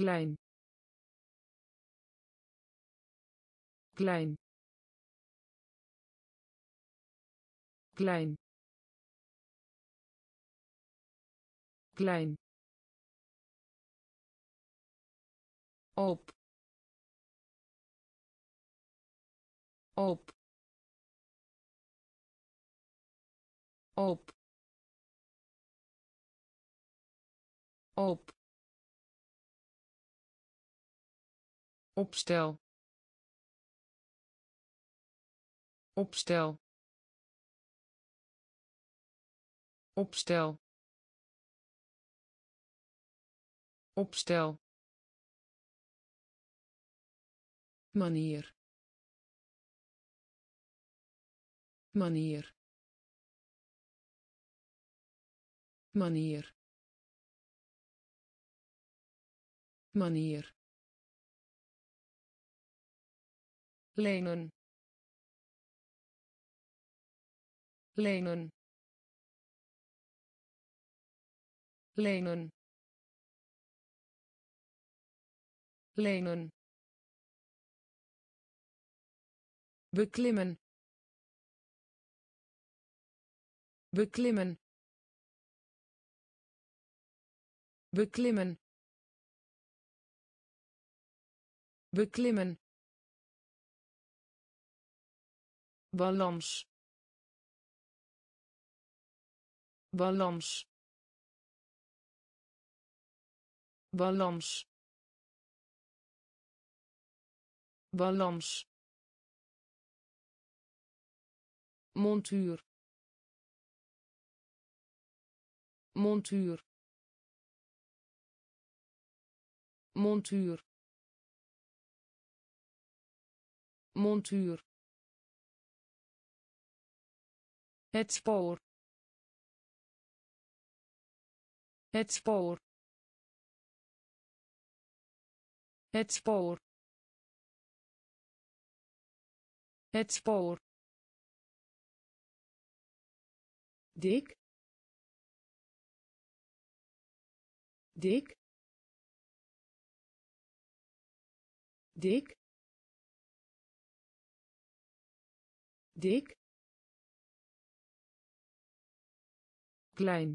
klein. Klein. Klein. Klein. Op. Op. Op. Op opstel. Opstel. Opstel. Opstel. Manier. Manier. Manier. Manier lenen. Lenen. Lenen. Lenen. Beklimmen. Beklimmen. Beklimmen. Beklimmen balans. Balans. Balans. Balans. Montuur. Montuur. Montuur. Montuur het spoor. Het spoor. Het spoor. Het spoor. Dik. Dik. Dik. Dik klein.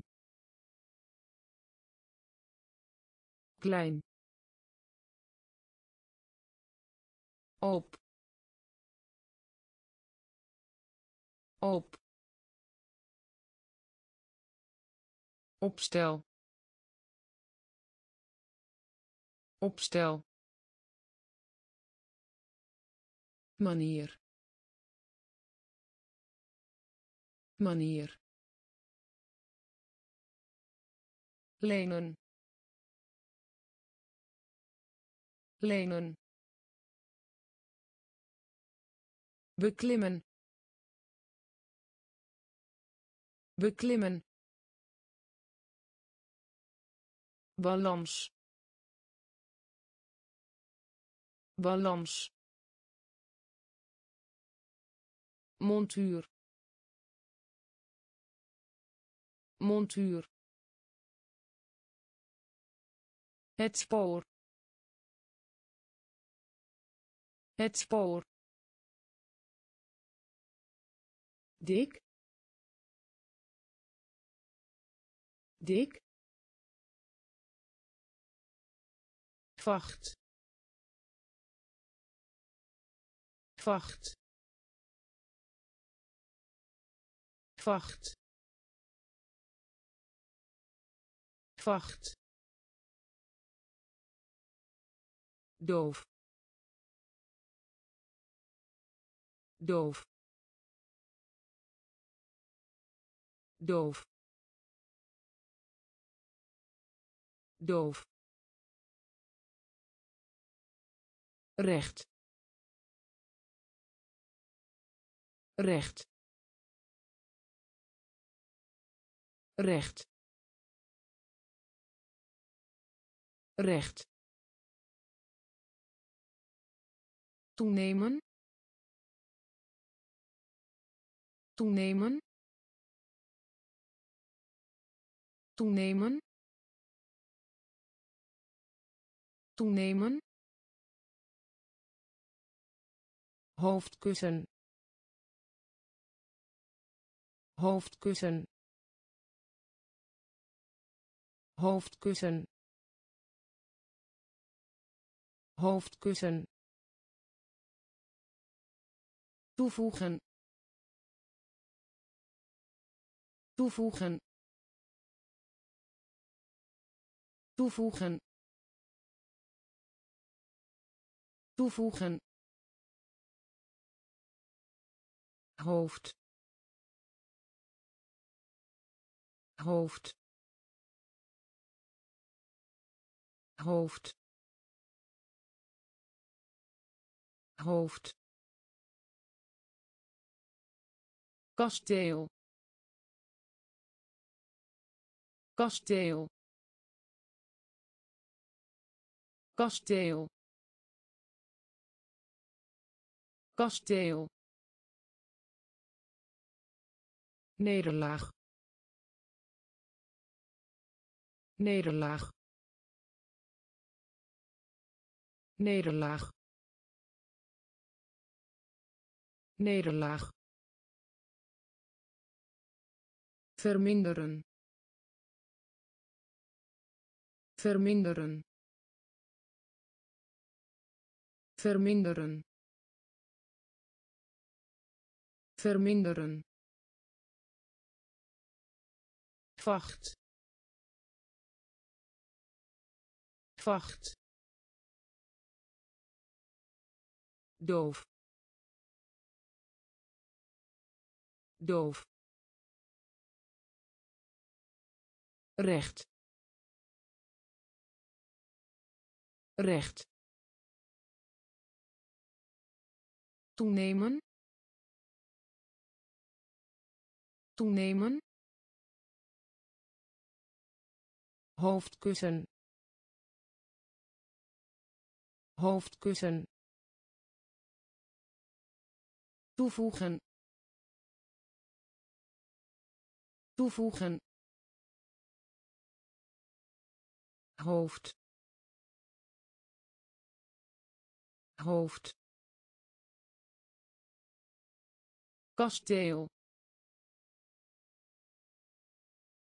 Klein. Op. Op. Opstel. Opstel. Manier. Manier lenen. Lenen. Beklimmen. Beklimmen. Balans. Balans. Montuur. Montuur het spoor. Het spoor. Dik. Dik. Vacht. Vacht. Vacht. Vacht doof. Doof. Doof. Doof. Recht. Recht. Recht. Recht toenemen. Toenemen. Toenemen. Toenemen. Hoofdkussen. Hoofdkussen. Hoofdkussen. Hoofdkussen toevoegen toevoegen toevoegen toevoegen. Hoofd. Hoofd. Hoofd. Hoofd kasteel. Kasteel. Kasteel. Kasteel. Nederlaag. Nederlaag. Nederlaag. Nederlaag verminderen. Verminderen. Verminderen. Verminderen. Vacht. Vacht. Doof. Doof recht. Recht. Toenemen. Toenemen. Hoofdkussen. Hoofdkussen. Toevoegen. Toevoegen hoofd. Hoofd. Kasteel.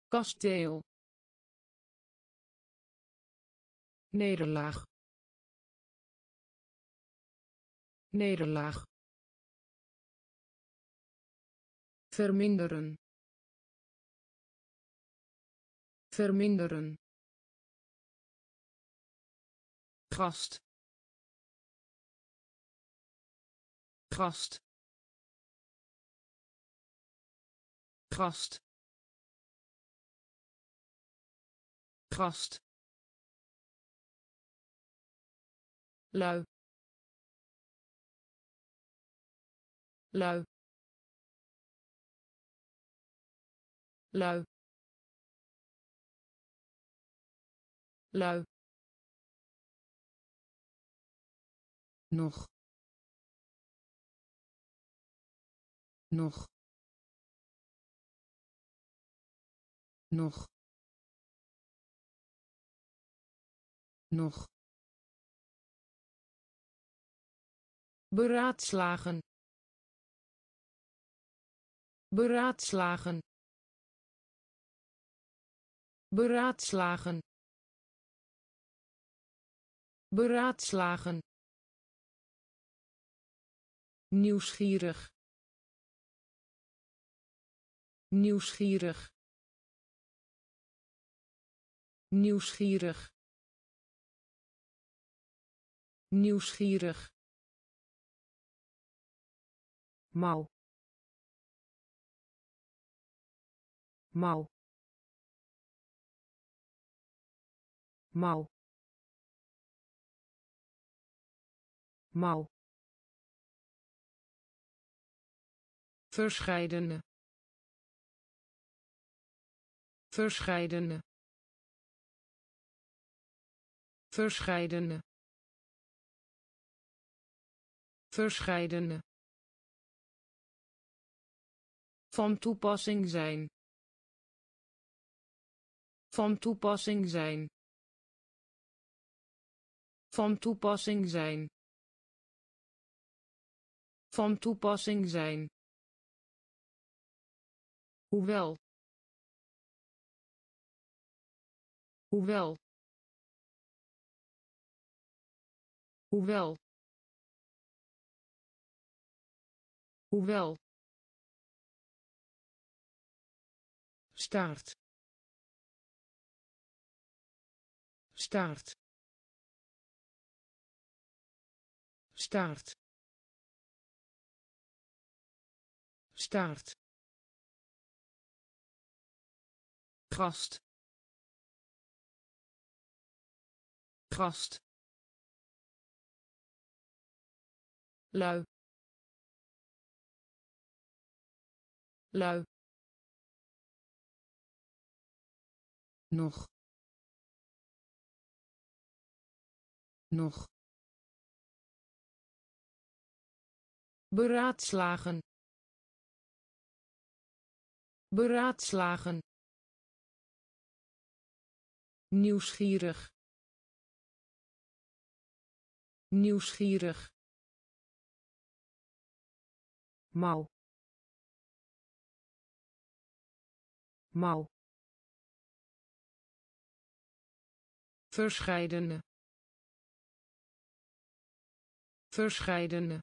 Kasteel. Nederlaag. Nederlaag. Verminderen. Verminderen gast. Gast. Gast. Gast. Lui. Lui. Lui. Lui nog. Nog. Nog. Nog. Beraadslagen. Beraadslagen. Beraadslagen. Beraadslagen nieuwsgierig. Nieuwsgierig. Nieuwsgierig. Nieuwsgierig. Mouw mouw mouw mouw verscheidene verscheidene verscheidene verscheidene van toepassing zijn. Van toepassing zijn. Van toepassing zijn. Van toepassing zijn. Hoewel. Hoewel. Hoewel. Hoewel. staart staart staart staart gast. Gast. Lui. Lui. Nog. Nog. Beraadslagen. Beraadslagen nieuwsgierig. Nieuwsgierig. Mouw mouw verscheidene. Verscheidene.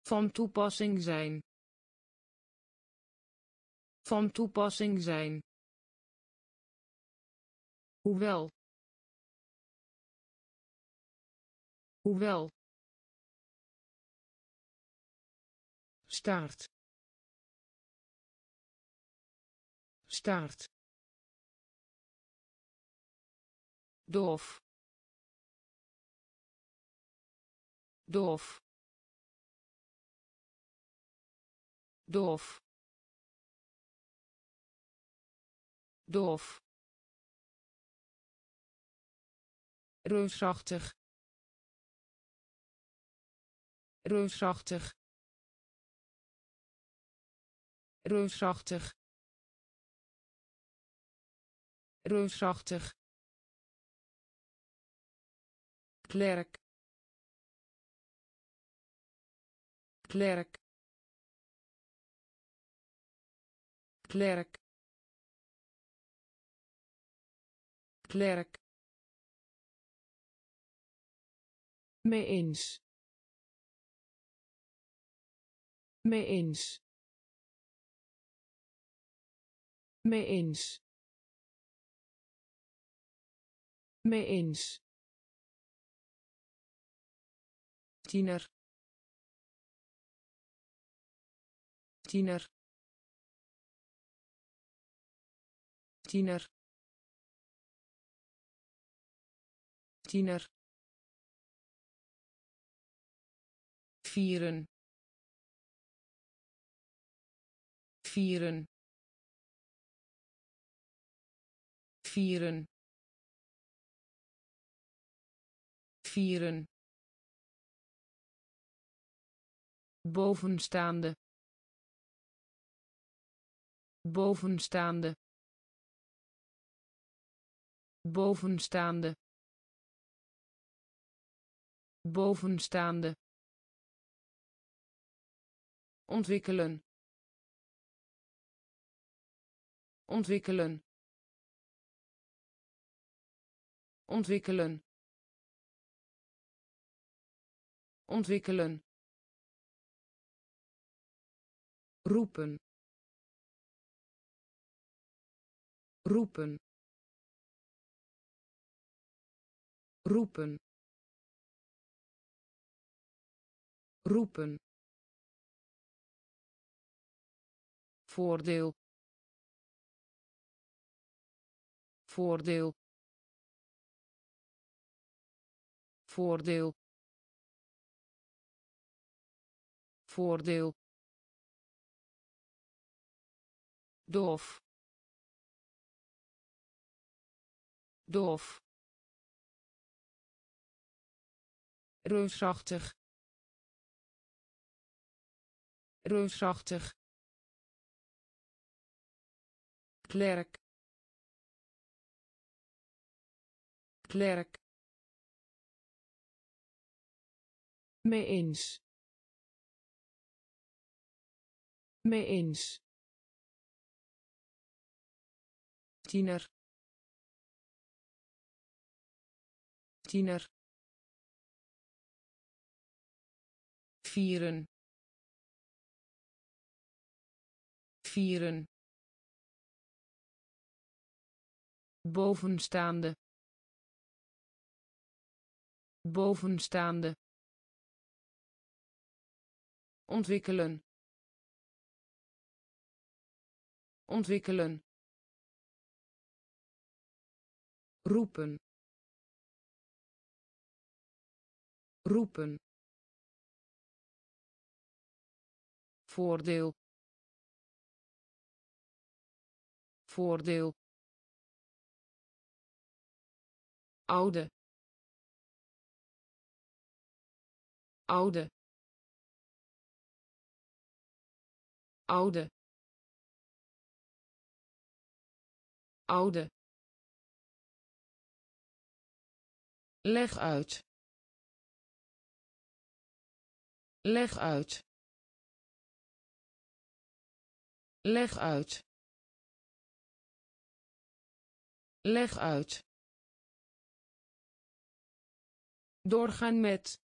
Van toepassing zijn. Van toepassing zijn hoewel. Hoewel. Staart. Staart. Doof. Doof. Doof. Doof reusachtig. Reusachtig. Reusachtig. Reusachtig. Klerk. Klerk. Klerk. Klerk mee eens. Mee eens. Mee eens. Mee eens. Tiener. Tiener. Tiener. Tiener vieren. Vieren. Vieren. Vieren. Bovenstaande. Bovenstaande. Bovenstaande. Bovenstaande ontwikkelen. Ontwikkelen. Ontwikkelen. Ontwikkelen. Roepen. Roepen. Roepen. Roepen voordeel. Voordeel. Voordeel. Voordeel. Doof doof reusachtig. Reusachtig klerk. Klerk. Mee eens. Mee eens. tiener. Tiener. Vieren. Vieren bovenstaande bovenstaande ontwikkelen ontwikkelen roepen roepen voordeel voordeel oude. Oude. Oude. Oude. Leg uit. Leg uit. Leg uit. Leg uit doorgaan met.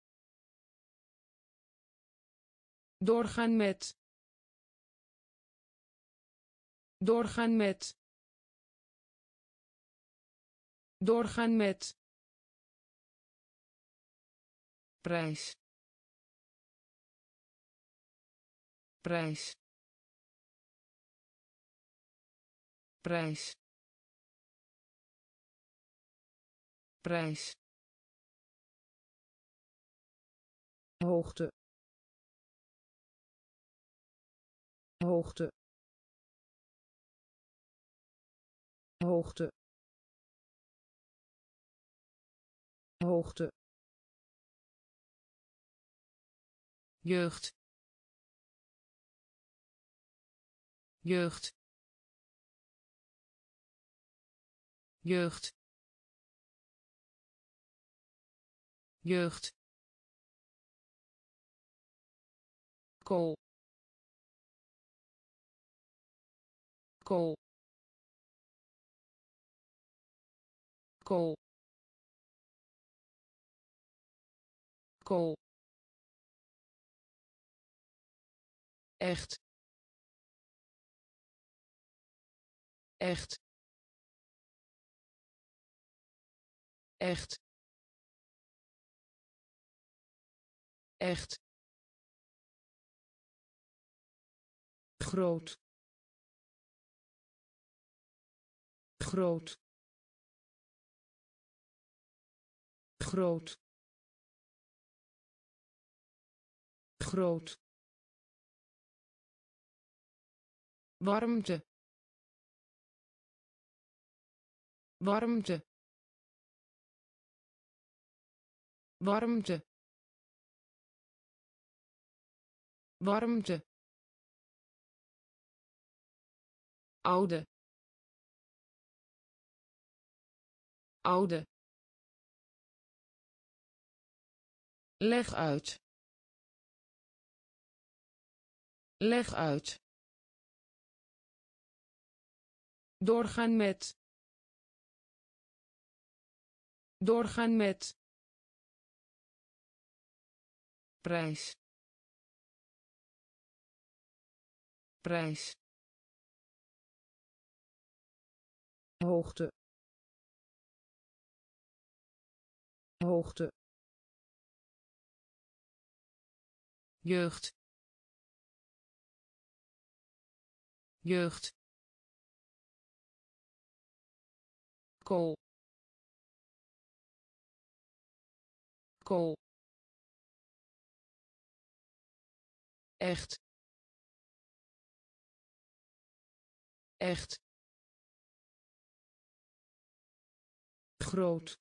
Doorgaan met. Doorgaan met. Doorgaan met. Prijs. Prijs. Prijs. Prijs hoogte. Hoogte. Hoogte. Hoogte. Jeugd. Jeugd. Jeugd. Jeugd kool kool kool kool echt. Echt. Echt. Echt groot. Groot. Groot. Groot. Warmte. Warmte. Warmte. Warmte oude. Oude. Leg uit. Leg uit. Doorgaan met. Doorgaan met. Prijs. Prijs hoogte. Hoogte. Jeugd. Jeugd. Kool. Kool. Echt. Echt groot.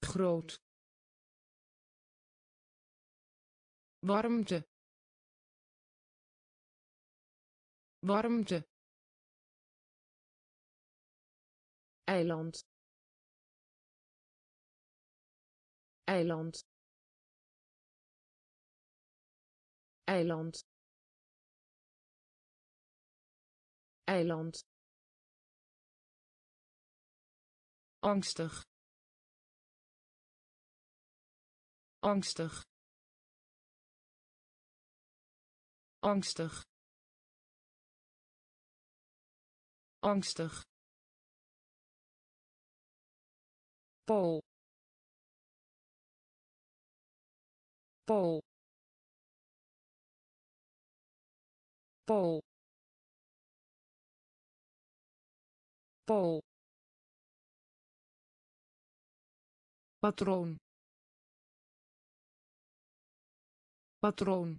Groot. Warmte. Warmte. Eiland. Eiland. Eiland. Eiland angstig. Angstig. Angstig. Angstig. Pool Pool Pool Pool patroon. Patroon.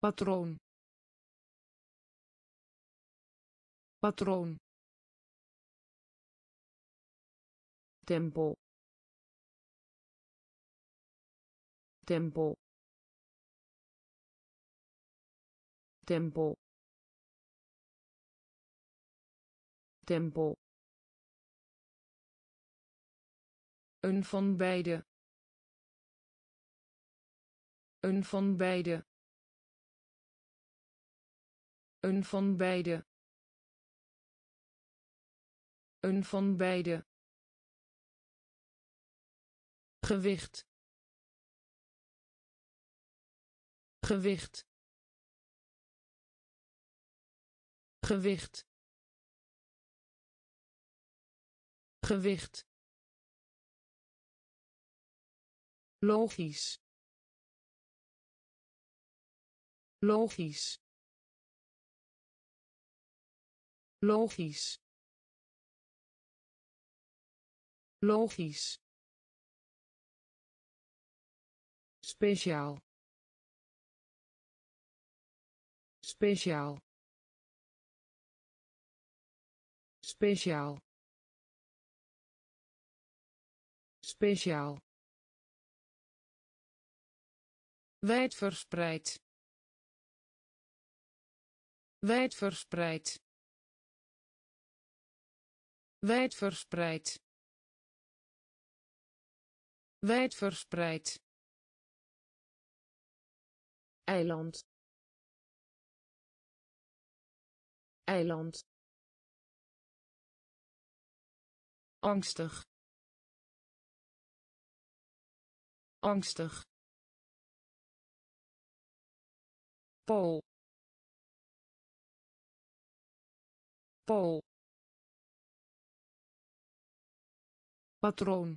Patroon. Patroon. Tempo. Tempo. Tempo. Tempo een van beide. Een van beide. Een van beide. Een van beide. Gewicht. Gewicht. Gewicht. Gewicht logisch. Logisch. Logisch. Logisch. Speciaal. Speciaal. Speciaal. Speciaal wijdverspreid. Wijdverspreid. Wijdverspreid. Wijdverspreid. Eiland. Eiland. Angstig. Angstig Pool patroon.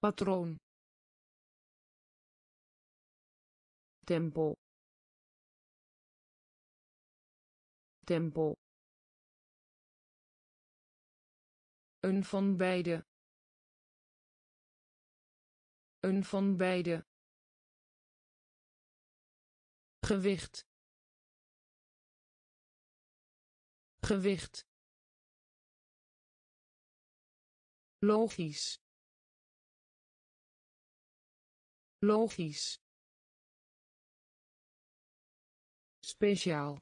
Patroon. Tempo. Tempo. Een van beide. Een van beide gewicht. Gewicht. Logisch. Logisch. Speciaal.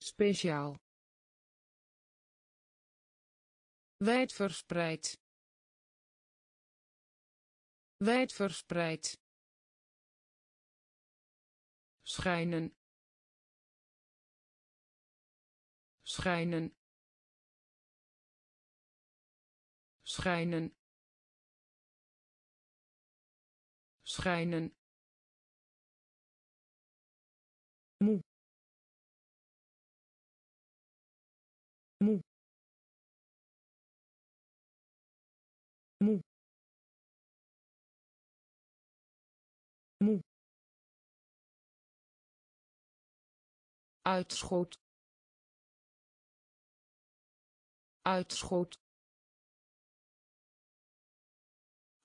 Speciaal. Wijdverspreid. Wijdverspreid schijnen. Schijnen. Schijnen. Schijnen. Moe. Moe. Moe. Moe uitschot. Uitschot.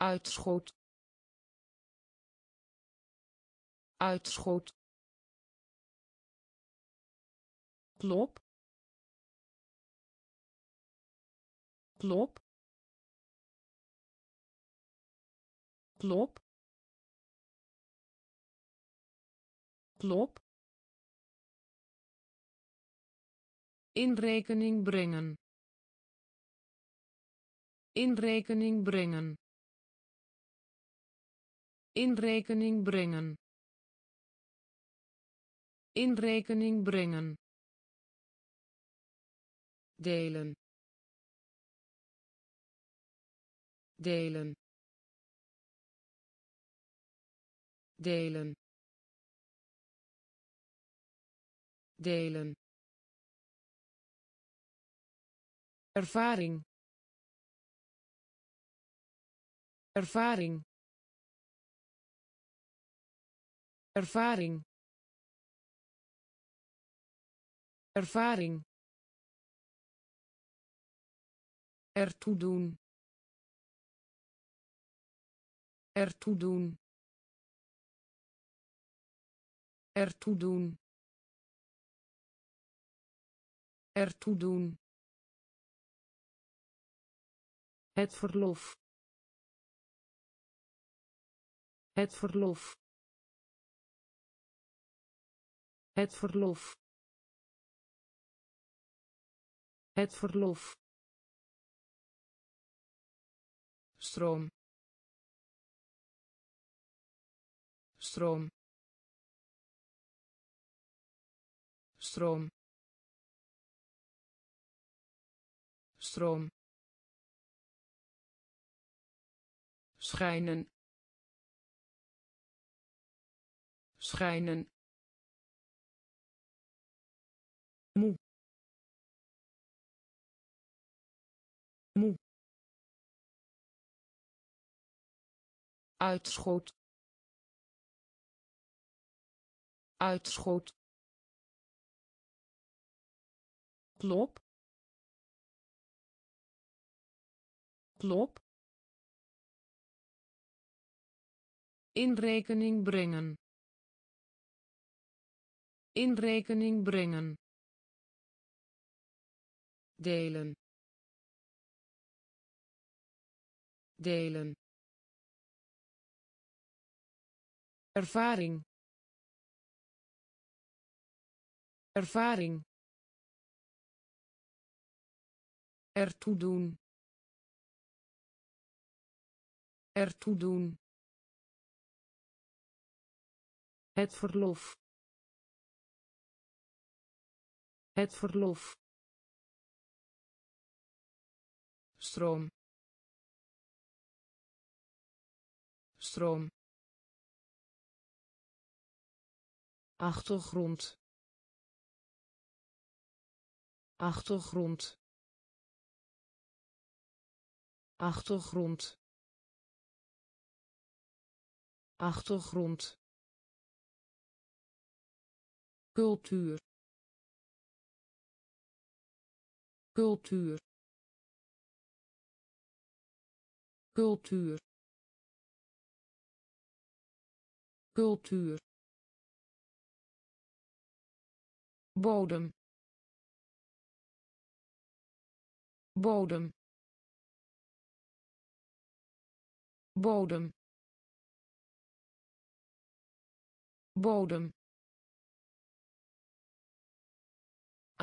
Uitschot. Uitschot. Klop. Klop. Klop. Klop in rekening brengen. In rekening brengen. In rekening brengen. In rekening brengen. Delen. Delen. Delen. Delen ervaring. Ervaring. Ervaring. Ervaring. Ertoe doen. Ertoe doen. Ertoe doen. Ertoe doen het verlof. Het verlof. Het verlof. Het verlof. Stroom. Stroom. Stroom. Stroom schijnen. Schijnen. Moe. Moe. Uitschot. Uitschot. Klop. Klop in rekening brengen. In rekening brengen. Delen. Delen. Ervaring. Ervaring. Ertoe doen. Ertoe doen het verlof. Het verlof. Stroom. Stroom. Achtergrond. Achtergrond. Achtergrond. Achtergrond cultuur. Cultuur. Cultuur. Cultuur. Bodem. Bodem. Bodem. Bodem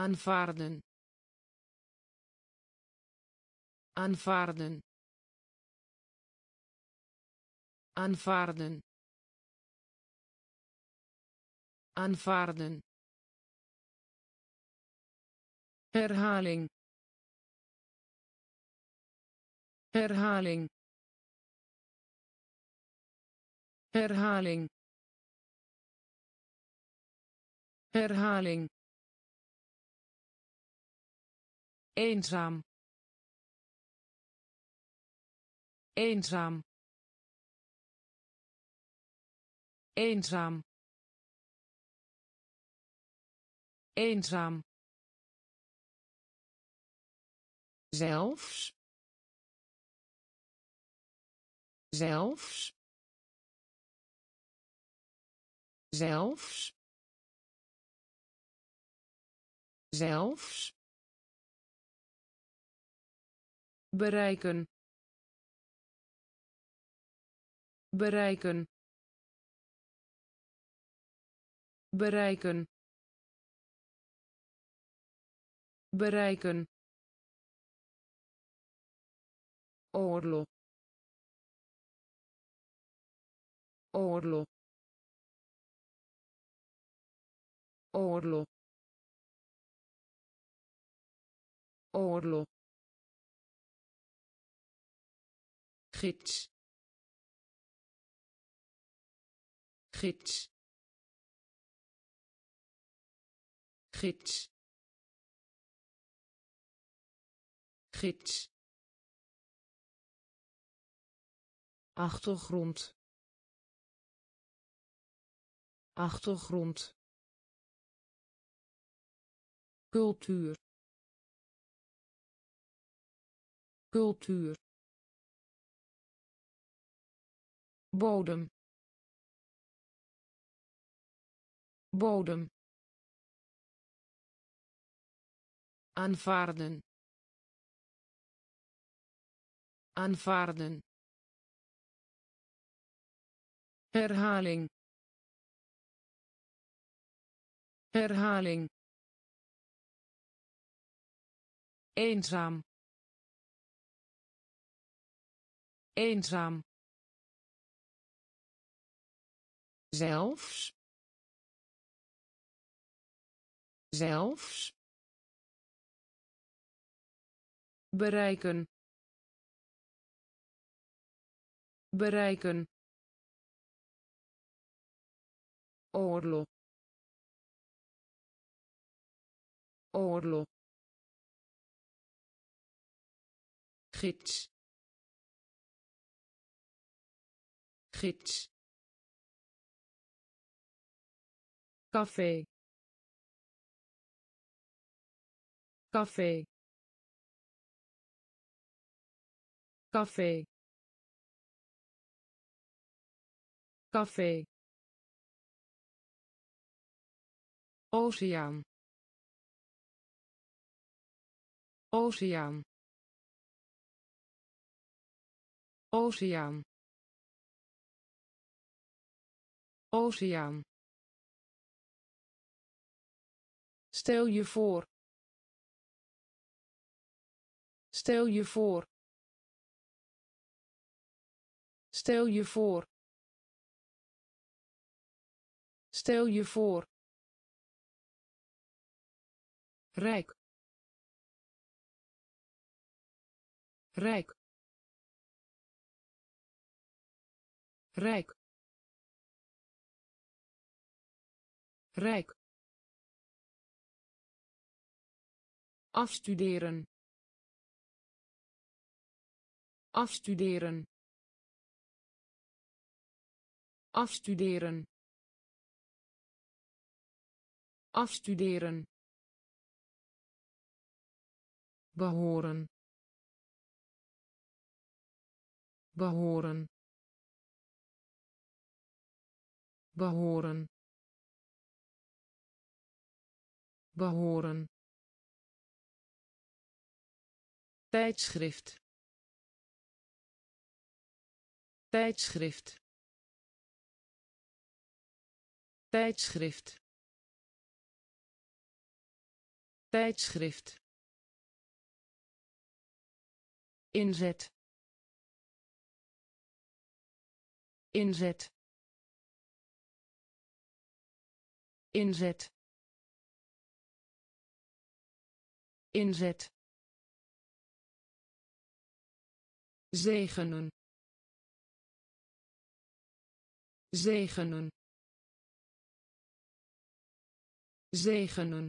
aanvaarden. Aanvaarden. Aanvaarden. Aanvaarden. Herhaling. Herhaling. Herhaling. Herhaling eenzaam. Eenzaam. Eenzaam. Eenzaam. Zelfs. Zelfs. Zelfs. Zelfs bereiken. Bereiken. Bereiken. Bereiken. Oorlog. Oorlog. Oorlog. Oorlog gids. Gids. Gids. Gids. Achtergrond. Achtergrond. Cultuur. Cultuur bodem. Bodem. Aanvaarden. Aanvaarden. Herhaling. Herhaling. Eenzaam. Eenzaam zelfs zelfs bereiken bereiken oorlog oorlog gids gids café. Café. Café. Café. Oceaan. Oceaan. Oceaan. Oceaan stel je voor. Stel je voor. Stel je voor. Stel je voor. Rijk. Rijk. Rijk. Rijk afstuderen. Afstuderen. Afstuderen. Afstuderen. Behoren. Behoren. Behoren. Behoren tijdschrift. Tijdschrift. Tijdschrift. Tijdschrift. Inzet. Inzet. Inzet. Inzet zegenen. Zegenen. Zegenen.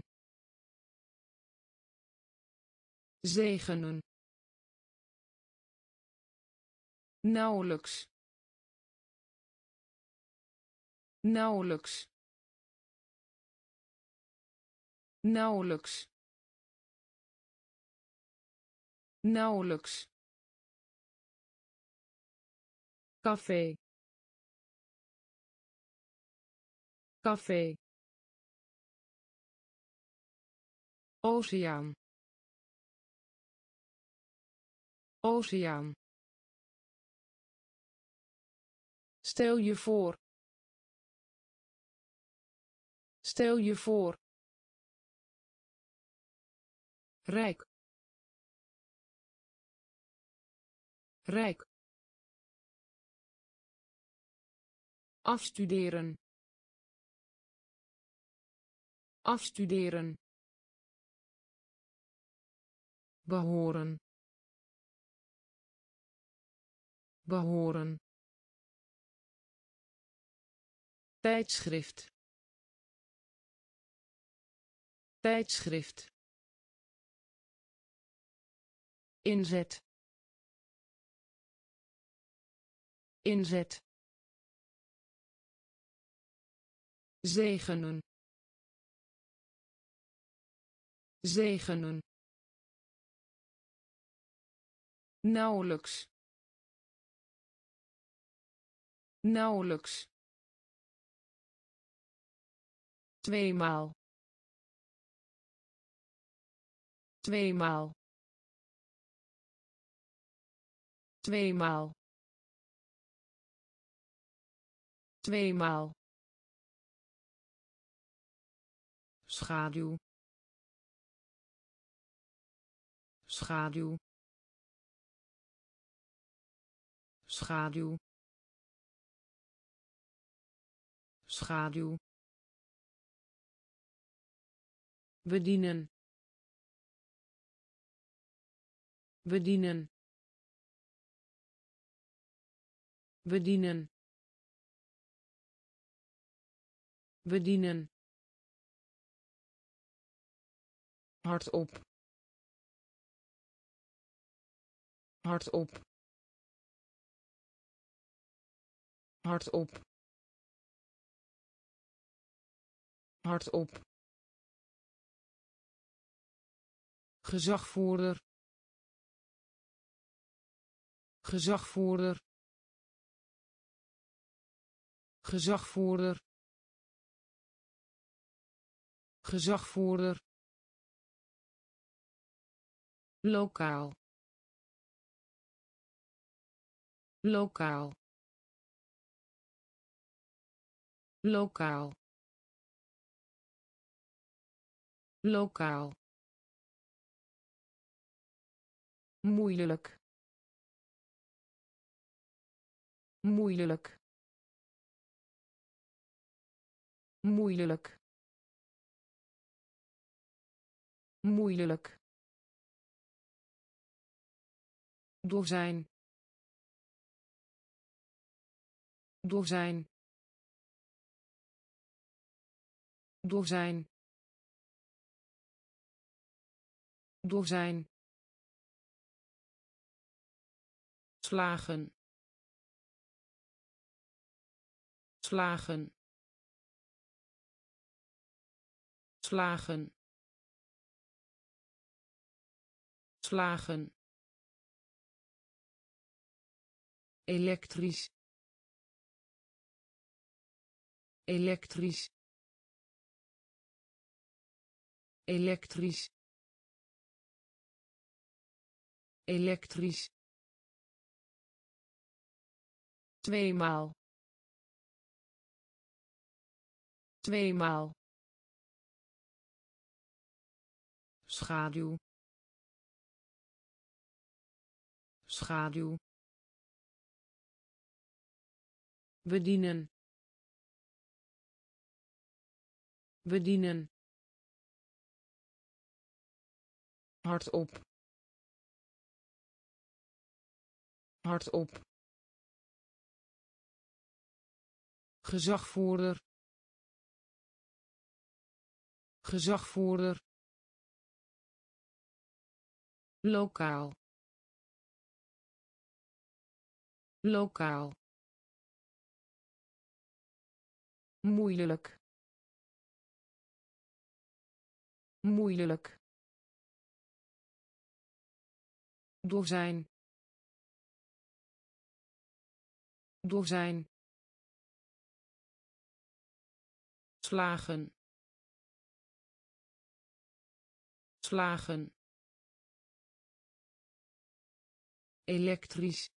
Zegenen. Nauwelijks. Nauwelijks. Nauwelijks. Nauwelijks café café oceaan oceaan Stel je voor. Stel je voor. Rijk. Rijk. Afstuderen. Afstuderen. behoren. Behoren. Tijdschrift. Tijdschrift. Inzet. Inzet zegenen. Zegenen. Nauwelijks. Nauwelijks. Tweemaal. Tweemaal. Tweemaal. Tweemaal schaduw. Schaduw. Schaduw. Schaduw. Bedienen. Bedienen. Bedienen. Bedienen hardop. Hardop. Hardop. Hardop. Gezagvoerder. Gezagvoerder. Gezagvoerder. Gezagvoerder lokaal. Lokaal. Lokaal. Lokaal. Moeilijk. Moeilijk. Moeilijk. Moeilijk dozijn dozijn dozijn dozijn slagen. Slagen. Slagen. Slagen elektrisch. Elektrisch. Elektrisch. Elektrisch. Tweemaal. Tweemaal. Schaduw. Schaduw bedienen. Bedienen. Hardop. Hardop. Gezagvoerder. Gezagvoerder. Lokaal. Lokaal moeilijk. Moeilijk. Dozijn dozijn slagen. Slagen. Elektrisch.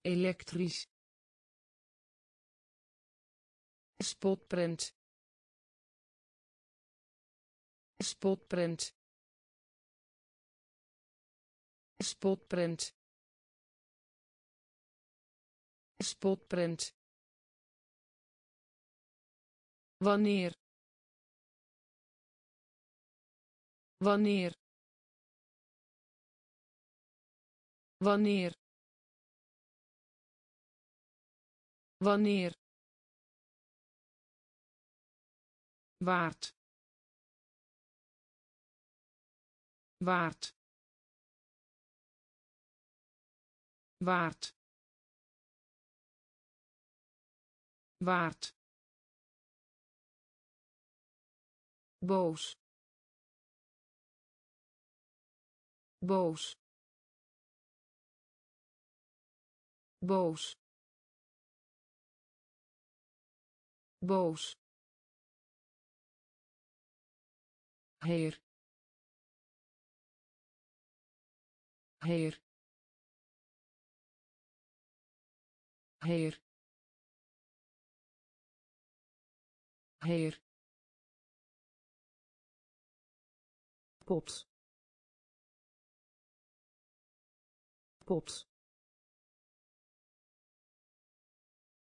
Elektrisch spotprint. Spotprint. Spotprint. Spotprint. Wanneer? Wanneer? Wanneer? Wanneer waard. Waard. Waard. Waard. Boos. Boos. Boos. Boos heer. Heer. Heer. Heer. Pot pot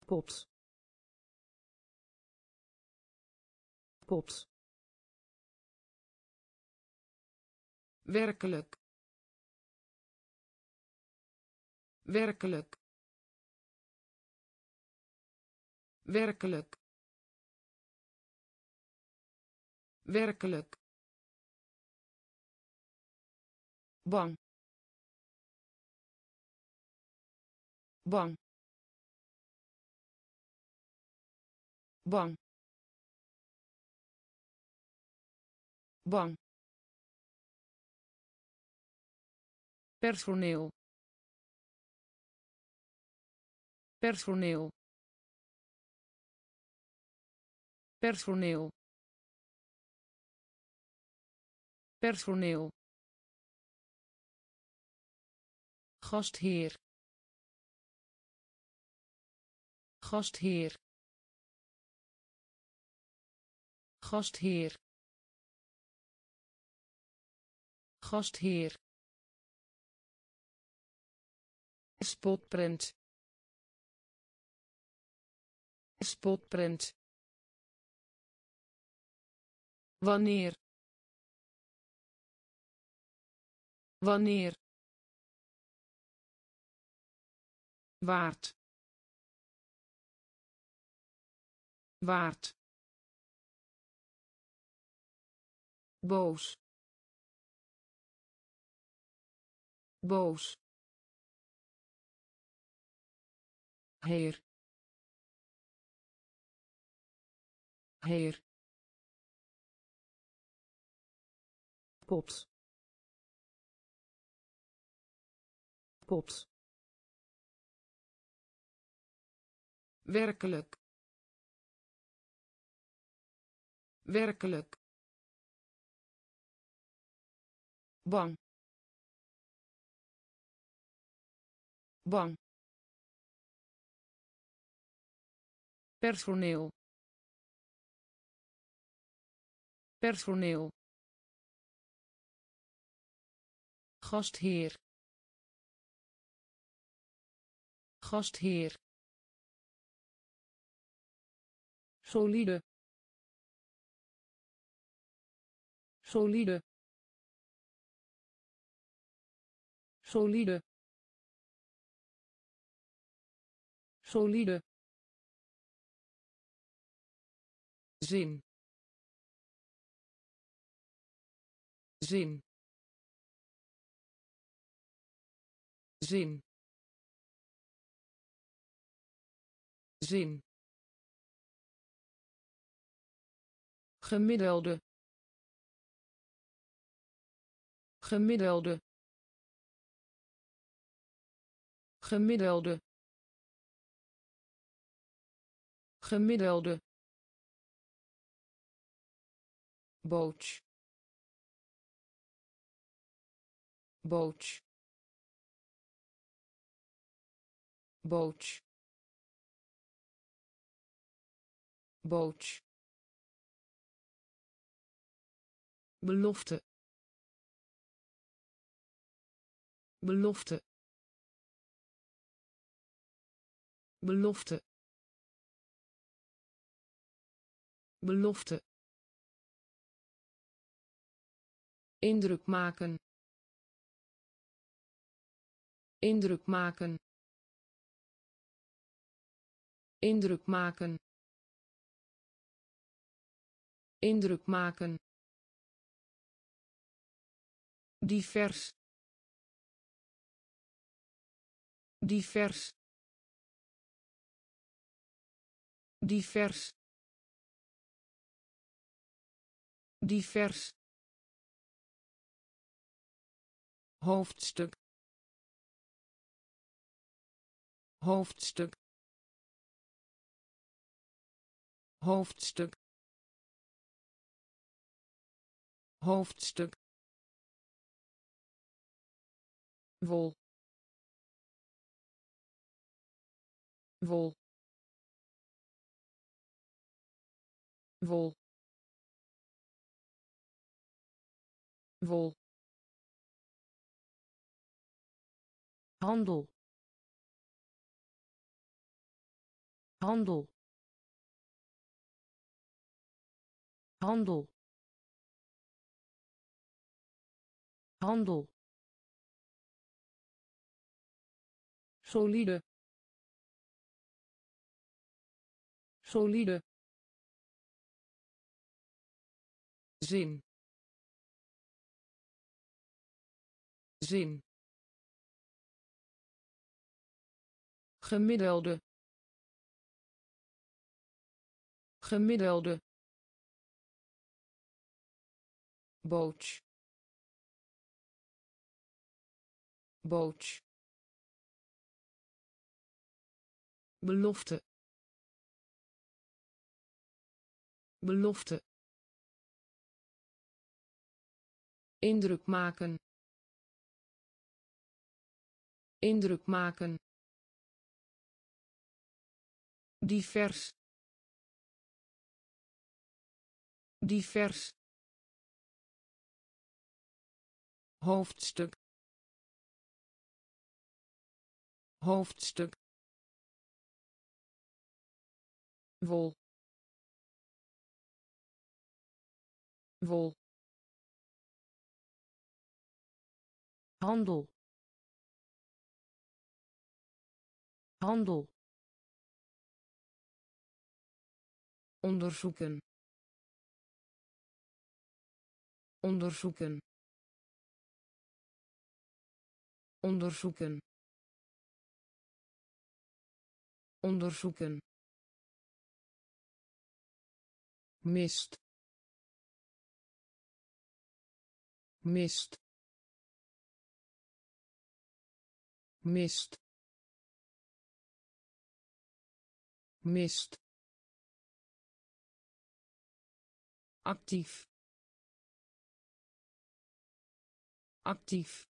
pot pot werkelijk. Werkelijk. Werkelijk. Werkelijk. Bang. Bang. Bang. Bang personeel. Personeel. Personeel. Personeel. Gastheer. Gastheer. Gastheer. Gastheer spotprint. Spotprint. Wanneer? Wanneer? Waard. Waard. Boos. Boos heer. Heer. Pot pot werkelijk. Werkelijk. Bang. Bang personeel. Personeel. Gastheer. Gastheer. Solide. Solide. Solide. Solide zin. Zin. Zin. Zin. Gemiddelde. Gemiddelde. Gemiddelde. Gemiddelde boot. Boot. Boot. Boot. Belofte. Belofte. Belofte. Belofte indruk maken. Indruk maken. Indruk maken. Indruk maken. Divers. Divers. Divers. Divers hoofdstuk. Hoofdstuk. Hoofdstuk. Hoofdstuk. Wol. Wol. Wol. Wol handel. Handel. Handel. Handel. Solide. Solide. Zin. Zin gemiddelde. Gemiddelde. Boot boot belofte. Belofte. Indruk maken. Indruk maken divers. Divers. Hoofdstuk. Hoofdstuk. Wol. Wol. Handel. Handel onderzoeken. Onderzoeken. Onderzoeken. Onderzoeken. Mist. Mist. Mist. Mist actief. Actief.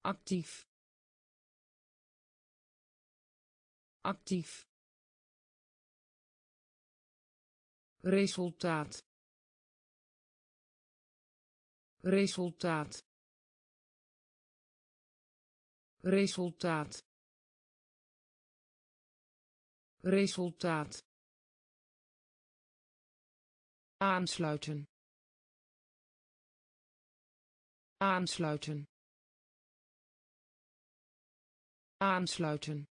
Actief. Actief. Resultaat. Resultaat. Resultaat. Resultaat aansluiten. Aansluiten. Aansluiten.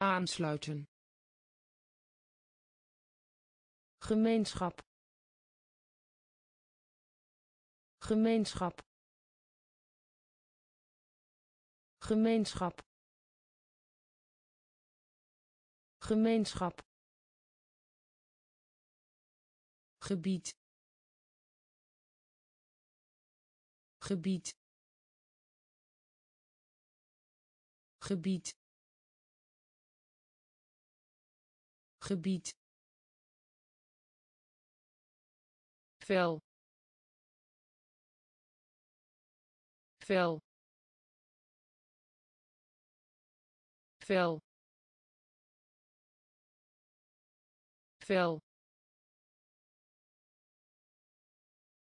Aansluiten. Gemeenschap. Gemeenschap. Gemeenschap. Gemeenschap gebied. Gebied. Gebied. Gebied. Vel. Vel. Vel. Vel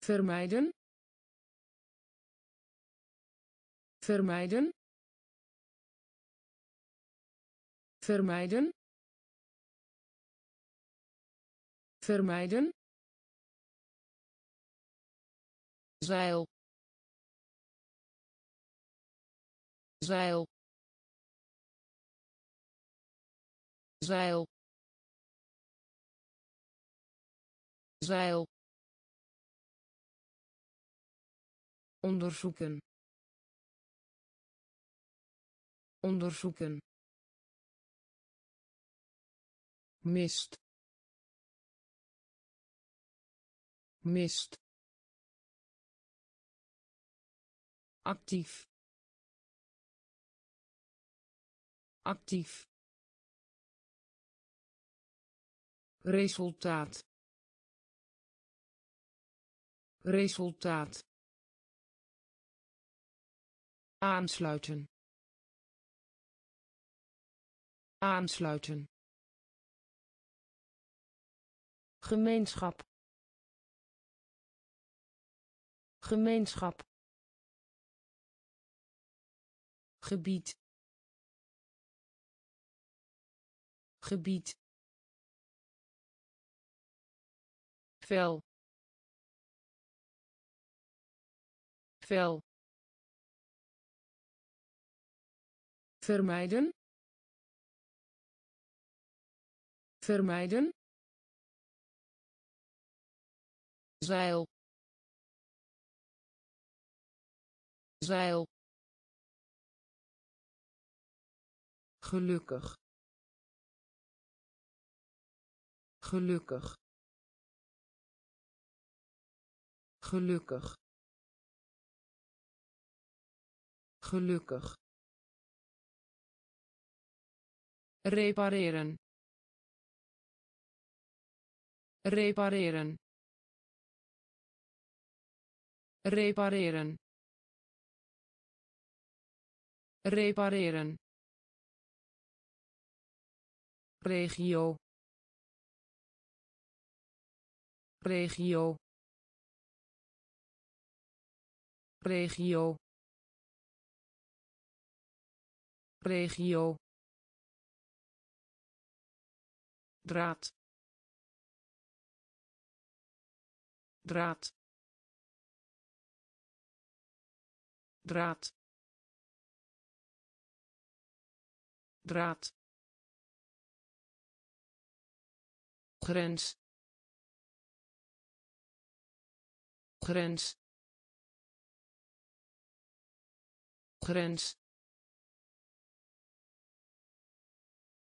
vermijden. Vermijden. Vermijden. Vermijden. Zeil. Zeil. Zeil. Zeil onderzoeken. Onderzoeken. Mist. Mist. Actief. Actief. Resultaat. Resultaat aansluiten. Aansluiten. Gemeenschap. Gemeenschap. Gebied. Gebied. Vel. Vel vermijden. Vermijden. Zeil. Zeil. Gelukkig. Gelukkig. Gelukkig. Gelukkig repareren. Repareren. Repareren. Repareren. Regio. Regio. Regio. Regio draad. Draad. Draad. Draad. Grens. Grens. Grens.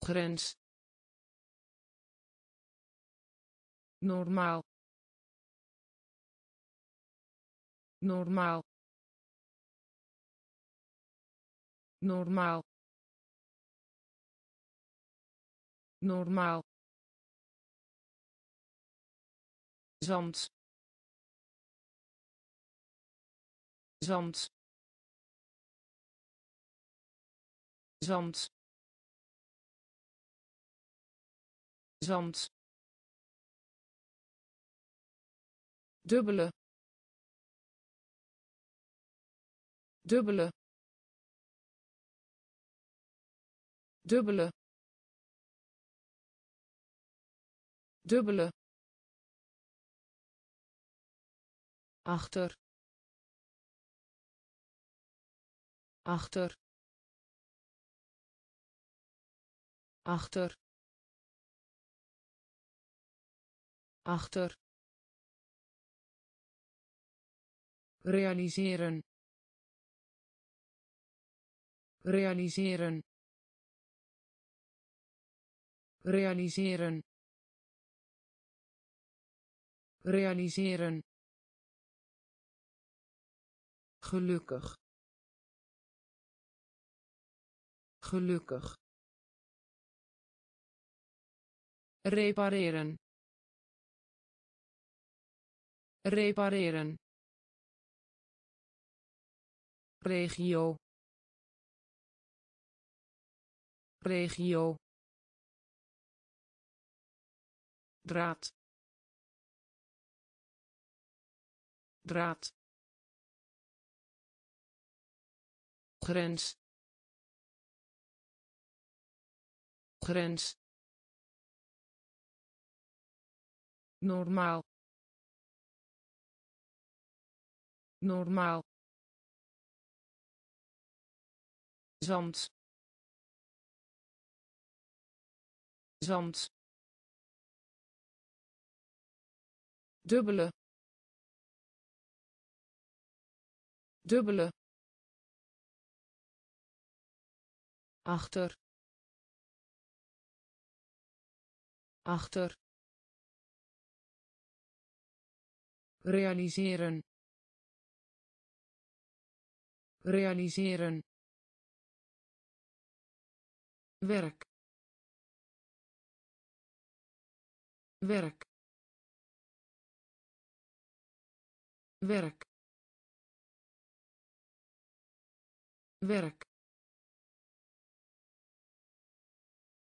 Grens normaal. Normaal. Normaal. Normaal. Zand. Zand. Zand. Zand dubbele. Dubbele. Dubbele. Dubbele. Achter. Achter. Achter. Achter realiseren. Realiseren. Realiseren. Realiseren. Gelukkig. Gelukkig. Repareren. Repareren regio. Regio. Draad. Draad. Grens. Grens. Normaal. Normaal zand. Zand. Dubbele. Dubbele. Achter. Achter. Realiseren. Realiseren werk. Werk. Werk. Werk.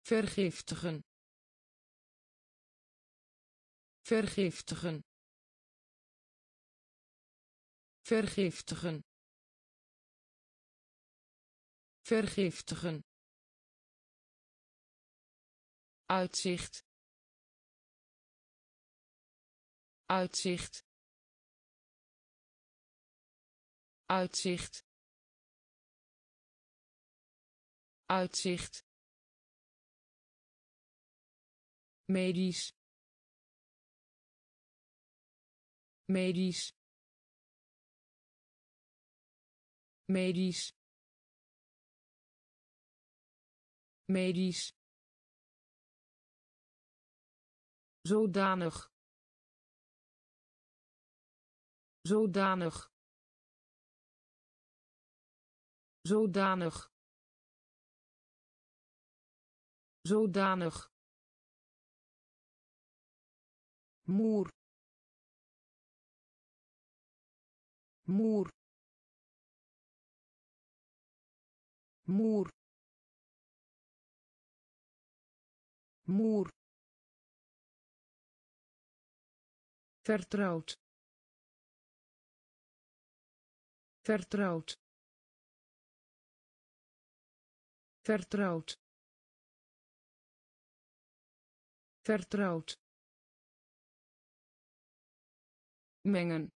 Vergiftigen. Vergiftigen. Vergiftigen. Vergiftigen uitzicht. Uitzicht. Uitzicht. Uitzicht. Medisch. Medisch. Medisch. Medisch zodanig. Zodanig. Zodanig. Zodanig. Moer. Moer. Moer. Moer vertrouwd. Vertrouwd. Vertrouwd. Vertrouwd. Mengen.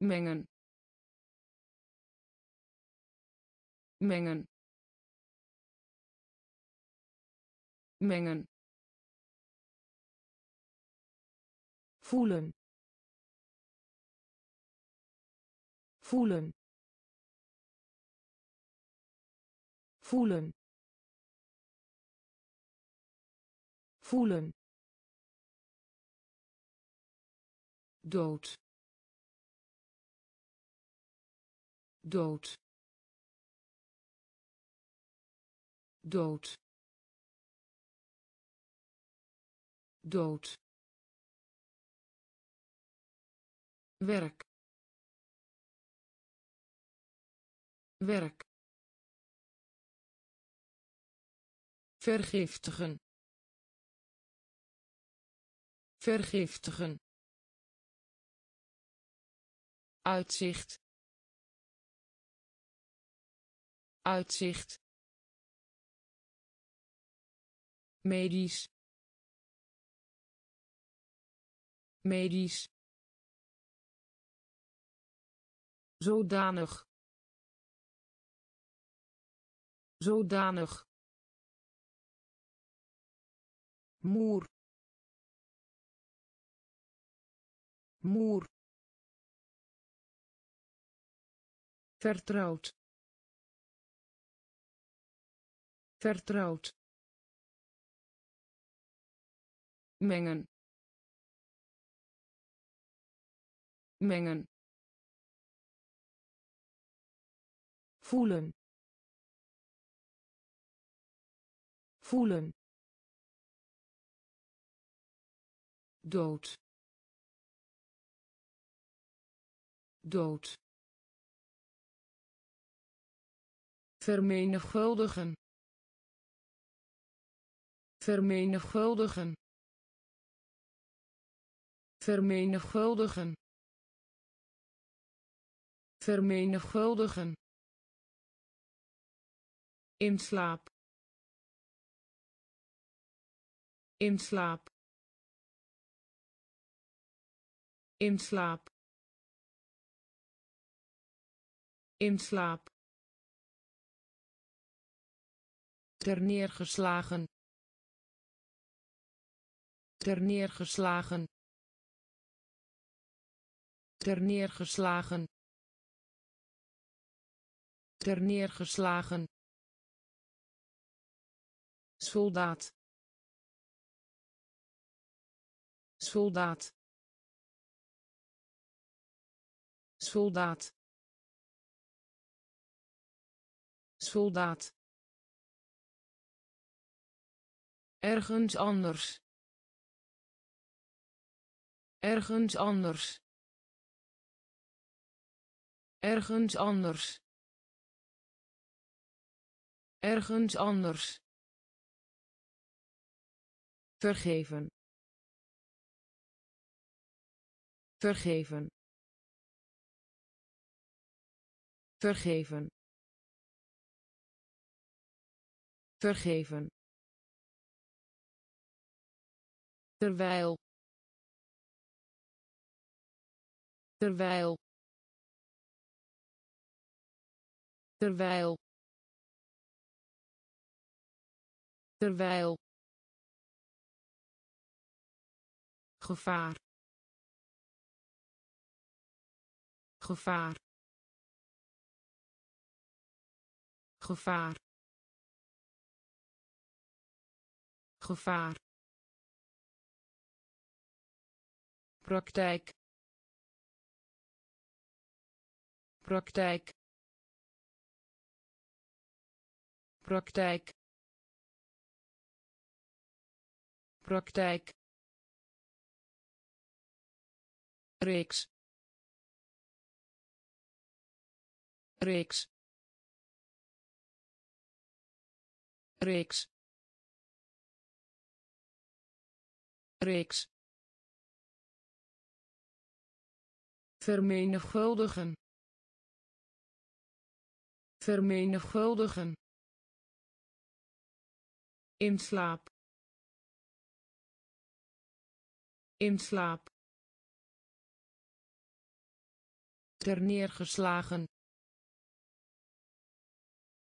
Mengen. Mengen. Mengen voelen. Voelen. Voelen. Voelen. Dood. Dood. Dood. Dood werk. Werk. Vergiftigen. Vergiftigen. Uitzicht. Uitzicht. Medisch. Medisch zodanig. Zodanig. Moer. Moer. Vertrouwd. Vertrouwd. Mengen. Mengen voelen. Voelen. Dood. Dood. Vermenigvuldigen. Vermenigvuldigen. Vermenigvuldigen. Vermenigvuldigen in slaap in slaap in slaap in slaap terneergeslagen terneergeslagen terneergeslagen. Terneergeslagen soldaat. Soldaat. Soldaat. Soldaat. Ergens anders. Ergens anders. Ergens anders. Ergens anders vergeven. Vergeven. Vergeven. Vergeven. Terwijl. Terwijl. Terwijl. Terwijl gevaar. Gevaar. Gevaar. Gevaar. Praktijk. Praktijk. Praktijk. Praktijk reeks. Reeks. Reeks. Reeks. Vermenigvuldigen. Vermenigvuldigen. In slaap. In slaap terneergeslagen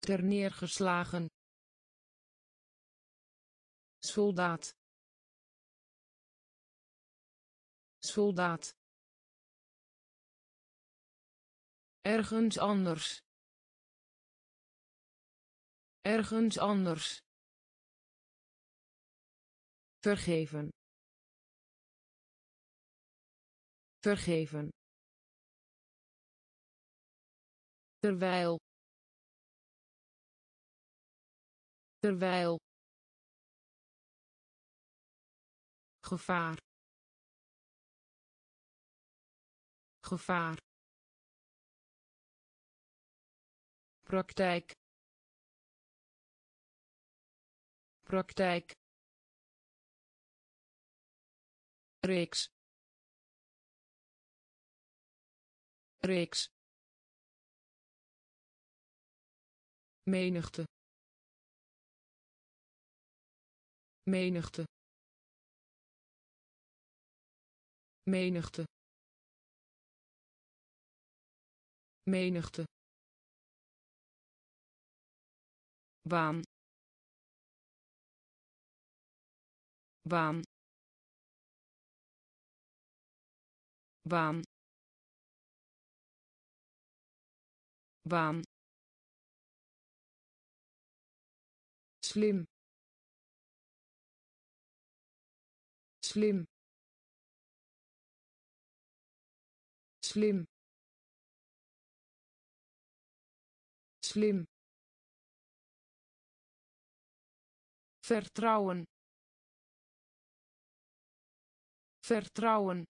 terneergeslagen soldaat. Soldaat. Ergens anders. Ergens anders. Vergeven. Vergeven terwijl. Terwijl. Gevaar. Gevaar. Praktijk. Praktijk. Reeks. Reeks menigte. Menigte. Menigte. Menigte. Baan baan baan baan slim. Slim. Slim. Slim. Vertrouwen. Vertrouwen.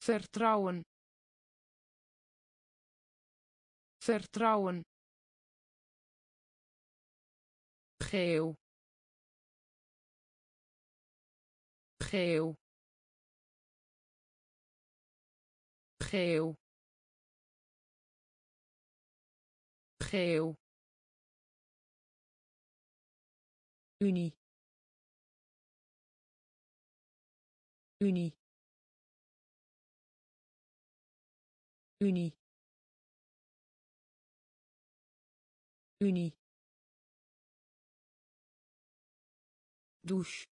Vertrouwen. Vertrouwen geel geel geel geel Unie. Unie. Unie. Unie. Douche.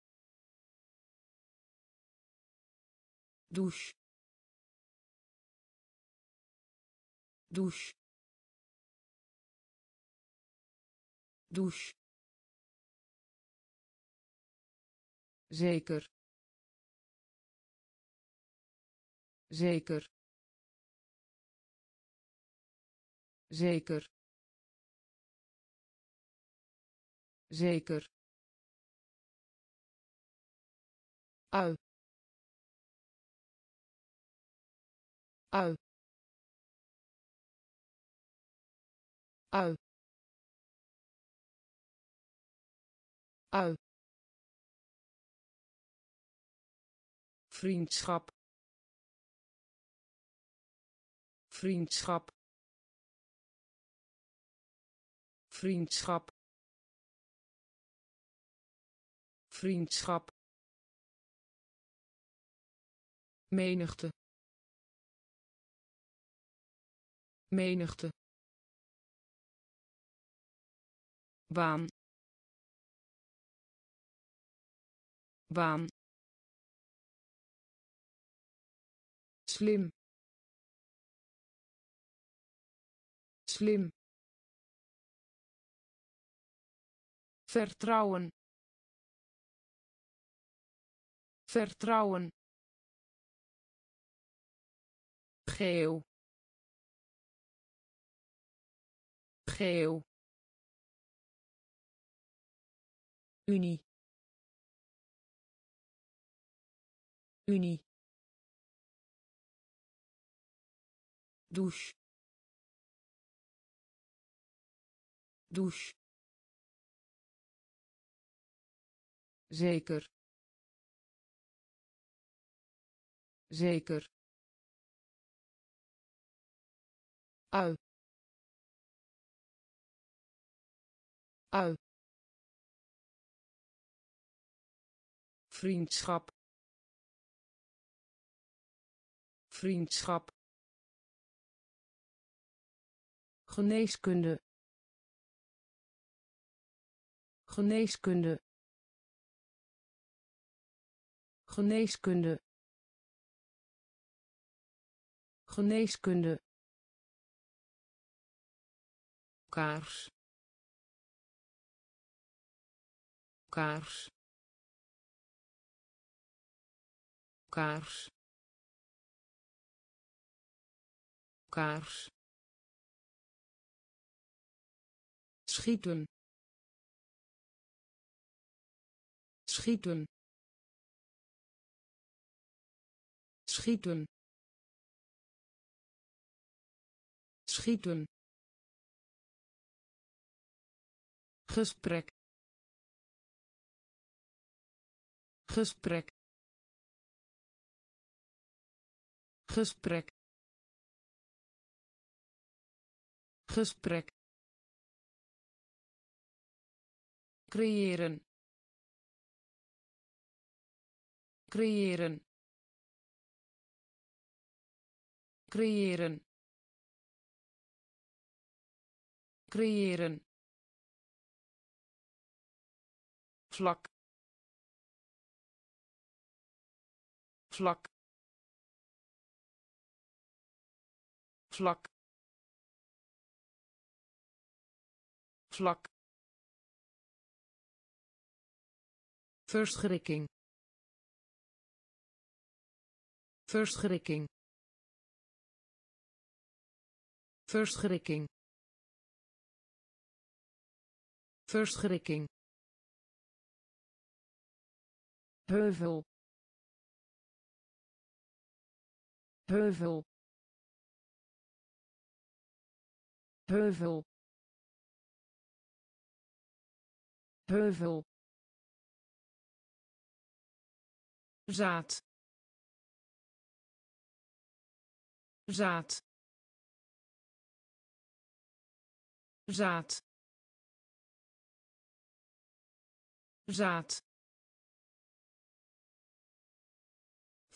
Douche. Douche. Douche. Zeker. Zeker. Zeker. Zeker ui ui ui ui vriendschap. Vriendschap. Vriendschap. Vriendschap menigte. Menigte. Baan baan slim. Slim. Vertrouwen. Vertrouwen geel. Geel. Unie. Unie. douche. Douche. Zeker. Zeker ui ui vriendschap. Vriendschap. Geneeskunde. Geneeskunde. Geneeskunde. Geneeskunde kaars. Kaars. Kaars. Kaars. Schieten. Schieten. Schieten. Schieten gesprek gesprek gesprek gesprek creëren creëren creëren creëren vlak vlak vlak vlak. Verschrikking. Verschrikking. Verschrikking. Verschrikking heuvel. Heuvel. Heuvel. Heuvel. Zaad. Zaad. Zaad. Zaad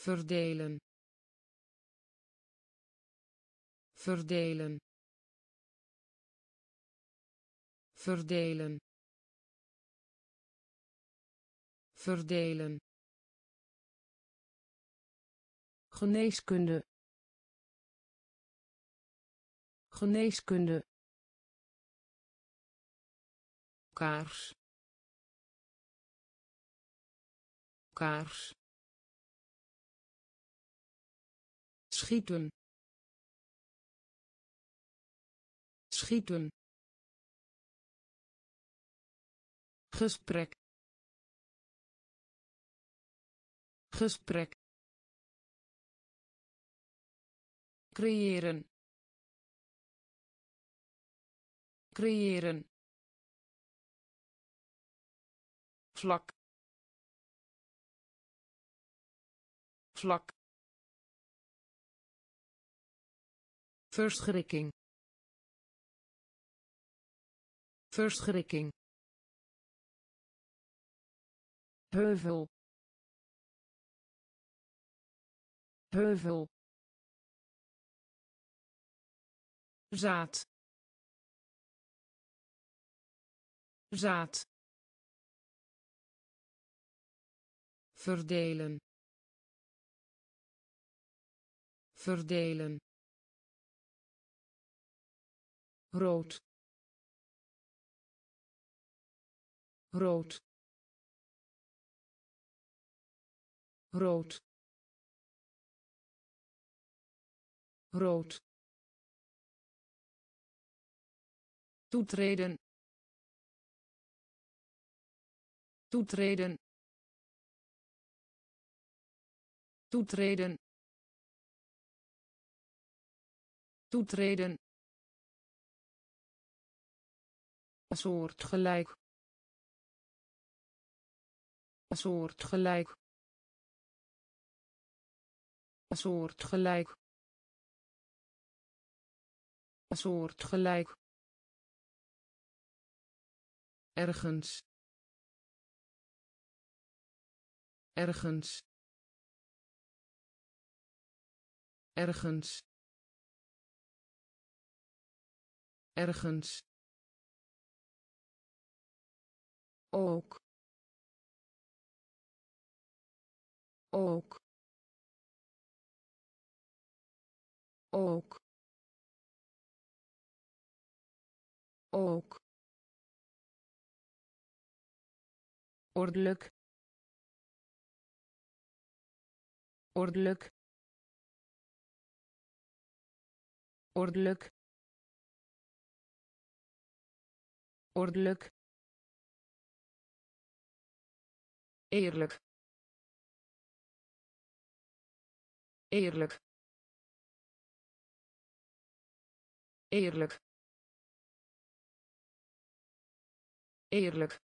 verdelen. Verdelen. Verdelen. Verdelen. Geneeskunde. Geneeskunde. Kaars. Kaars schieten. Schieten. Gesprek. Gesprek. Creëren. Creëren. Vlak. Vlak verschrikking. Verschrikking. Heuvel. Heuvel. Zaad. Zaad. Verdelen. Verdelen rood. Rood. Rood. Rood. Toetreden. Toetreden. Toetreden. Toetreden soortgelijk soortgelijk soortgelijk soortgelijk ergens. Ergens. Ergens. Ergens ook ook ook ook. Ordelijk. Ordelijk. Ordelijk. Ordelijk eerlijk. Eerlijk. Eerlijk. Eerlijk.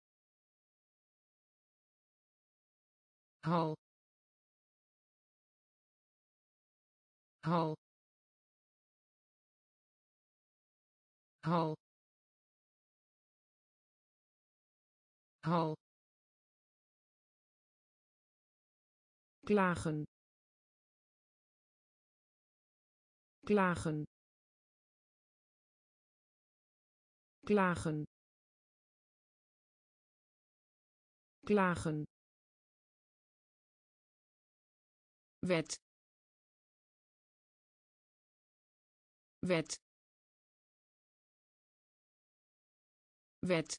Hal hal hal hal klagen. Klagen. Klagen. Klagen. Wet. Wet. Wet.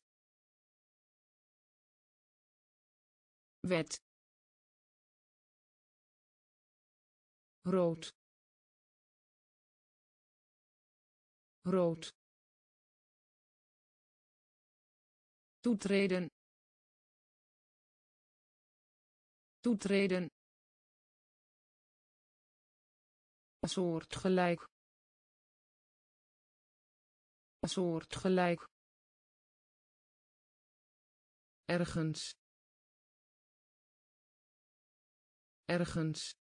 Wet rood. Rood. Toetreden. Toetreden. Soortgelijk. Soortgelijk. Ergens. Ergens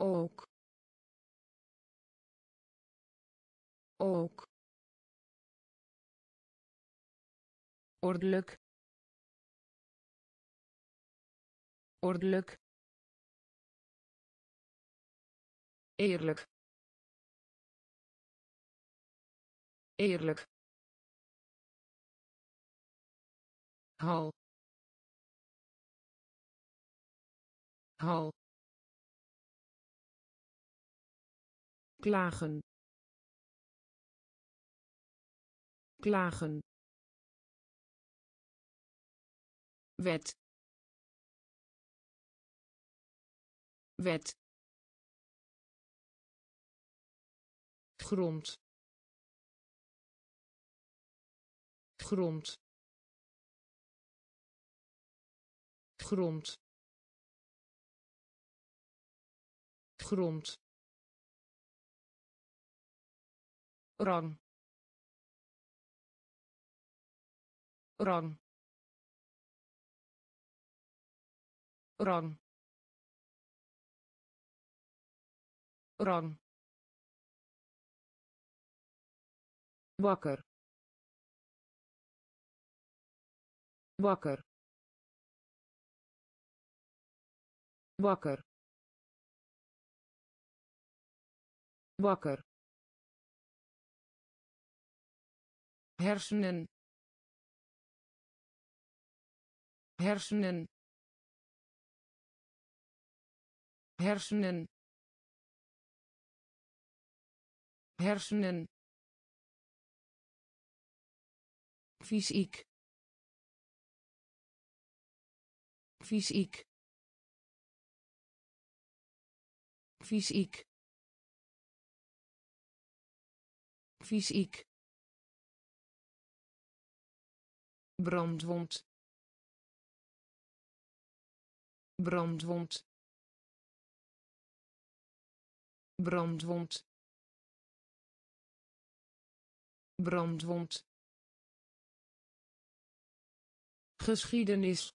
ook. Ook. Ordelijk. Ordelijk. Eerlijk. Eerlijk. Hal hal klagen. Klagen. Wet. Wet. Grond. Grond. Grond. Grond rang rang rang rang wakker. Wakker. Wakker. Wakker hersenen hersenen hersenen hersenen. Fysiek. Fysiek. Fysiek. Fysiek brandwond. Brandwond. Brandwond. Brandwond. Geschiedenis.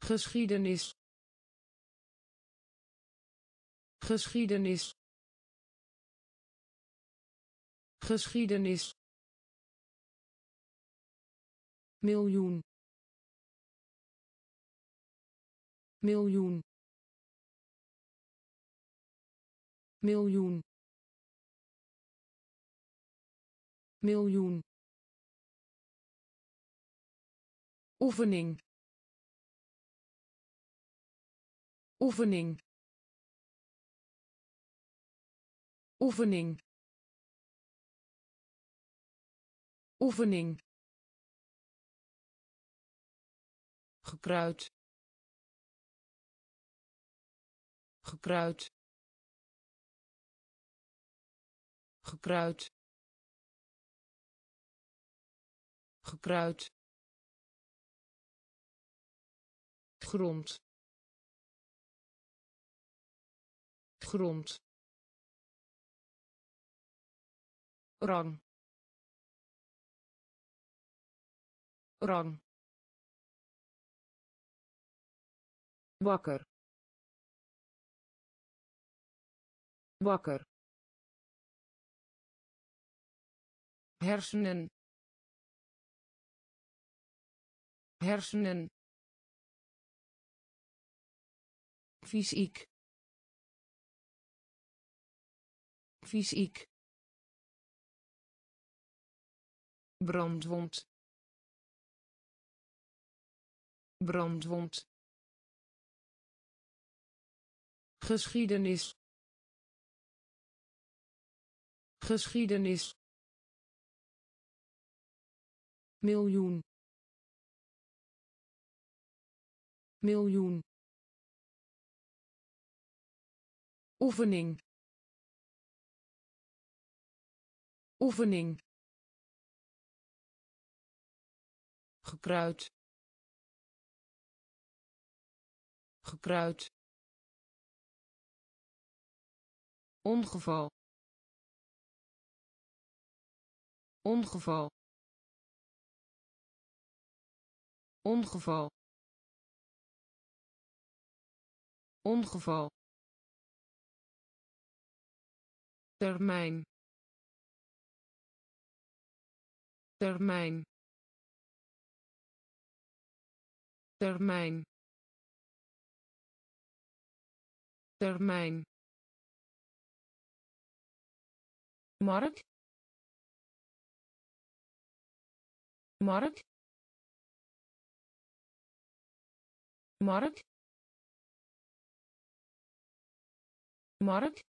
Geschiedenis. Geschiedenis. Geschiedenis miljoen. Miljoen. Miljoen. Miljoen. Oefening. Oefening. Oefening. Oefening gekruid. Gekruid. Gekruid. Gekruid. Grond. Grond. Rang rang wakker. Wakker. Hersenen. Hersenen. Fysiek. Fysiek. Brandwond. Brandwond geschiedenis. Geschiedenis. Miljoen. Miljoen. Oefening. Oefening. Gekruid. Gekruid ongeval ongeval ongeval ongeval. Termijn termijn. Termijn termijn mark mark mark mark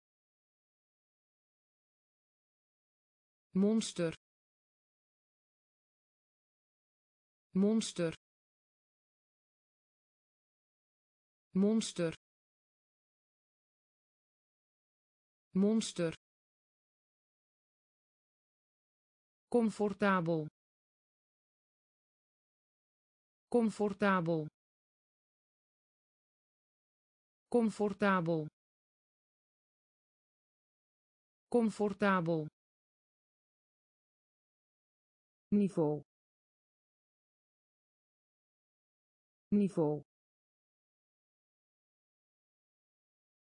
monster. Monster. Monster. Monster comfortabel. Comfortabel. Comfortabel. Comfortabel. Niveau. Niveau.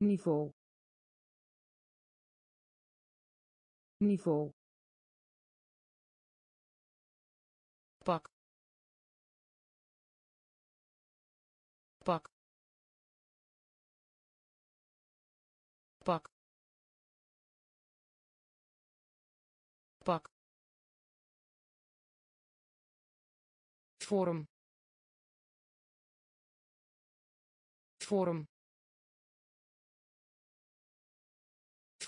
Niveau. Niveau pak. Pak. Pak. Pak. Vorm. Vorm.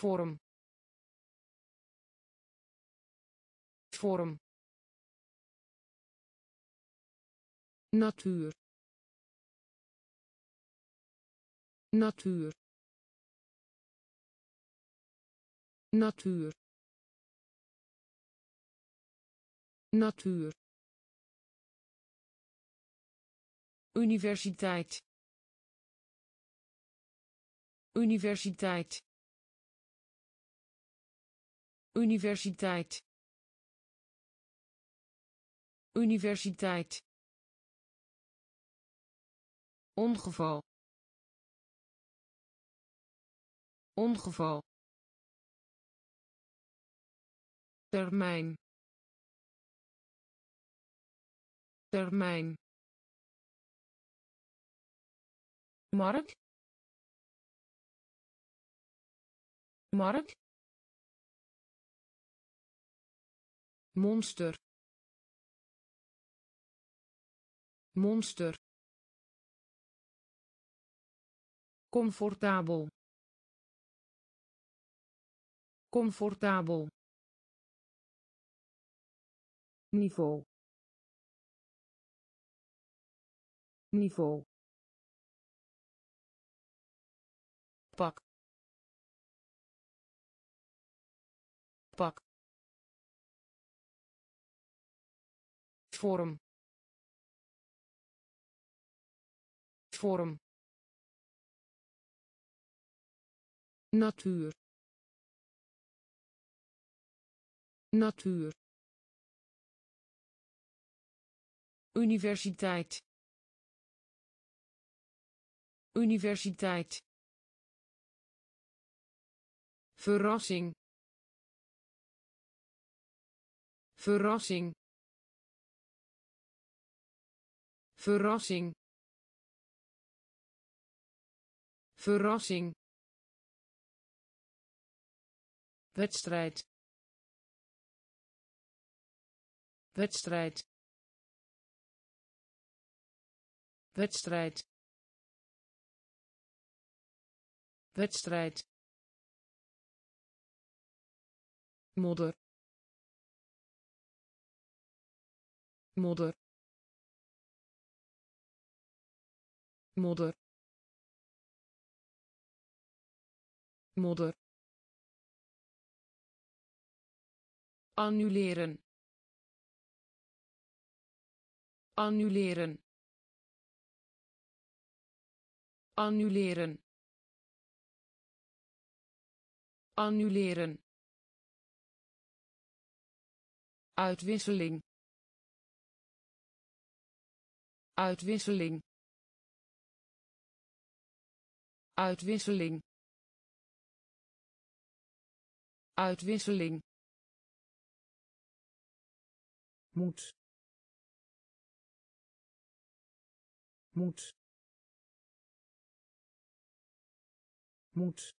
Vorm. Vorm natuur. Natuur. Natuur. Natuur. Universiteit. Universiteit. Universiteit. Universiteit ongeval ongeval termijn termijn mark mark monster monster comfortabel. Comfortabel. Niveau. Niveau. Pak. Pak. Vorm. Vorm natuur. Natuur. Universiteit. Universiteit. Verrassing. Verrassing. Verrassing. Verrassing wedstrijd wedstrijd wedstrijd wedstrijd. Modder. Modder. Modder. Modder annuleren. Annuleren. Annuleren. Annuleren. Uitwisseling. Uitwisseling. Uitwisseling. Uitwisseling moet. Moet. Moet.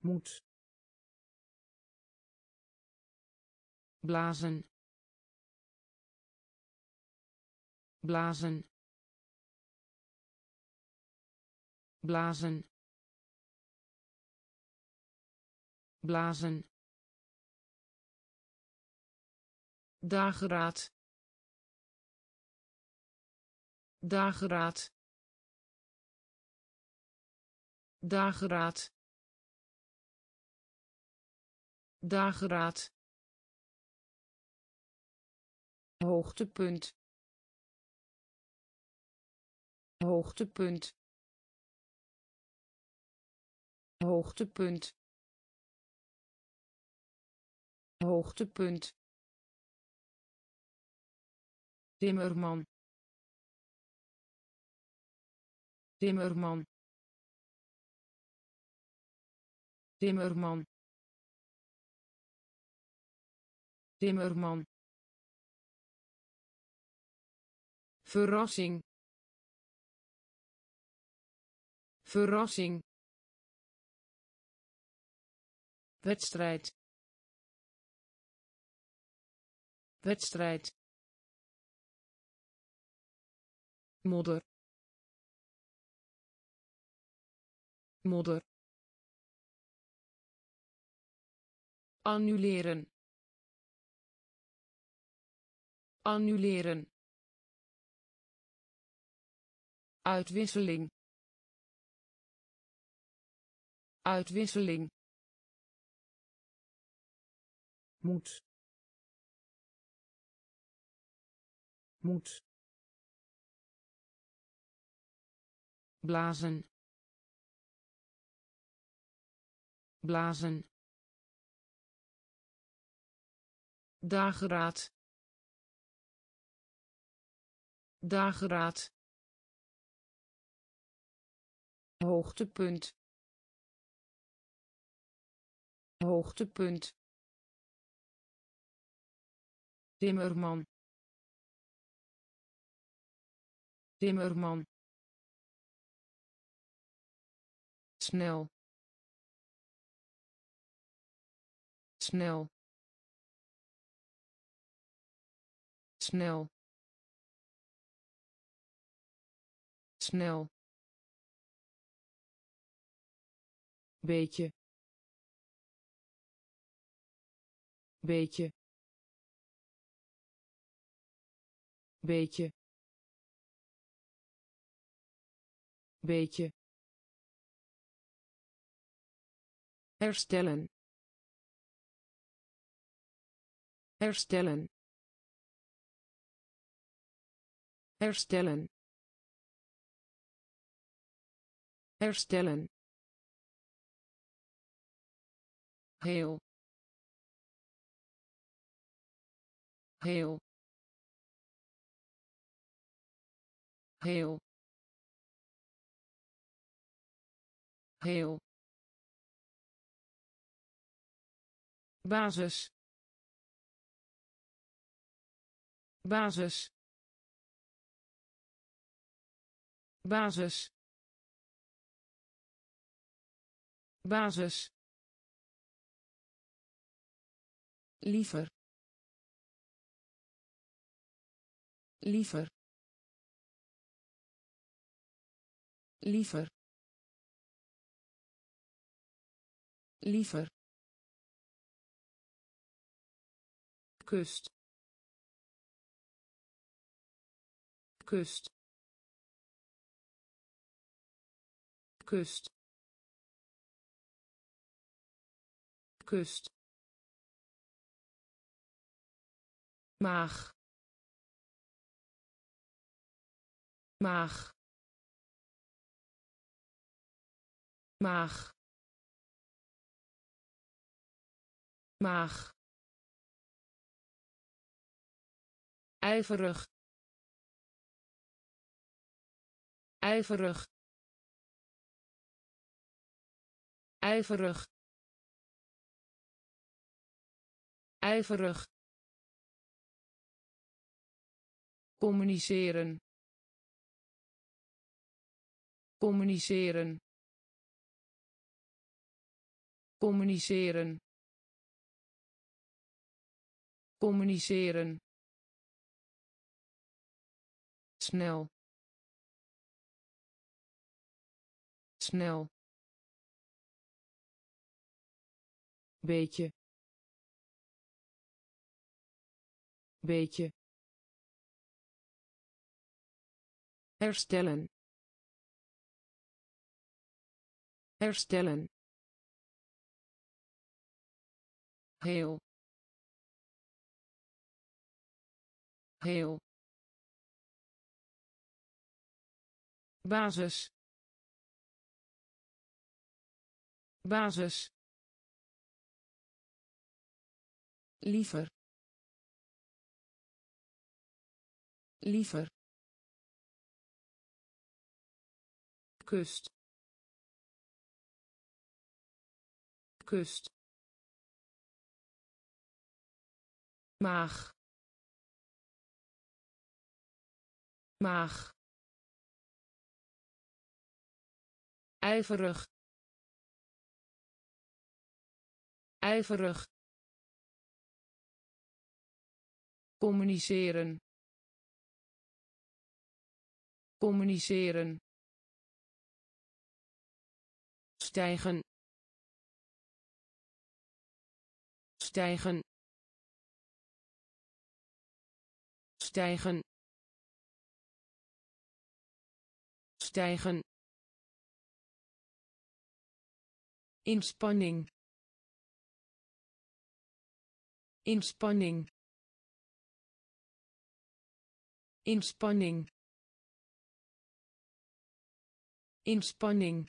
Moet. Blazen. Blazen. Blazen. Blazen dageraad. Dageraad. Dageraad. Dageraad. Hoogtepunt. Hoogtepunt. Hoogtepunt. Hoogtepunt Timmerman. Timmerman. Timmerman. Timmerman. Verrassing. Verrassing. Wedstrijd. Wedstrijd modder modder annuleren. Annuleren. Uitwisseling. Uitwisseling. Moet. Moet blazen. Blazen. Dageraad. Dageraad. Hoogtepunt. Hoogtepunt. Timmerman. Timmerman snel. Snel. Snel. Snel. Beetje. Beetje. Beetje. Beetje herstellen. Herstellen. Herstellen. Herstellen. Heel. Heel. Heel. Heel basis. Basis. Basis. Basis. Liever. Liever. Liever. Liever kust. Kust. Kust. Kust. Maag. Maag. Maag. Maag ijverig. Ijverig. Ijverig. Ijverig. Communiceren. Communiceren. Communiceren. Communiceren snel. Snel. Beetje. Beetje. Herstellen. Herstellen. Heel. Heel basis. Basis. Liever. Liever. Kust. Kust. Maag. Maag ijverig. Ijverig. Communiceren. Communiceren. Stijgen. Stijgen. Stijgen. Stijgen inspanning. Inspanning. Inspanning. Inspanning.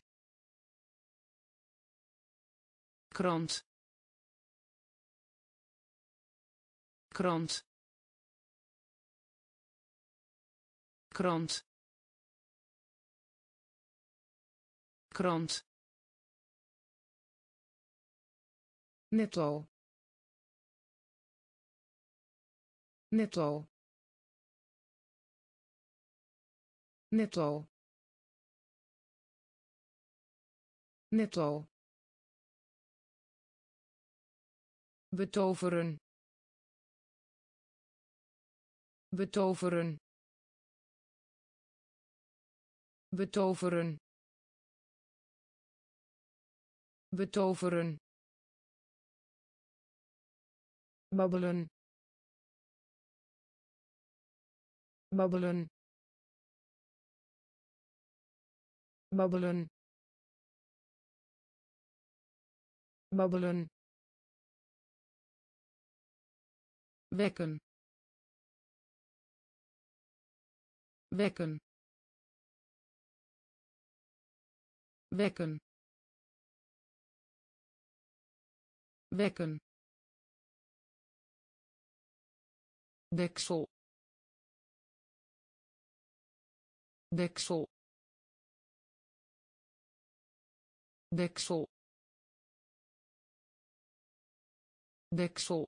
Krant. Krant. Krant. Krant netto. Netto. Netto. Netto. Betoveren. Betoveren. Betoveren. Betoveren babbelen. Babbelen. Babbelen. Babbelen. Wekken. Wekken. Wekken. Wekken deksel. Deksel. Deksel. Deksel.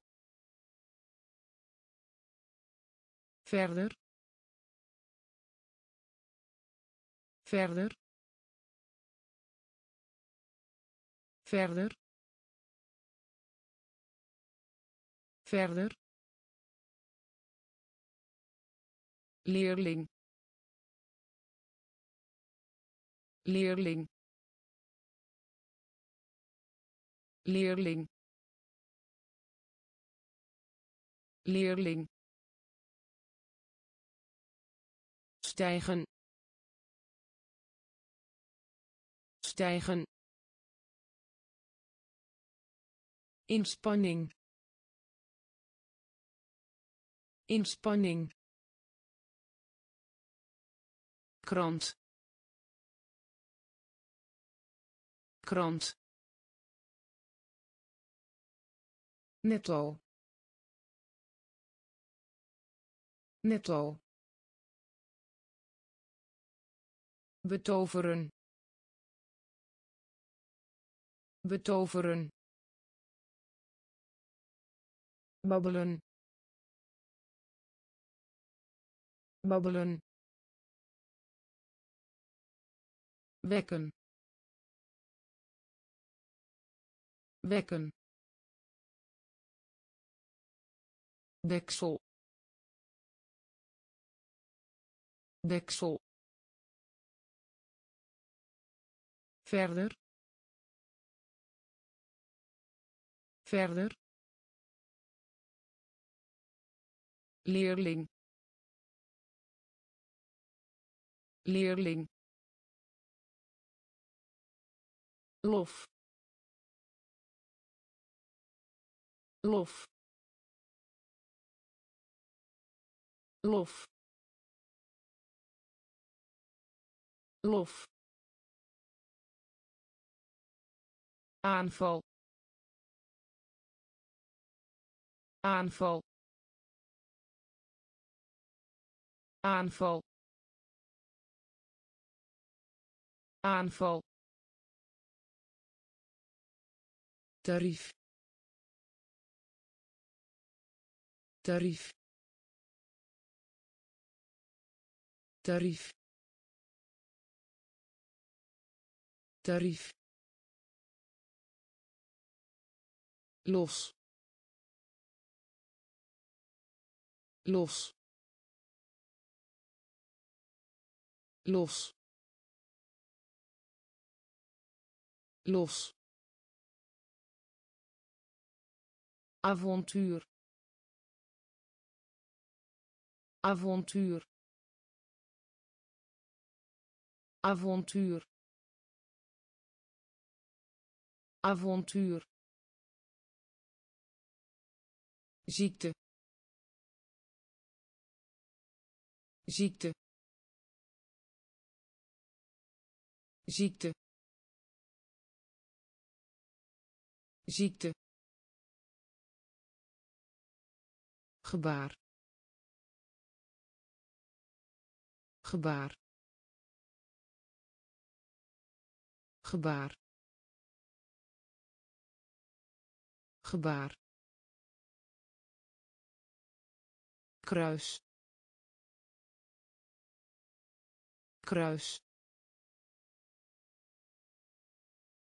Verder. Verder. Verder. Verder leerling. Leerling. Leerling. Leerling. Stijgen. Stijgen. Inspanning. Inspanning krant. Krant. Netto. Netto. Betoveren. Betoveren. Babbelen. Babbelen wekken. Wekken. Deksel. Deksel. Verder. Verder. Leerling. Leerling lof lof lof lof. Aanval aanval aanval. Aanval tarief. Tarief. Tarief. Tarief. Los. Los. Los. Los avontuur. Avontuur. Avontuur. Avontuur. Ziekte. Ziekte. Ziekte. Ziekte gebaar. Gebaar. Gebaar. Gebaar. Kruis. Kruis.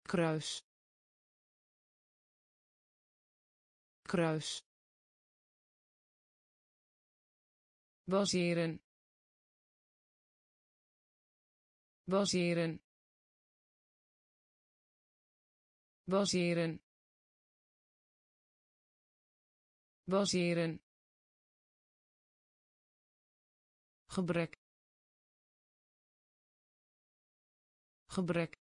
Kruis. Kruis baseren. Baseren. Baseren. Baseren. Gebrek. Gebrek.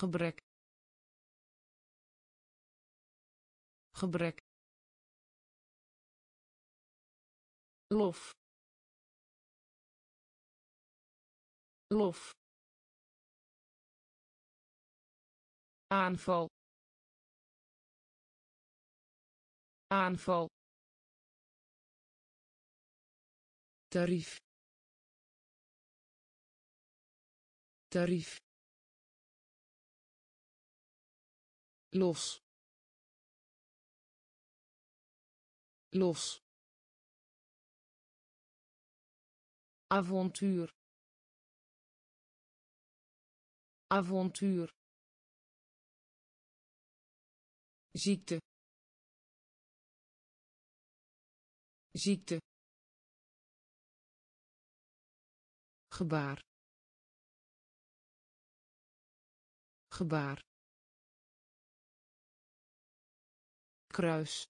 Gebrek. Gebrek lof lof aanval aanval tarief tarief los los avontuur. Avontuur. Ziekte. Ziekte. Gebaar. Gebaar. Kruis.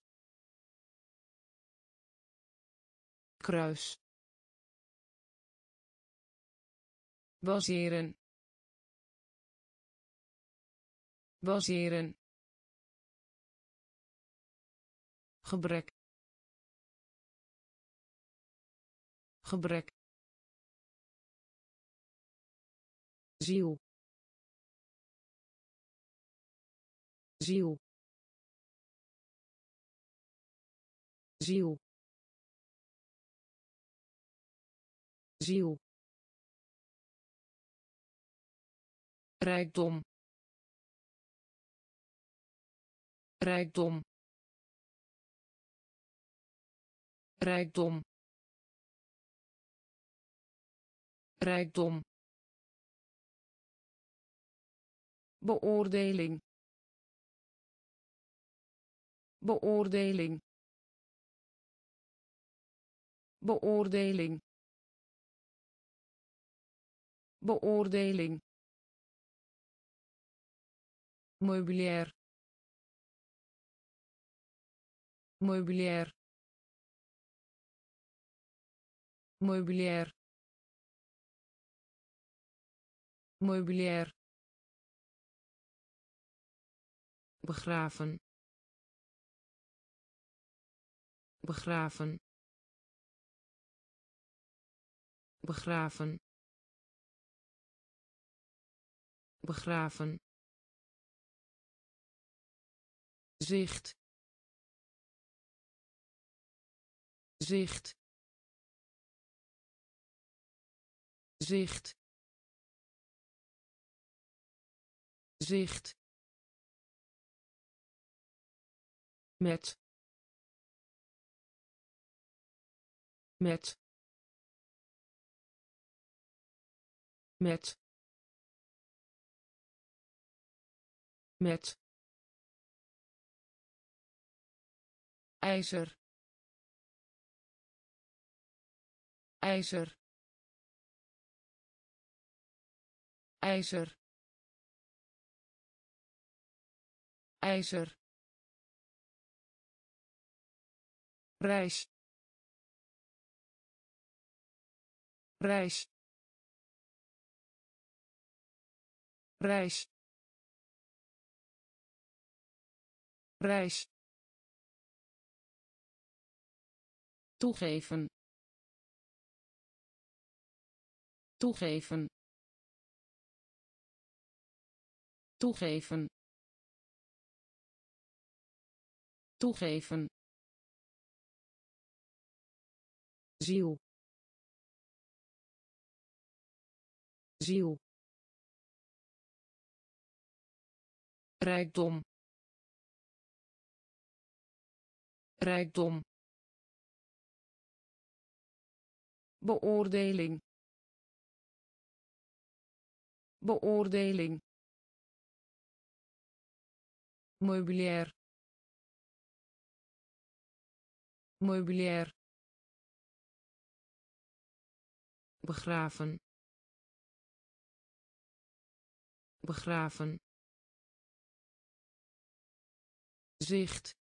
Kruis baseren. Baseren. Gebrek. Gebrek. Ziel. Ziel. Ziel. Ziel rijkdom. Rijkdom. Rijkdom. Rijkdom. Beoordeling. Beoordeling. Beoordeling. Beoordeling meubilair meubilair meubilair meubilair begraven. Begraven. Begraven. Begraven zicht. Zicht. Zicht. Zicht. Met. Met. Met. Met ijzer. Ijzer. Ijzer. Ijzer. Reis. Reis. Reis. Reis toegeven. Toegeven. Toegeven. Toegeven. Ziel. Ziel. Rijkdom. Rijkdom beoordeling. Beoordeling. Meubilair. Meubilair. Begraven. Begraven. Zicht.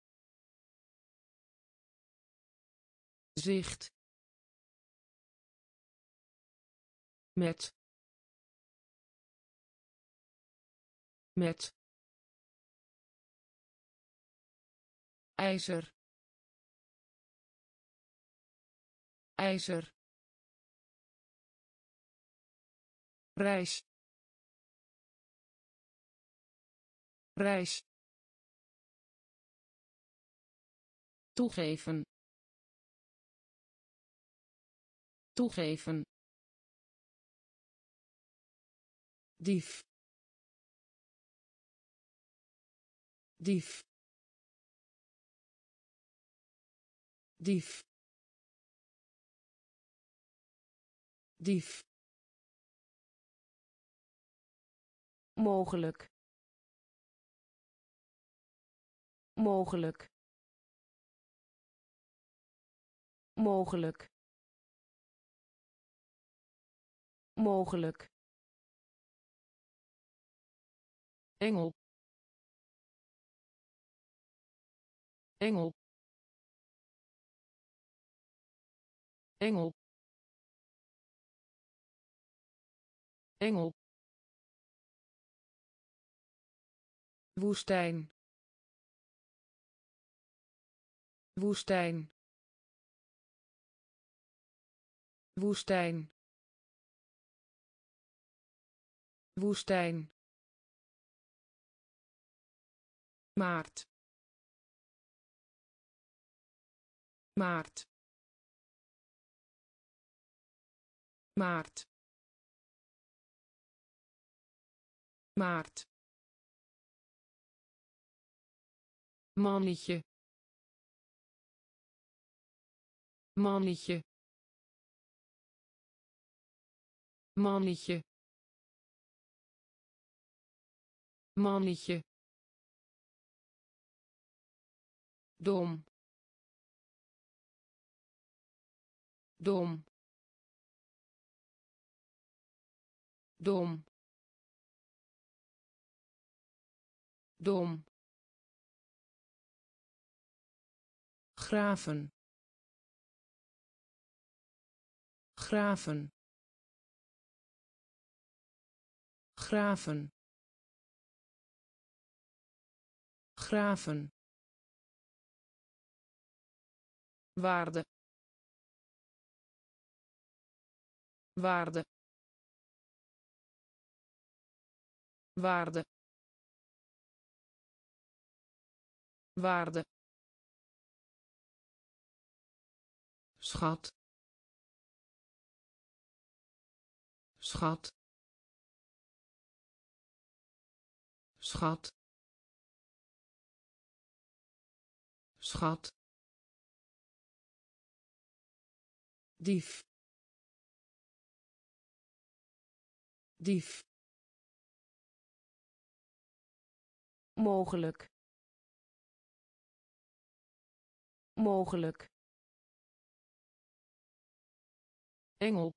Zicht met met ijzer ijzer reis reis toegeven toegeven dief. Dief. Dief. Dief. Mogelijk. Mogelijk. Mogelijk. Mogelijk engel. Engel. Engel. Engel. Woestijn. Woestijn. Woestijn. Woestijn maart. Maart. Maart. Maart. Mannetje. Mannetje. Mannetje. Mannetje dom. Dom. Dom. Dom. Graven. Graven. Graven. Graven waarde waarde waarde waarde. Schat. Schat. Schat. Schat dief. Dief. Mogelijk. Mogelijk. Engel.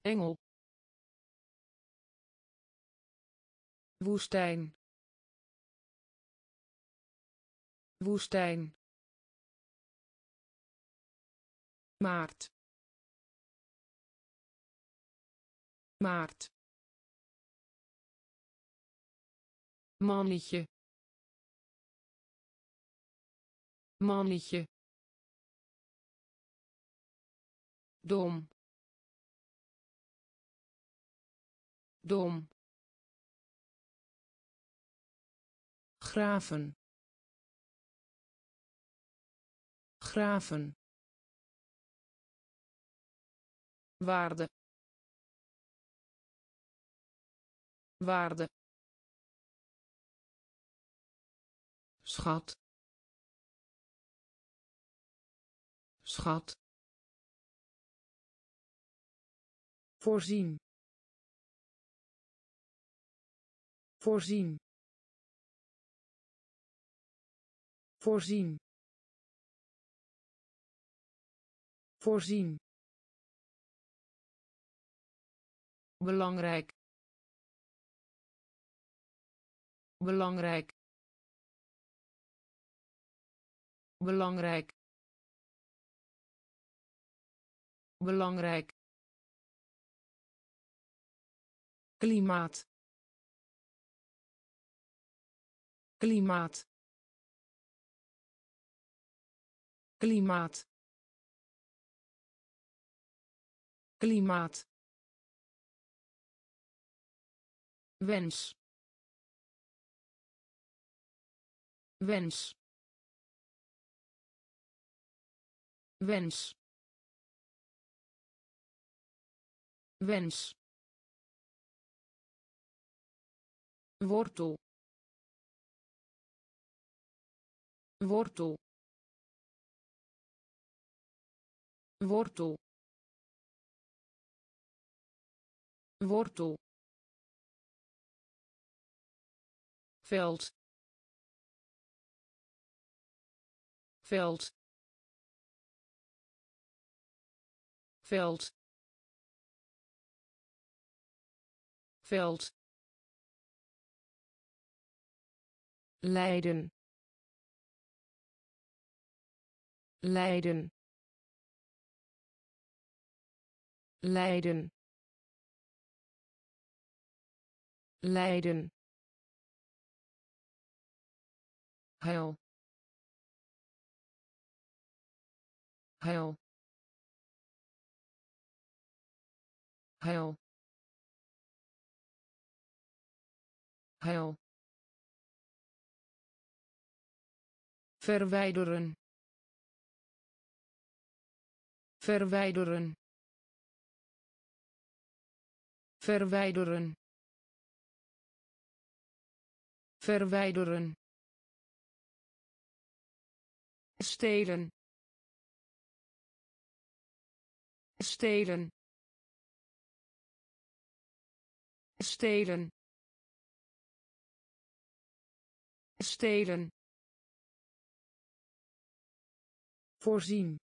Engel. Woestijn. Woestijn maart. Maart. Mannetje. Mannetje. Dom. Dom. Graven. Graven waarde waarde schat schat voorzien voorzien voorzien voorzien belangrijk. Belangrijk. Belangrijk. Belangrijk. Klimaat. Klimaat. Klimaat. Klimaat wens. Wens. Wens. Wens. Wortel. Wortel. Wortel. Wortel veld. Veld. Veld. Veld. Leiden. Leiden. Leiden. Leiden heil. Heil. Heil. Heil. Verwijderen. Verwijderen. Verwijderen. Verwijderen stelen. Stelen. Stelen. Stelen. Voorzien.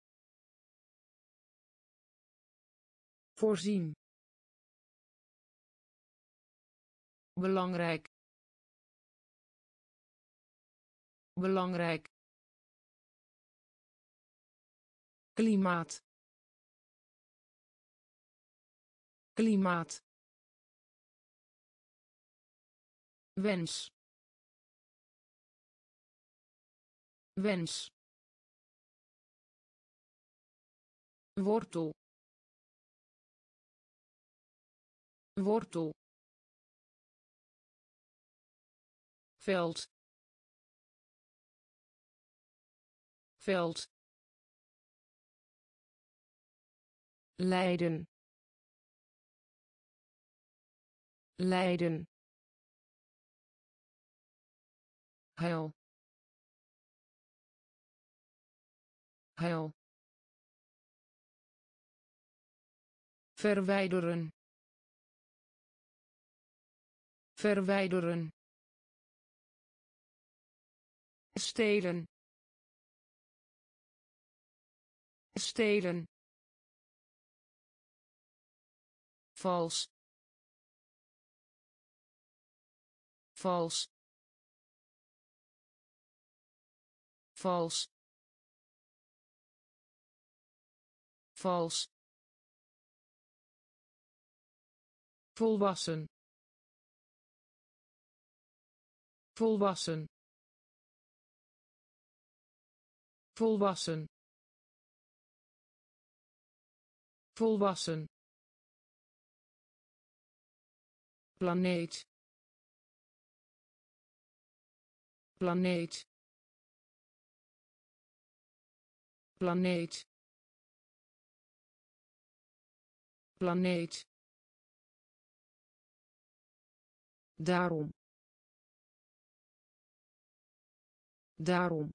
Voorzien. Belangrijk. Belangrijk klimaat. Klimaat. Wens. Wens. Wortel. Wortel. Veld. Veld Leiden. Leiden. Heil heil verwijderen. Verwijderen. Stelen. Stelen vals. Vals. Vals. Vals. Volwassen. Volwassen. Volwassen. Volwassen planeet. Planeet. Planeet. Planeet. Daarom. Daarom.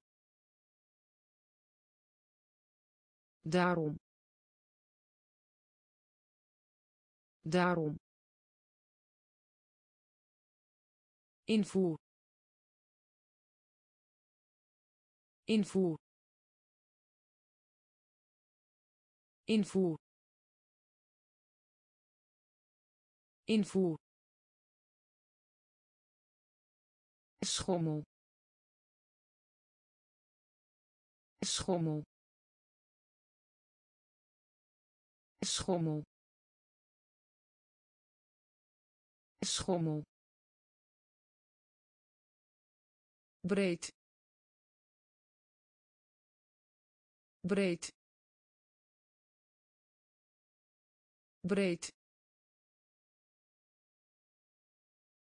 Daarom. Daarom invoer. Invoer. Invoer. Invoer. Schommel. Schommel. Schommel. Schommel breed breed breed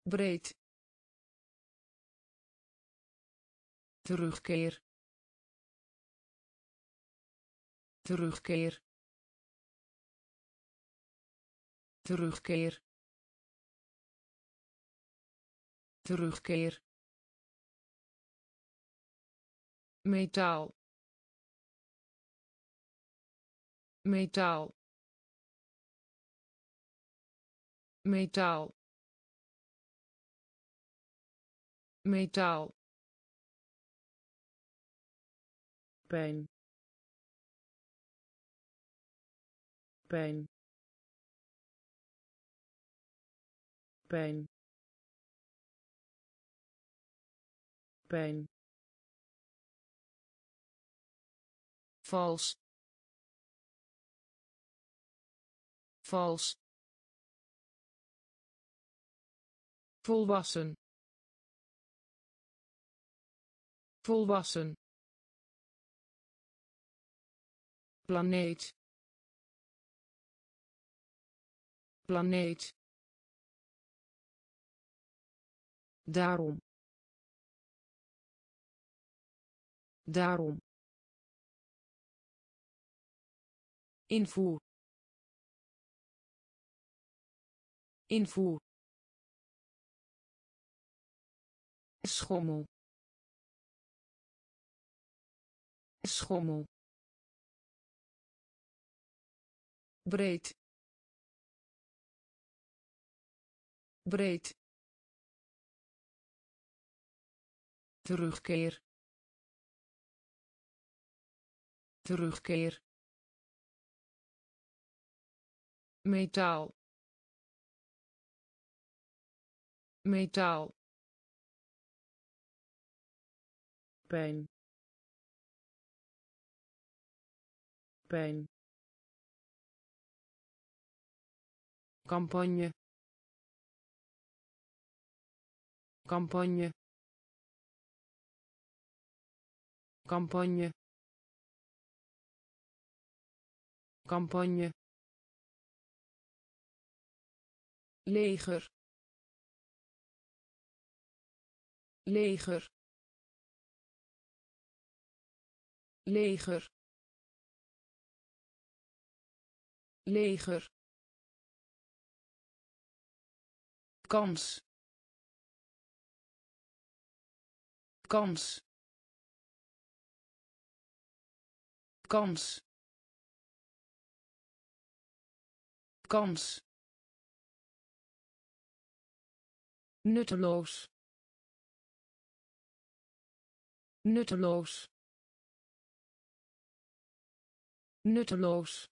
breed. Terugkeer. Terugkeer. Terugkeer. Terugkeer metaal. Metaal. Metaal. Metaal. Pijn. Pijn. Pijn. Pijn vals. Vals. Volwassen. Volwassen. Planeet. Planeet. Daarom. Daarom invoer. Invoer. Schommel. Schommel. Breed. Breed. Terugkeer. Terugkeer metaal. Metaal. Pijn. Pijn. Campagne. Campagne. Campagne. Campagne leger. Leger. Leger. Leger. Kans. Kans. Kans. Kans nutteloos. Nutteloos. Nutteloos.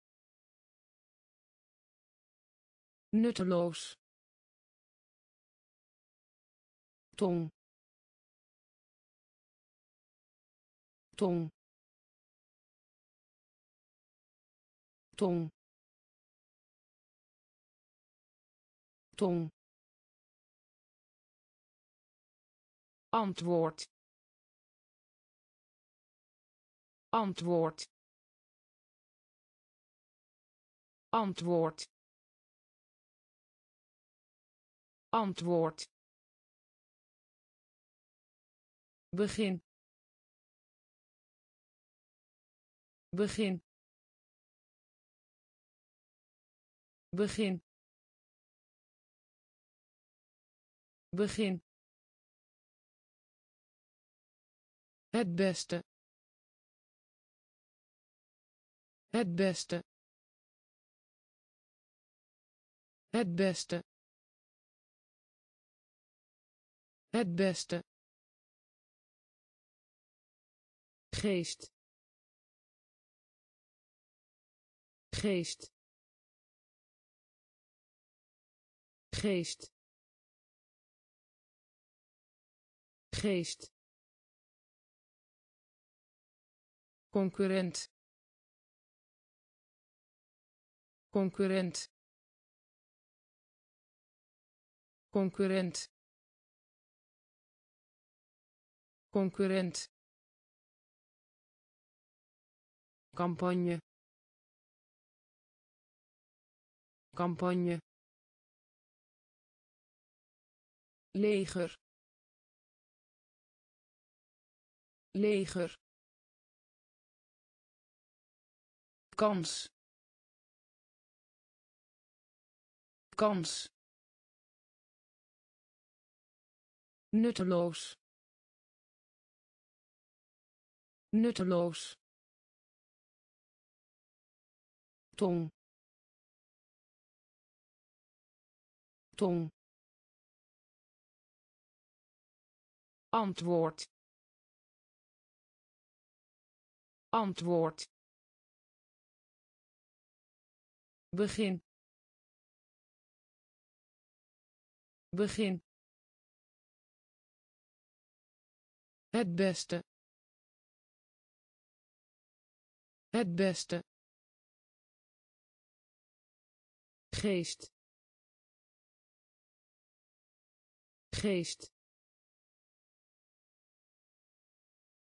Nutteloos. Tong. Tong. Tong. Tong antwoord. Antwoord. Antwoord. Antwoord. Begin. Begin. Begin. Begin het beste. Het beste. Het beste. Het beste. Geest. Geest. Geest. Geest concurrent. Concurrent. Concurrent. Concurrent. Campagne. Campagne. Leger. Leger kans. Kans. Nutteloos. Nutteloos. Tong. Tong. Antwoord. Antwoord begin. Begin. Het beste. Het beste. Geest. Geest.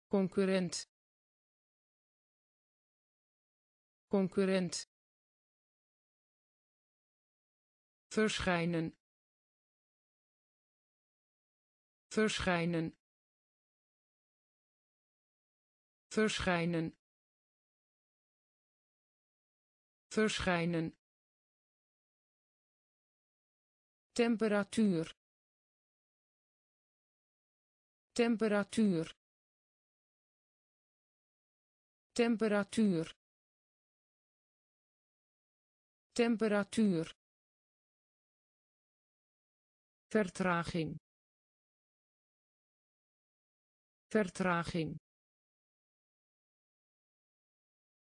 Concurrent. Concurrent verschijnen. Verschijnen. Verschijnen. Verschijnen. Temperatuur. Temperatuur. Temperatuur. Temperatuur vertraging. Vertraging.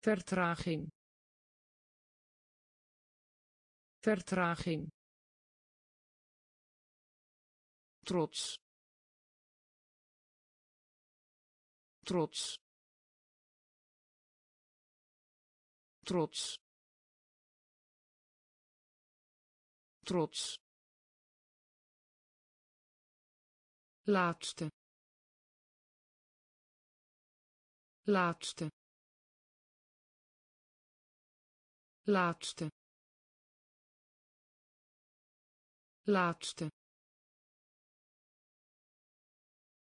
Vertraging. Vertraging. Trots. Trots. Trots. Trots laatste. Laatste. Laatste. Laatste.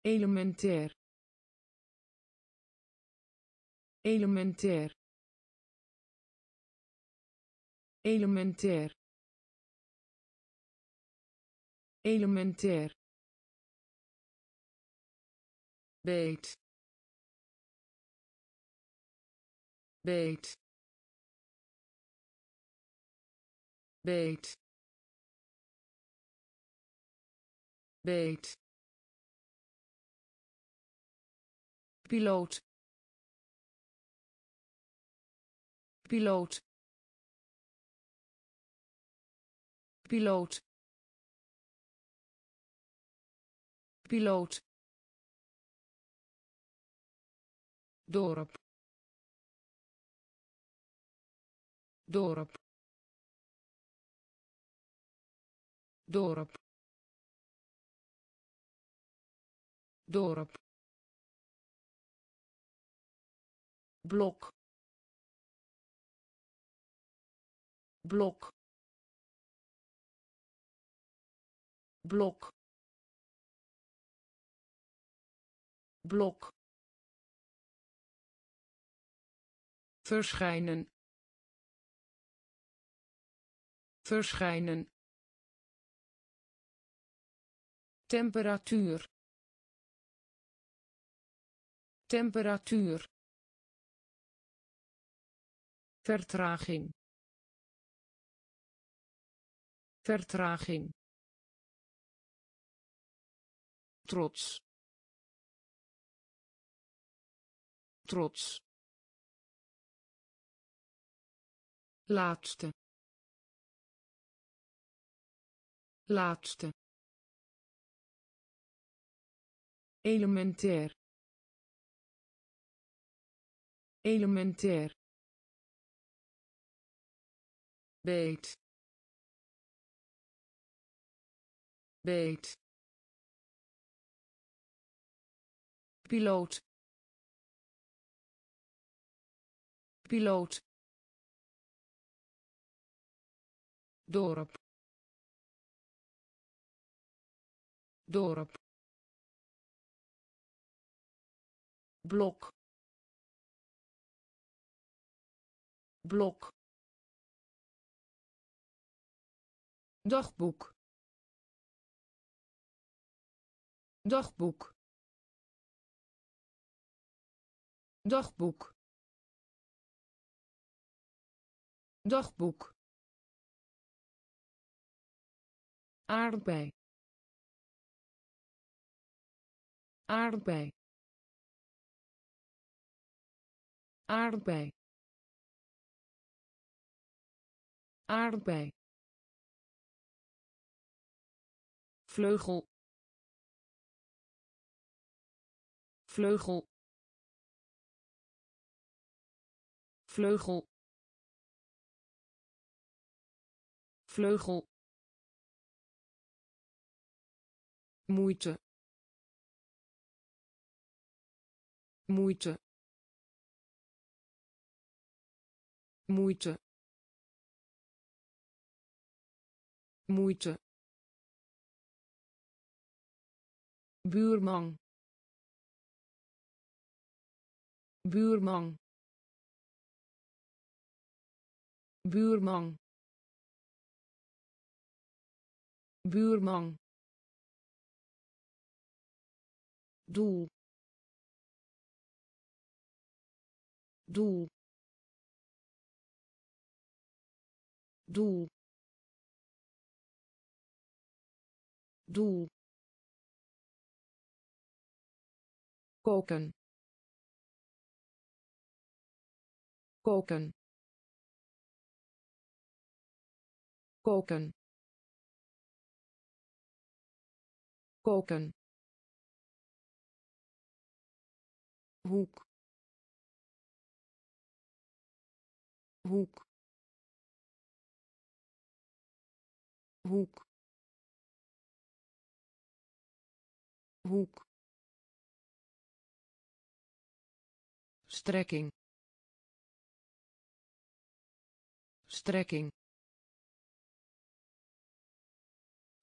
Elementair. Elementair. Elementair. Elementair beet. Beet. Beet. Beet. Piloot. Piloot. Piloot. Piloot dorp. Dorp. Dorp. Dorp. Blok. Blok. Blok. Blok verschijnen. Verschijnen. Temperatuur. Temperatuur. Vertraging. Vertraging. Trots. Trots laatste. Laatste. Elementair. Elementair. Beet. Beet. Piloot. Piloot dorp. Dorp. Blok. Blok. Dagboek. Dagboek. Dagboek. Dagboek aardbei aardbei aardbei aardbei vleugel. Vleugel. Vleugel. Vleugel moeite moeite moeite moeite buurman. Buurman. Buurman. Buurman doel. Doel. Doel. Doel. Koken. Koken. Koken. Koken hoek. Hoek. Hoek. Hoek. Strekking. Strekking.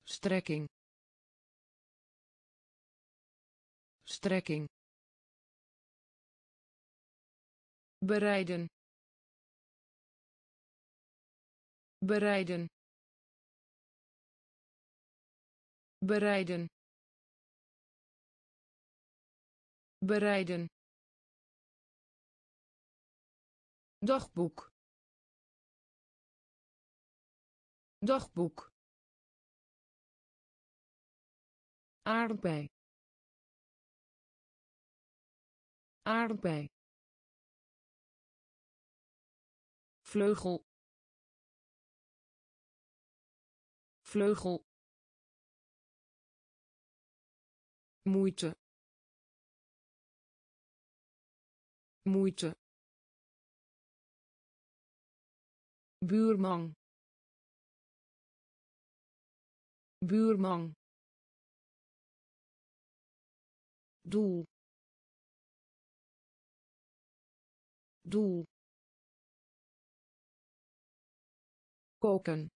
Strekking. Strekking bereiden bereiden bereiden bereiden. Dagboek. Dagboek. Aardbei. Aardbei vleugel. Vleugel. Moeite. Moeite. Buurman. Buurman. Doel. Doel koken.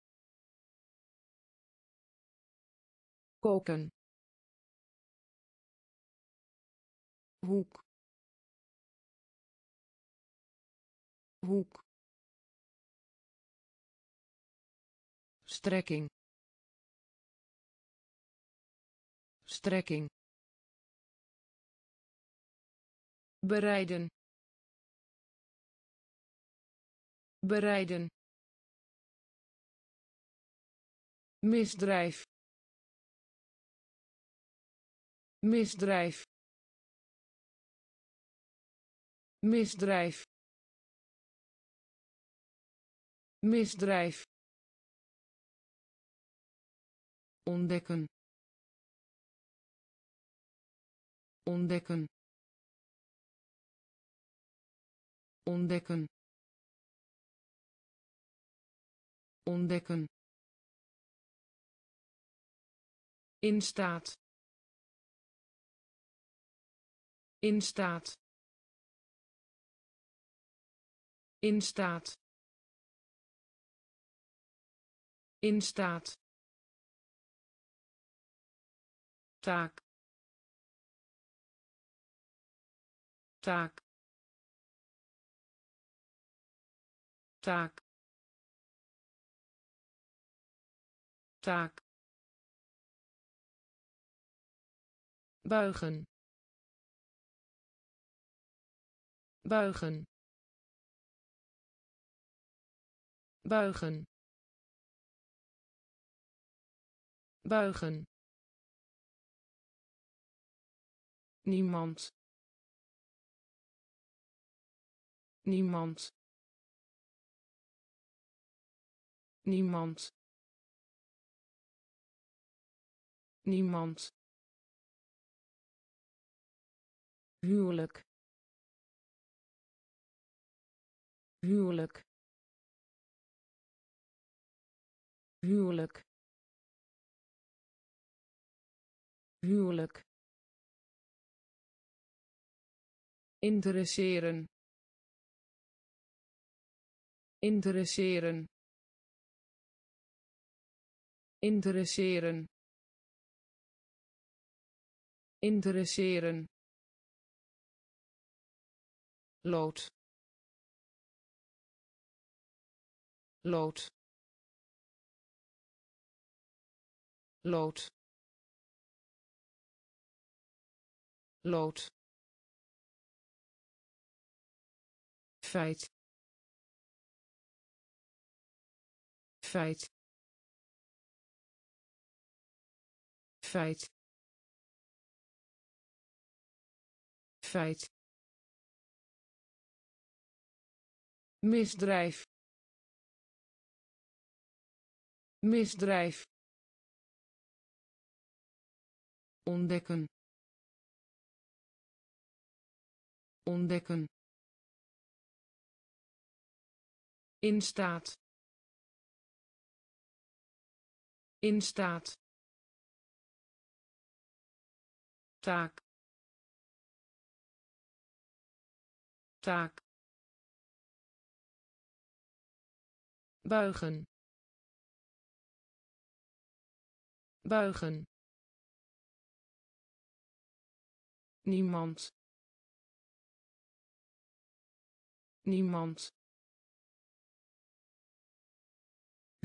Koken. Hoek. Hoek. Strekking. Strekking. Bereiden. Bereiden misdrijf misdrijf misdrijf misdrijf. Ontdekken ontdekken ontdekken. Ontdekken in staat. In staat. In staat. In staat. Taak. Taak. Taak. Taak buigen. Buigen. Buigen. Buigen. Niemand. Niemand. Niemand. Niemand huwelijk. Huwelijk. Huwelijk. Huwelijk. Interesseren. Interesseren. Interesseren. Interesseren lood. Lood. Lood. Lood. Feit. Feit. Feit. Feit misdrijf misdrijf ontdekken ontdekken in staat in staat taak taak buigen. Buigen. Niemand. Niemand.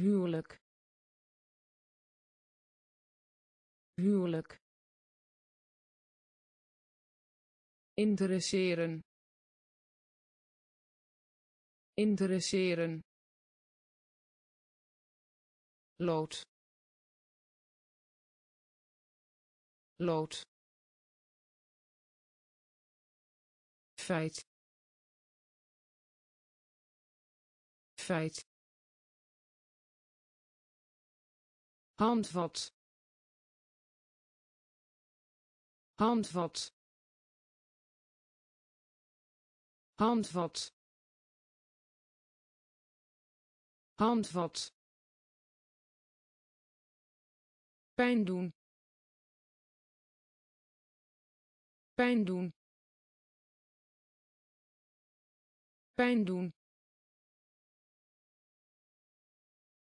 Huwelijk. Huwelijk. Interesseren. Interesseren lood. Lood. Feit. Feit. Handvat. Handvat. Handvat. Handvat pijn doen. Pijn doen. Pijn doen.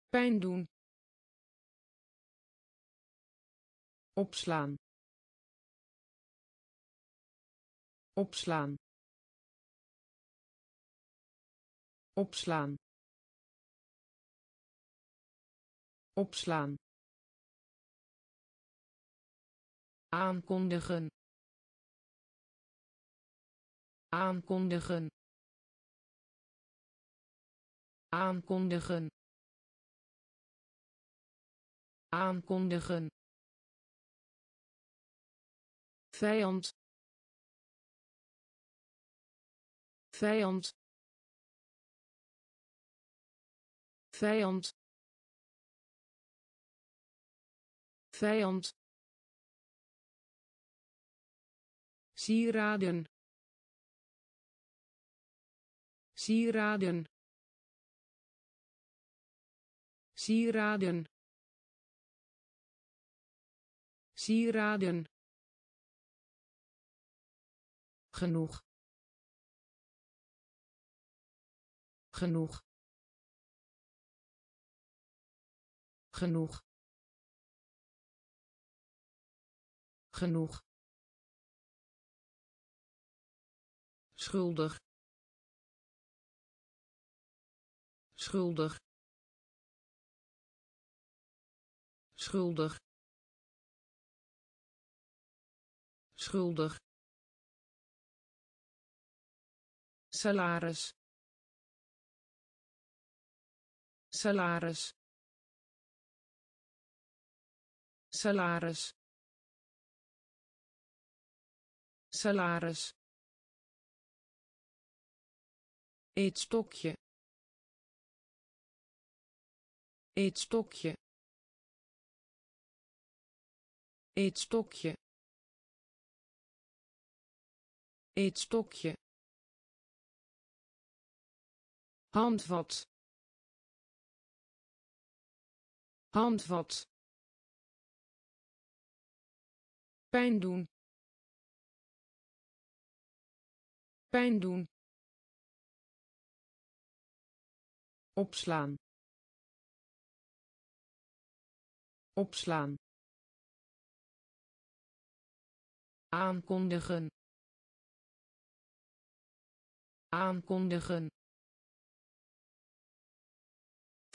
Pijn doen. Opslaan. Opslaan. Opslaan. Opslaan aankondigen. Aankondigen. Aankondigen. Aankondigen. Vijand. Vijand. Vijand. Vijand sieraden. Sieraden. Sieraden. Sieraden. Genoeg. Genoeg. Genoeg. Genoeg schuldig. Schuldig. Schuldig. Schuldig. Salaris. Salaris. Salaris. Salaris eetstokje eetstokje eetstokje eetstokje handvat. Handvat. Pijn doen. Pijn doen opslaan. Opslaan. Aankondigen. Aankondigen.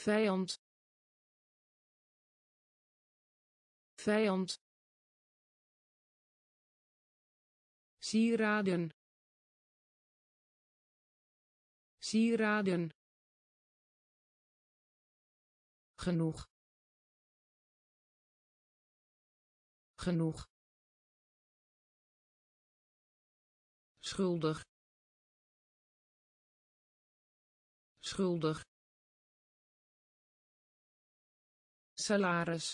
Vijand. Vijand. Sieraden. Sieraden genoeg. Genoeg. Schuldig. Schuldig. Salaris.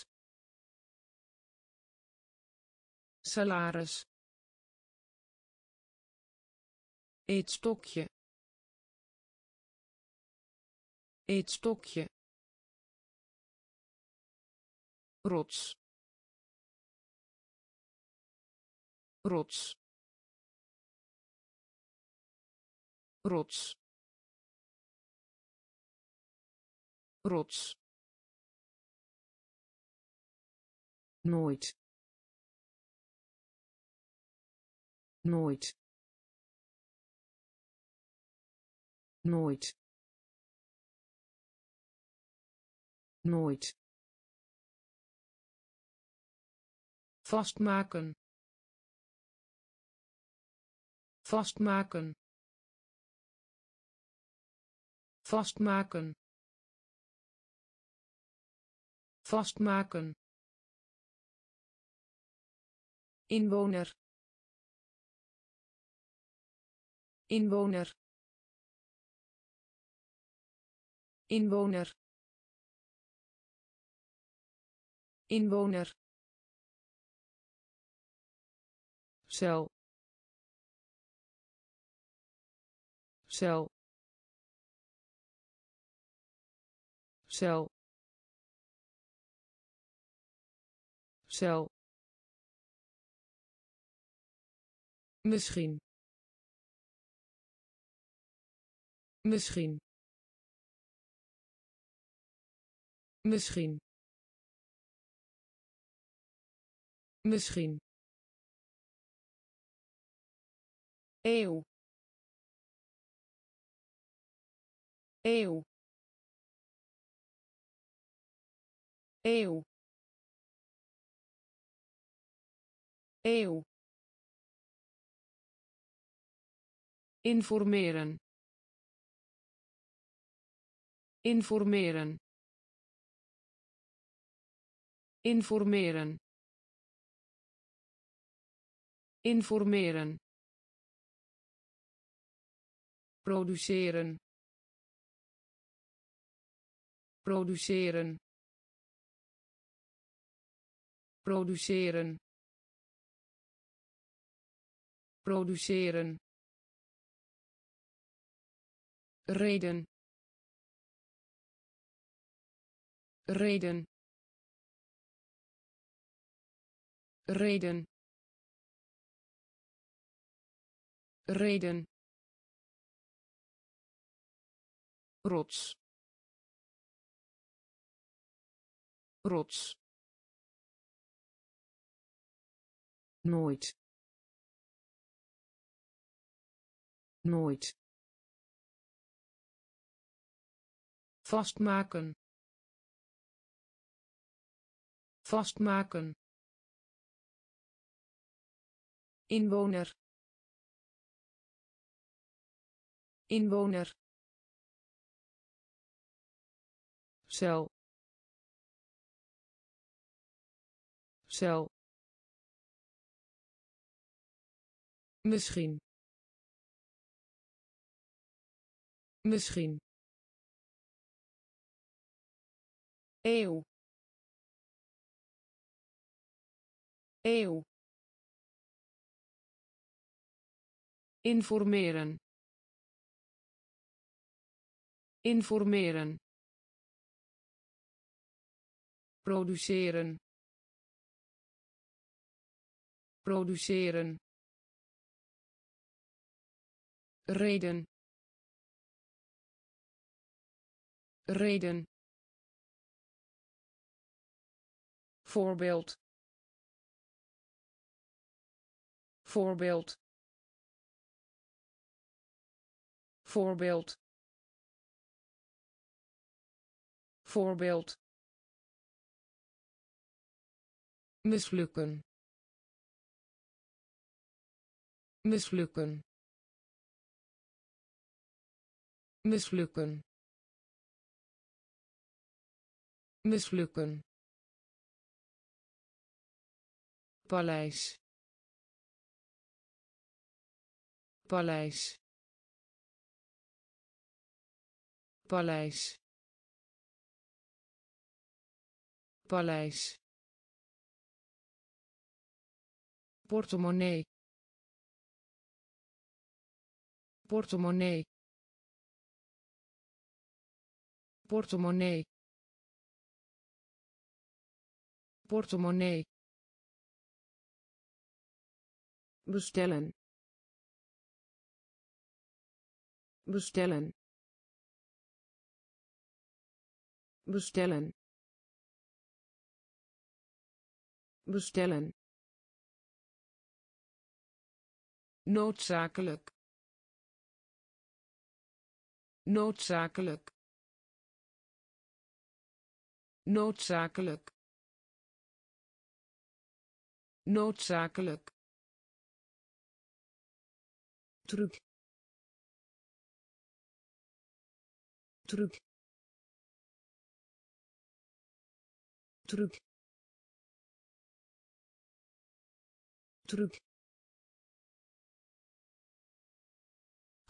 Salaris. Eetstokje. Eetstokje rots. Rots. Rots. Rots. Nooit. Nooit. Nooit. Nooit vastmaken. Vastmaken. Vastmaken. Vastmaken. Inwoner. Inwoner. Inwoner. Inwoner cel cel cel cel Misschien. Misschien. Misschien. Misschien. Eeuw. Eeuw. Eeuw. Eeuw. Informeren. Informeren. Informeren. Informeren produceren. Produceren. Produceren. Produceren. Reden. Reden. Reden. Reden rots. Rots. Nooit. Nooit. Vastmaken. Vastmaken. Inwoner. Inwoner cel. Cel. Misschien. Misschien. Eeuw. Eeuw. Informeren. Informeren produceren. Produceren. Reden. Reden. Voorbeeld. Voorbeeld. Voorbeeld. Voorbeeld mislukken. Mislukken. Mislukken. Mislukken. Paleis. Paleis. Paleis. Paleis portemonnee. Portemonnee. Portemonnee. Portemonnee. Bestellen. Bestellen. Bestellen. Bestellen noodzakelijk. Noodzakelijk. Noodzakelijk. Noodzakelijk. Truc. Truc. Truc. Truc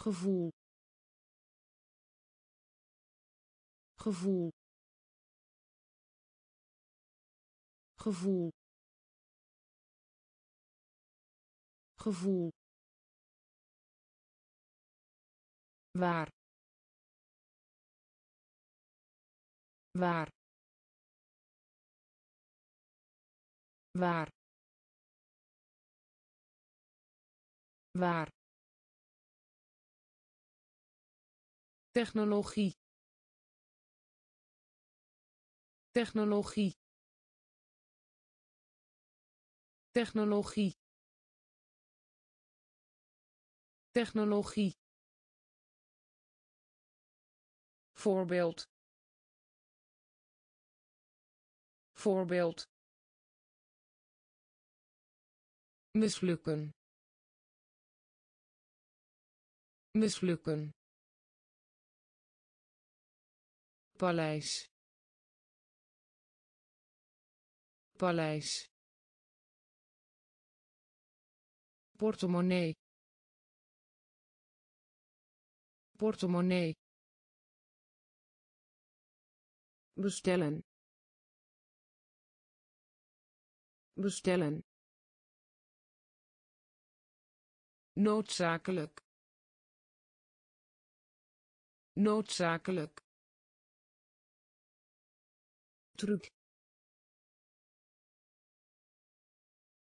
gevoel. Gevoel. Gevoel. Gevoel. Waar. Waar. Waar. Waar technologie. Technologie. Technologie. Technologie. Voorbeeld. Voorbeeld. Mislukken. Mislukken paleis. Paleis. Portemonnee. Portemonnee. Bestellen. Bestellen. Noodzakelijk. Noodzakelijk truc.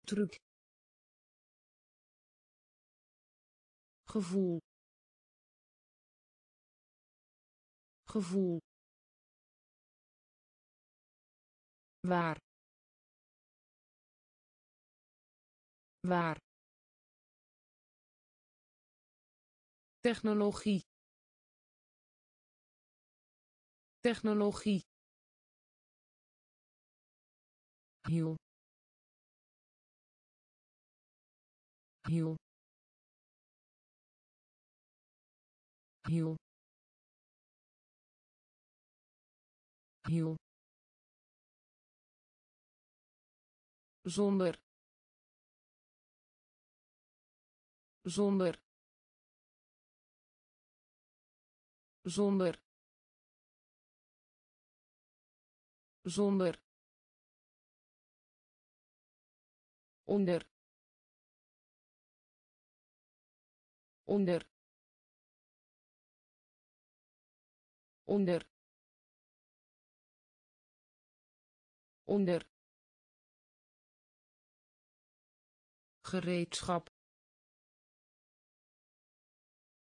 Truc. Gevoel. Gevoel. Waar. Waar. Technologie. Technologie hiel. Hiel. Hiel. Hiel. Zonder. Zonder. Zonder. Zonder onder onder onder onder. Gereedschap.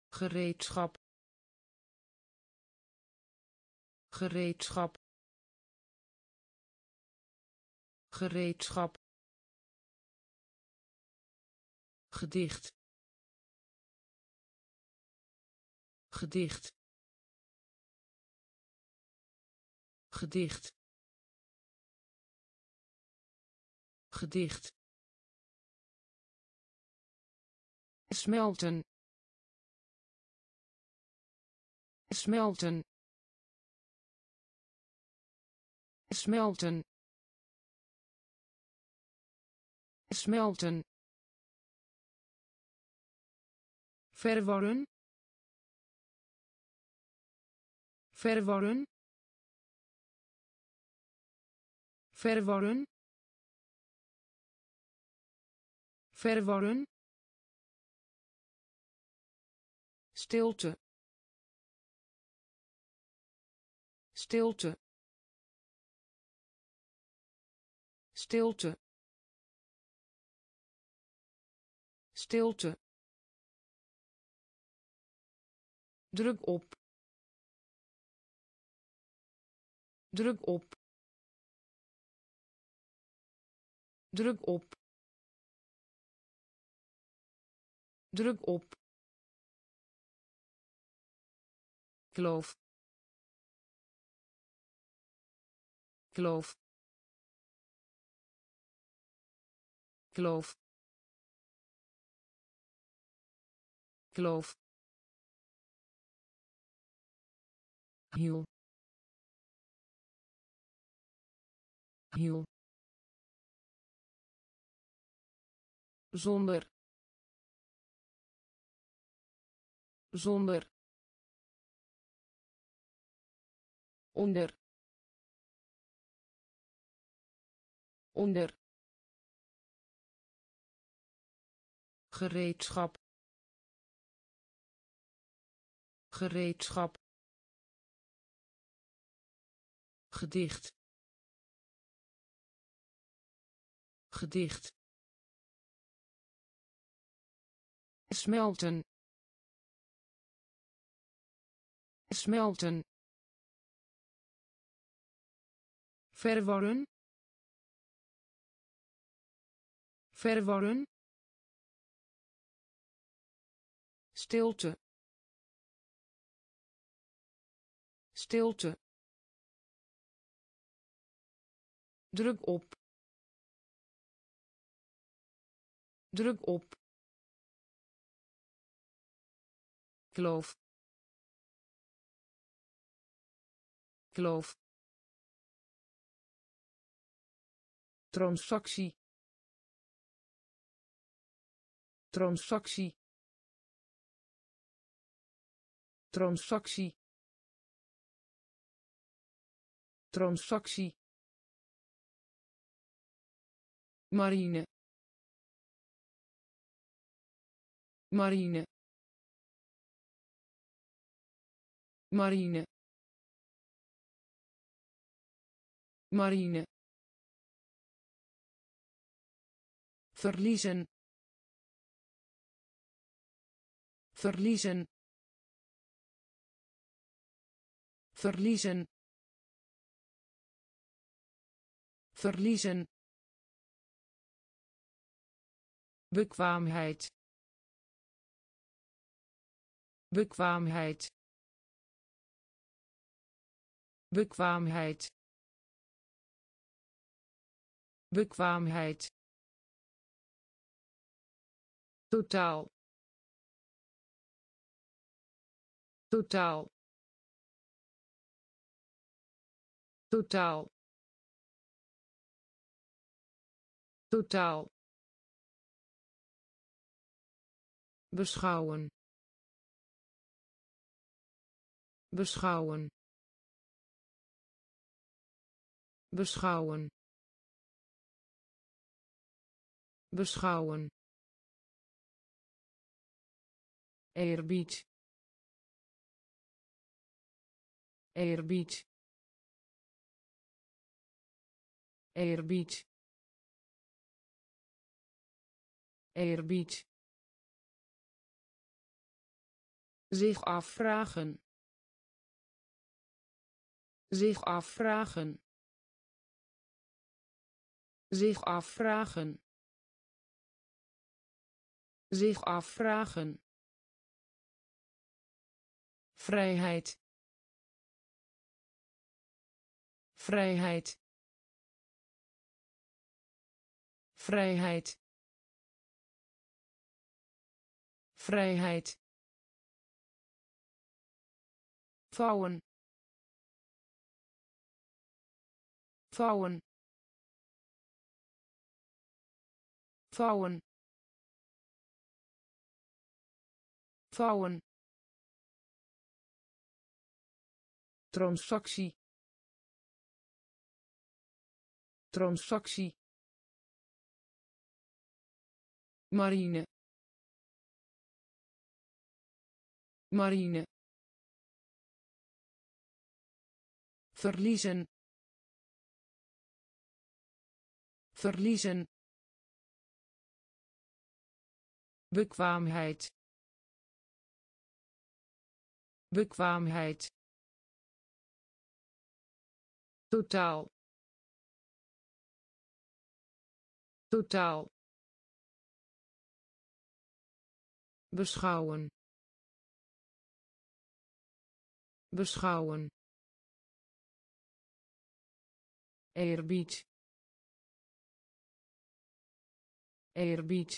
Gereedschap. Gereedschap. Gereedschap gedicht. Gedicht. Gedicht. Gedicht. Smelten. Smelten. Smelten. Smelten verworren verworren verworren verworren stilte. Stilte. Stilte. Stilte druk op. Druk op. Druk op. Druk op. Kloof kloof kloof kloof hiel. Hiel. Zonder. Zonder. Onder. Onder. Gereedschap. Gereedschap gedicht. Gedicht. Smelten. Smelten. Verworren verworren stilte. Stilte druk op. Druk op. Kloof kloof transactie. Transactie. Transactie. Transactie marine. Marine. Marine. Marine. Verliezen. Verliezen. Verliezen. Verliezen bekwaamheid bekwaamheid bekwaamheid bekwaamheid. Totaal. Totaal. Totaal. Totaal beschouwen. Beschouwen. Beschouwen. Beschouwen. Eerbied. Eerbied. Eerbied. Eerbied zich afvragen. Zich afvragen. Zich afvragen. Zich afvragen. Vrijheid. Vrijheid. Vrijheid. Vrijheid vouwen vouwen vouwen vouwen transactie. Transactie. Marine. Marine verliezen. Verliezen. Bekwaamheid. Bekwaamheid. Totaal. Totaal. Beschouwen. Beschouwen eerbied eerbied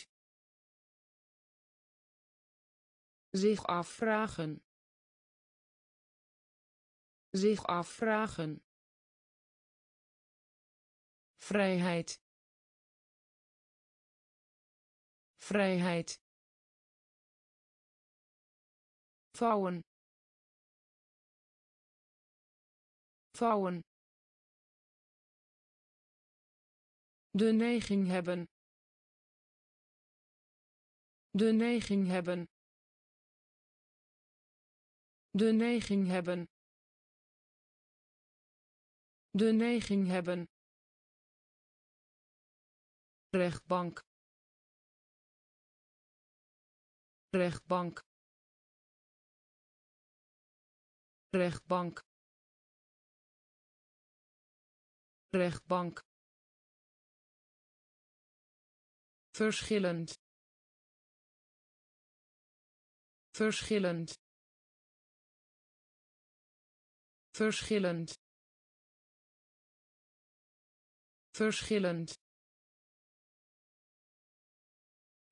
zich afvragen. Zich afvragen. Vrijheid. Vrijheid. Vouwen. Vouwen de neiging hebben. De neiging hebben. De neiging hebben. De neiging hebben. Rechtbank. Rechtbank. Rechtbank. Rechtbank verschillend. Verschillend. Verschillend. Verschillend.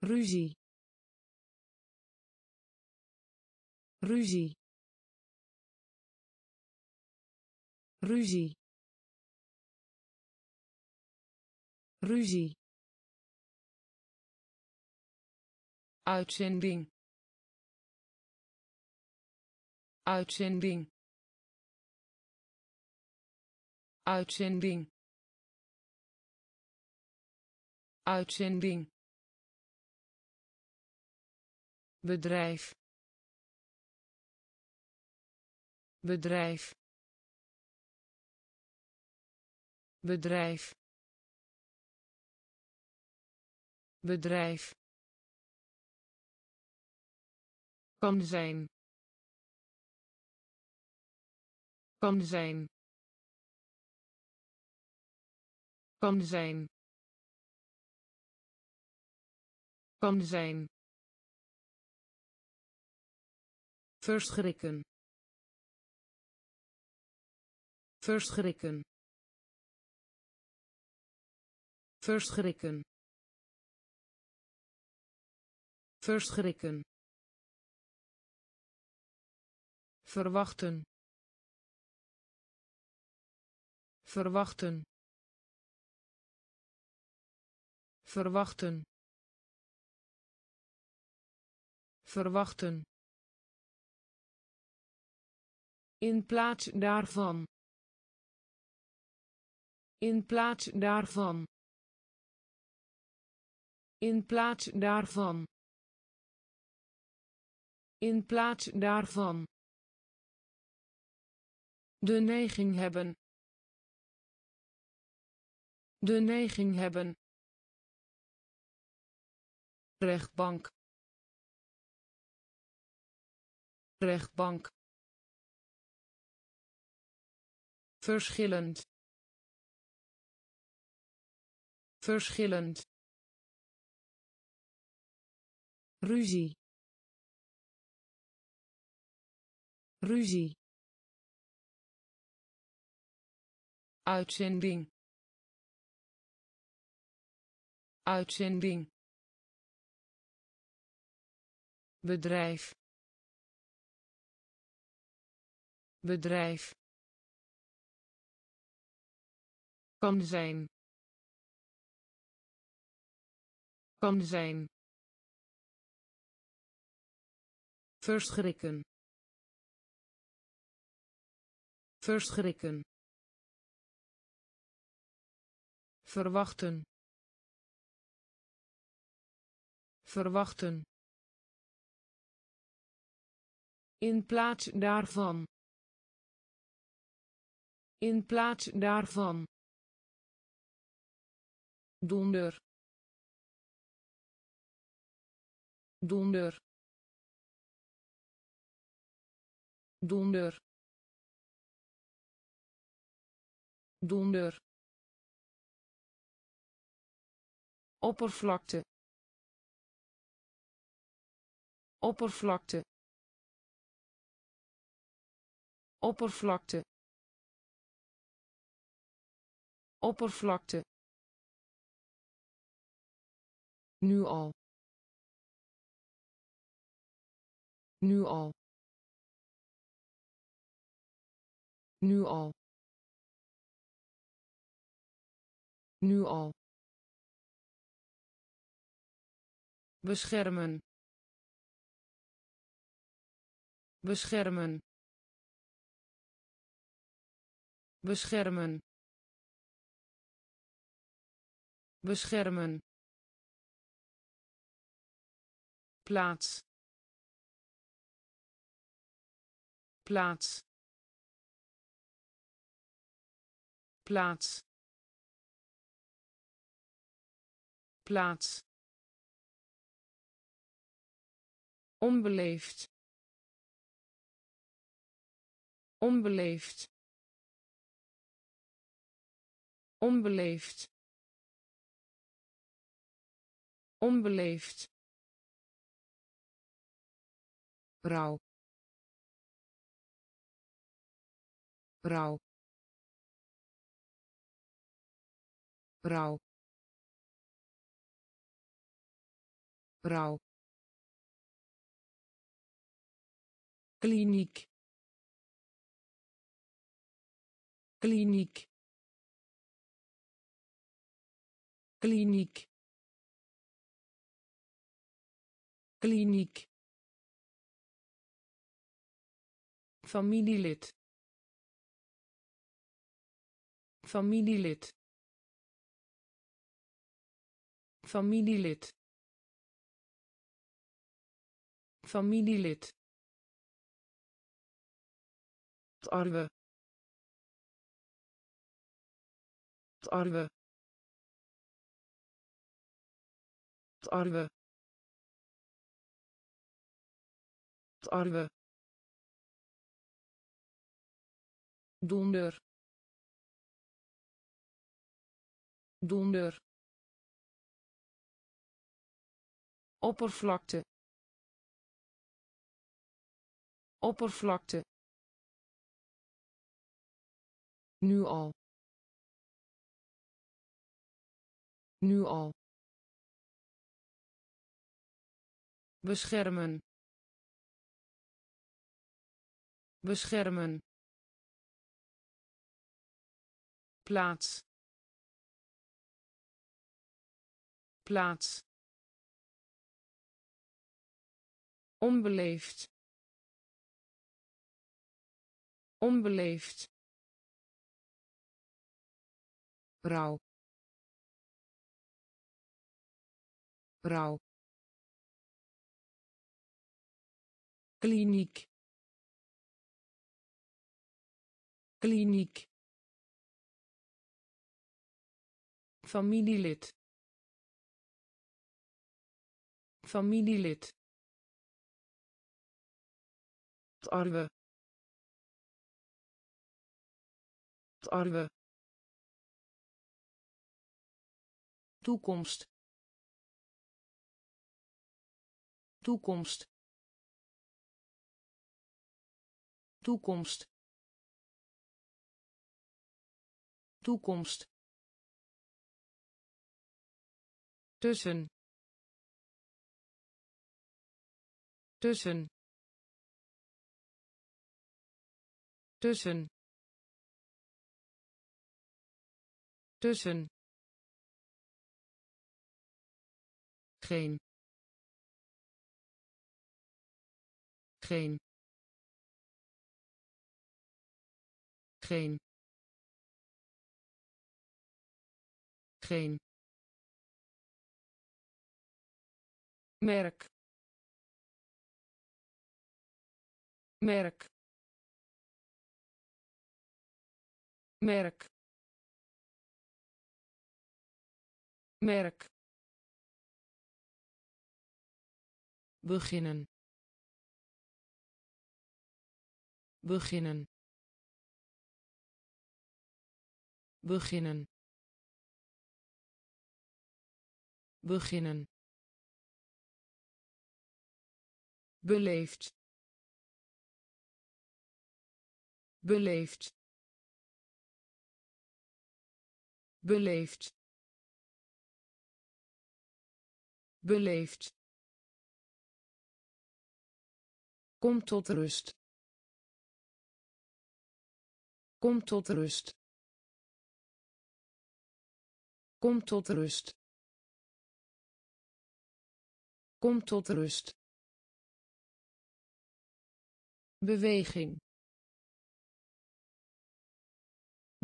Ruzie. Ruzie. Ruzie. Ruzie uitzending. Uitzending. Uitzending. Uitzending. Bedrijf. Bedrijf. Bedrijf. Bedrijf kan zijn. Kan zijn. Kan zijn. Kan zijn. Verschrikken. Verschrikken. Verschrikken. Verschrikken verwachten. Verwachten. Verwachten. Verwachten. In plaats daarvan. In plaats daarvan. In plaats daarvan. In plaats daarvan de neiging hebben. De neiging hebben. Rechtbank. Rechtbank. Verschillend. Verschillend. Ruzie. Ruzie uitzending. Uitzending. Bedrijf. Bedrijf. Kan zijn. Kan zijn. Verschrikken. Verschrikken verwachten. Verwachten. In plaats daarvan. In plaats daarvan. Donder. Donder. Donder. Donder oppervlakte oppervlakte oppervlakte oppervlakte. Nu al. Nu al. Nu al. Nu al beschermen. Beschermen. Beschermen. Beschermen. Plaats. Plaats. Plaats. Plaats onbeleefd. Onbeleefd. Onbeleefd. Onbeleefd. Rouw rouw rouw rouw kliniek. Kliniek. Kliniek. Kliniek. Familielid. Familielid. Familielid. Familielid tarwe tarwe tarwe tarwe donder. Donder. Oppervlakte. Oppervlakte nu al. Nu al. Beschermen. Beschermen. Plaats. Plaats. Onbeleefd. Onbeleefd rouw rouw kliniek. Kliniek. Familielid. Familielid. Tarwe. Tarwe toekomst. Toekomst. Toekomst. Toekomst. Tussen. Tussen. Tussen. Tussen geen. Geen. Geen. Geen. Merk. Merk. Merk. Merk beginnen. Beginnen. Beginnen. Beginnen. Beleefd. Beleefd. Beleefd. Beleefd Kom tot rust. Kom tot rust. Kom tot rust. Kom tot rust. Beweging.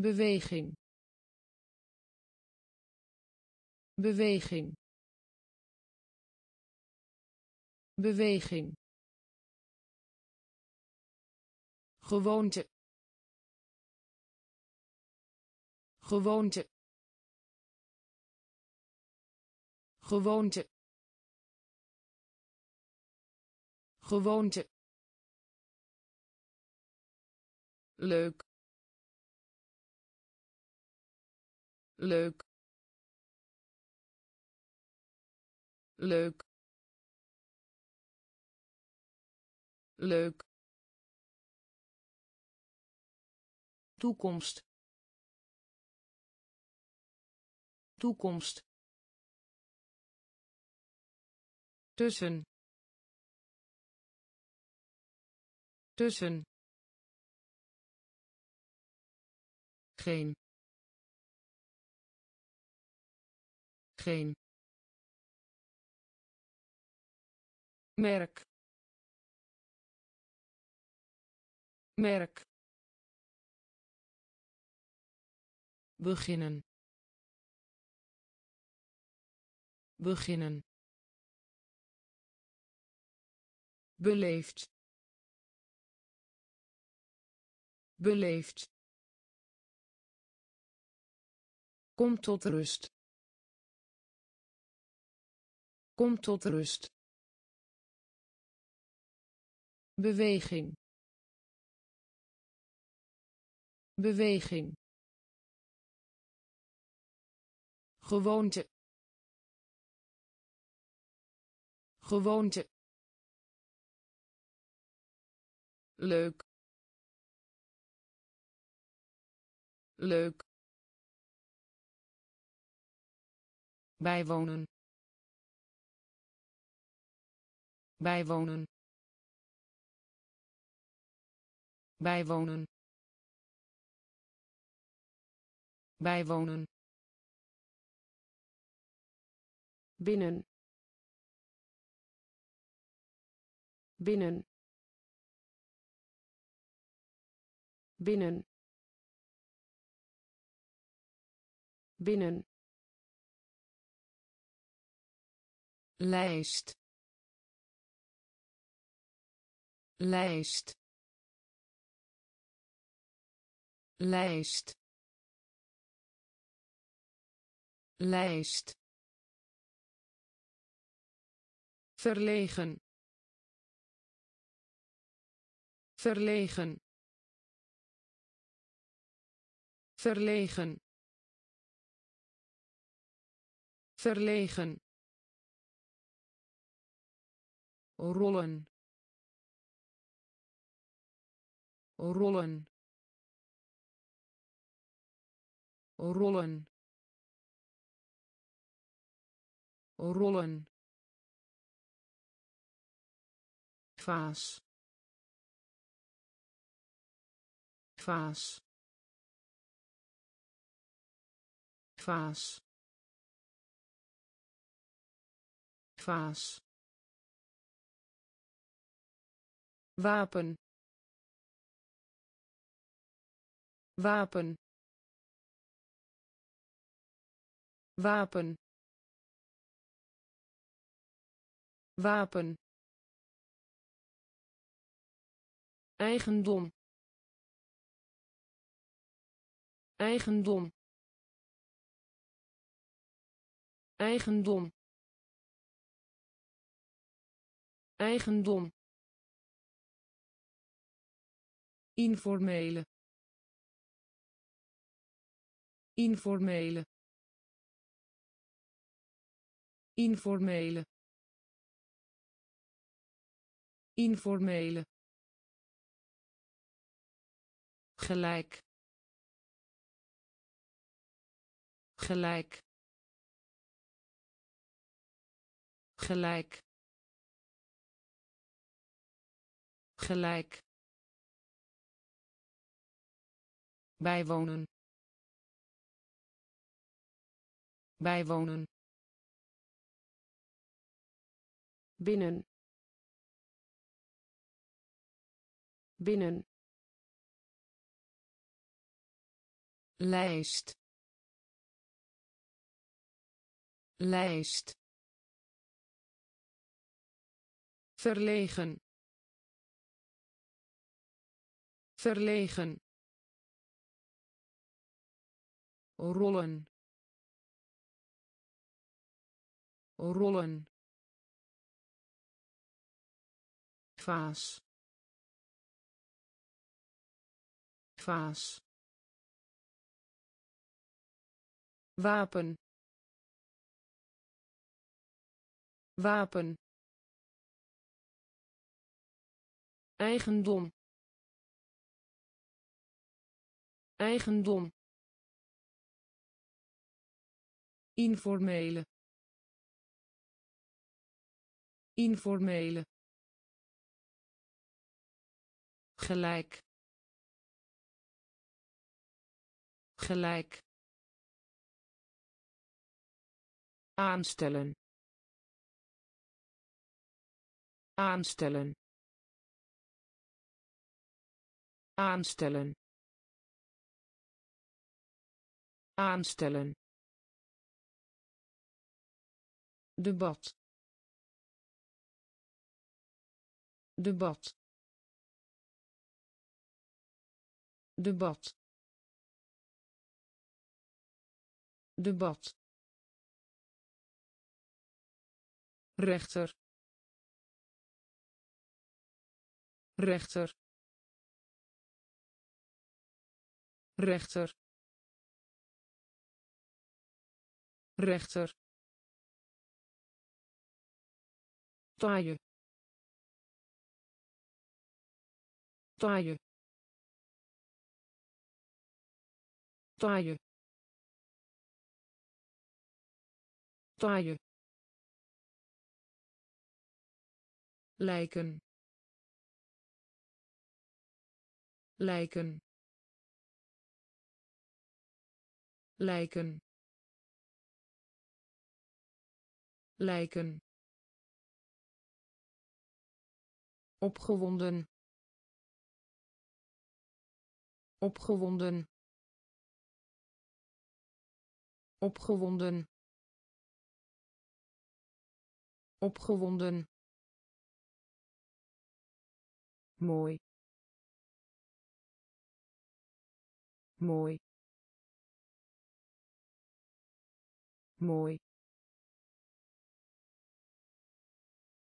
Beweging. Beweging. Beweging. Gewoonte. Gewoonte. Gewoonte. Gewoonte. Leuk. Leuk. Leuk. Leuk toekomst. Toekomst. Tussen. Tussen. Geen. Geen. Merk. Merk beginnen beginnen beleefd beleefd Kom tot rust. Kom tot rust. Beweging. Beweging. Gewoonte gewoonte leuk leuk bijwonen bijwonen bijwonen bijwonen binnen. Binnen. Binnen. Binnen. Lijst. Lijst. Lijst. Lijst verlegen. Verlegen. Verlegen. Verlegen. Rollen. Rollen. Rollen. Rollen vaas vaas vaas vaas wapen. Wapen. Wapen. Wapen eigendom. Eigendom. Eigendom. Eigendom. Informele. Informele. Informele. Informele gelijk. Gelijk. Gelijk. Gelijk. Bijwonen. Bijwonen. Binnen. Binnen lijst. Lijst. Verlegen. Verlegen. Rollen. Rollen. Vaas. Vaas wapen. Wapen. Eigendom. Eigendom. Informele. Informele. Gelijk. Gelijk aanstellen. Aanstellen. Aanstellen. Aanstellen. Debat. Debat. Debat. Debat rechter. Rechter. Rechter. Rechter. Taaie. Taaie. Taaie. Taaie lijken. Lijken. Lijken. Lijken. Opgewonden. Opgewonden. Opgewonden. Opgewonden mooi. Mooi. Mooi.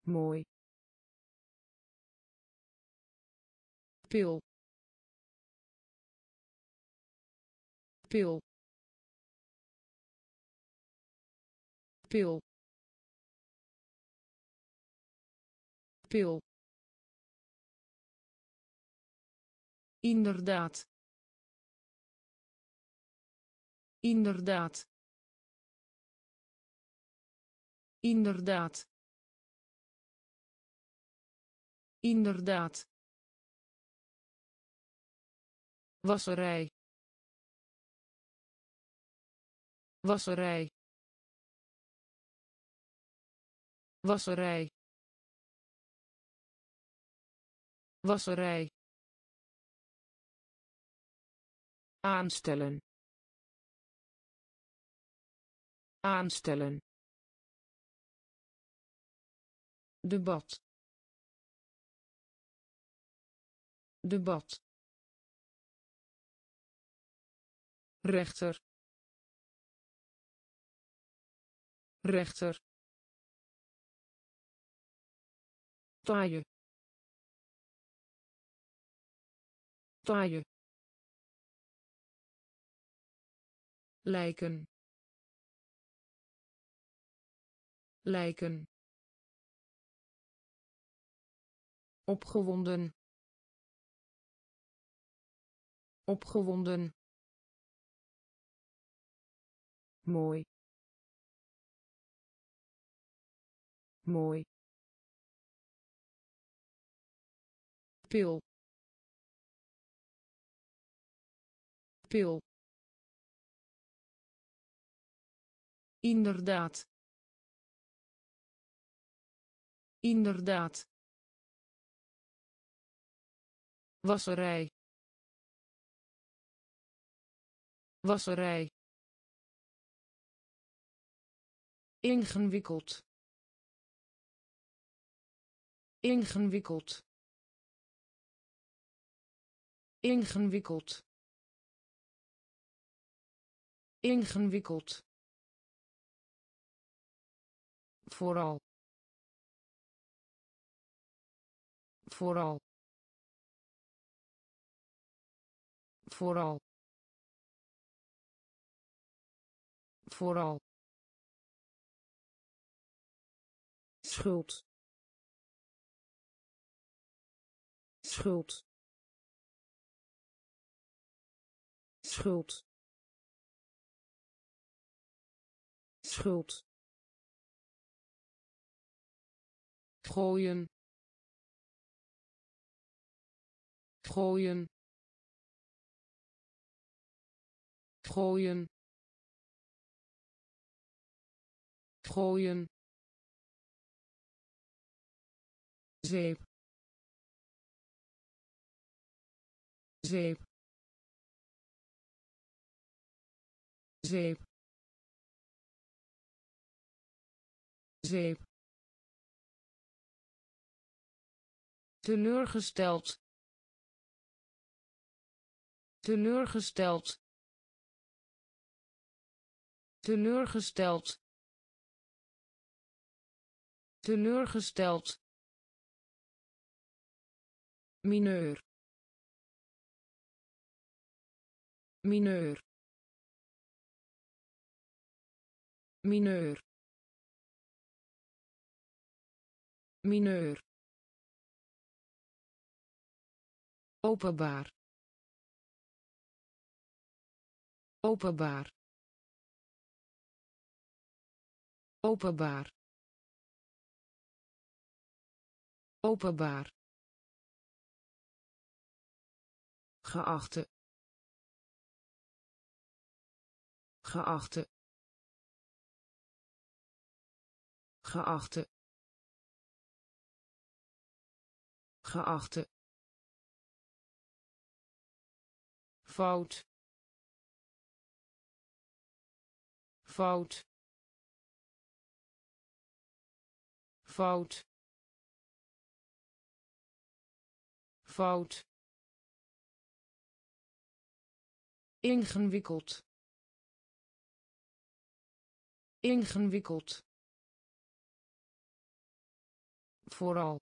Mooi. Pil. Pil. Pil. Pil inderdaad. Inderdaad. Inderdaad. Inderdaad. Wasserij. Wasserij. Wasserij. Wasserij aanstellen. Aanstellen. Debat. Debat. Rechter. Rechter. Taaie. Taaie lijken. Lijken. Opgewonden. Opgewonden. Mooi. Mooi. Pil. Pil inderdaad. Inderdaad. Wasserij. Wasserij. Ingewikkeld. Ingewikkeld. Ingewikkeld. Ingewikkeld vooral vooral vooral vooral. Schuld. Schuld. Schuld. Schuld gooien. Gooien. Gooien. Gooien. Zeep zeep zeep zeep teleurgesteld teleurgesteld teleurgesteld teleurgesteld. Mineur. Mineur. Mineur. Mineur openbaar. Openbaar. Openbaar. Openbaar. Geachte. Geachte. Geachte. Geachte fout. Fout. Fout. Fout. Ingewikkeld. Ingewikkeld. Vooral.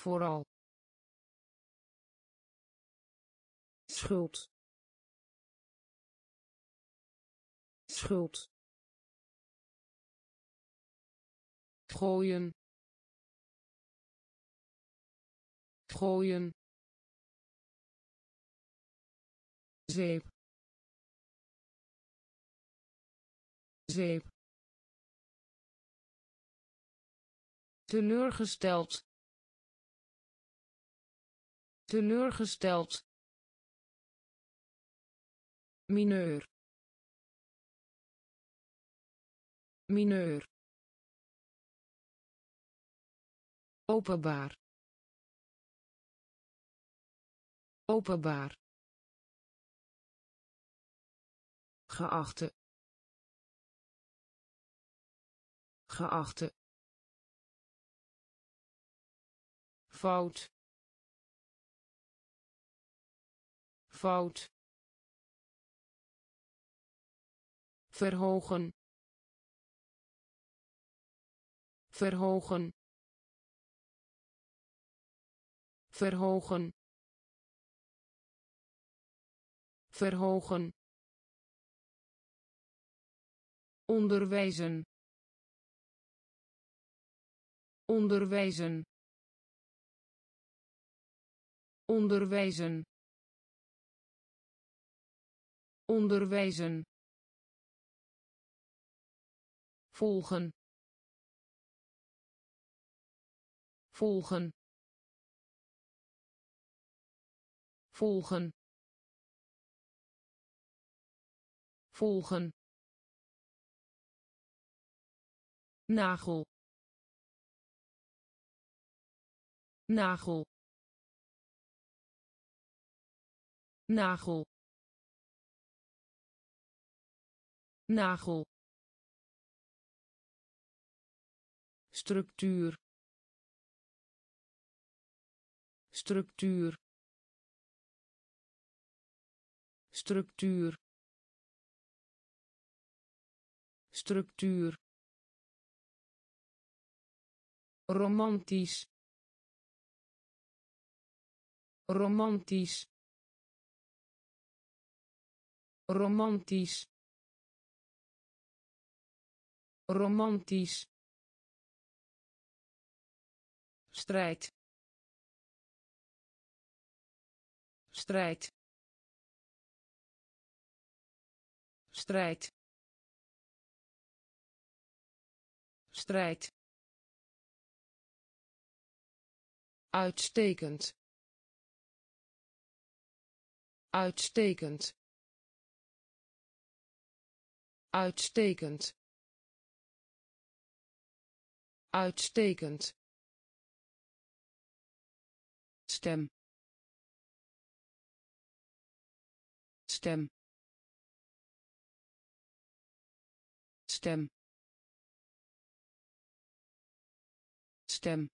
Vooral schuld. Schuld. Gooien. Gooien. Zeep. Zeep. Teleurgesteld. Teleurgesteld mineur mineur openbaar openbaar geachte geachte fout fout verhogen. Verhogen. Verhogen. Verhogen. Onderwijzen. Onderwijzen. Onderwijzen. Onderwijzen volgen. Volgen. Volgen. Volgen. Nagel. Nagel. Nagel. Nagel structuur. Structuur. Structuur. Structuur. Romantisch. Romantisch. Romantisch. Romantisch strijd. Strijd. Strijd. Strijd. Uitstekend. Uitstekend. Uitstekend. Uitstekend stem. Stem. Stem. Stem.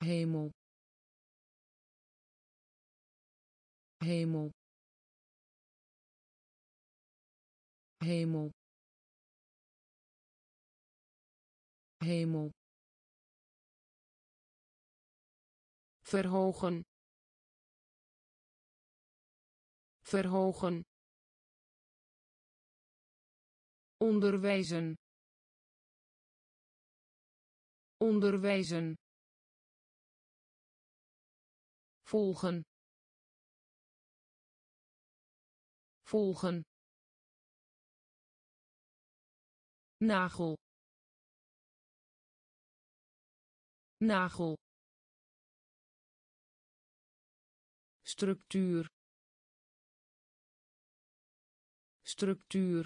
Hemel. Hemel. Hemel. Hemel verhogen. Verhogen. Onderwijzen. Onderwijzen. Volgen. Volgen. Nagel. Nagel structuur. Structuur.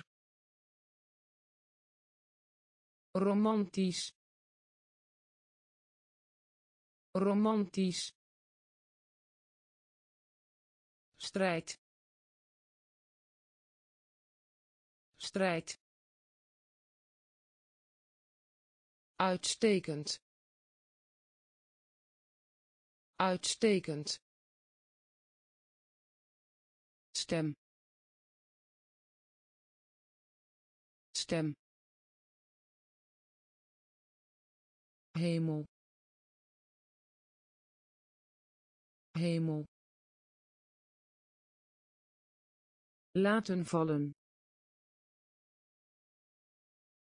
Romantisch. Romantisch. Strijd. Strijd. Uitstekend. Uitstekend stem stem hemel hemel Laten vallen.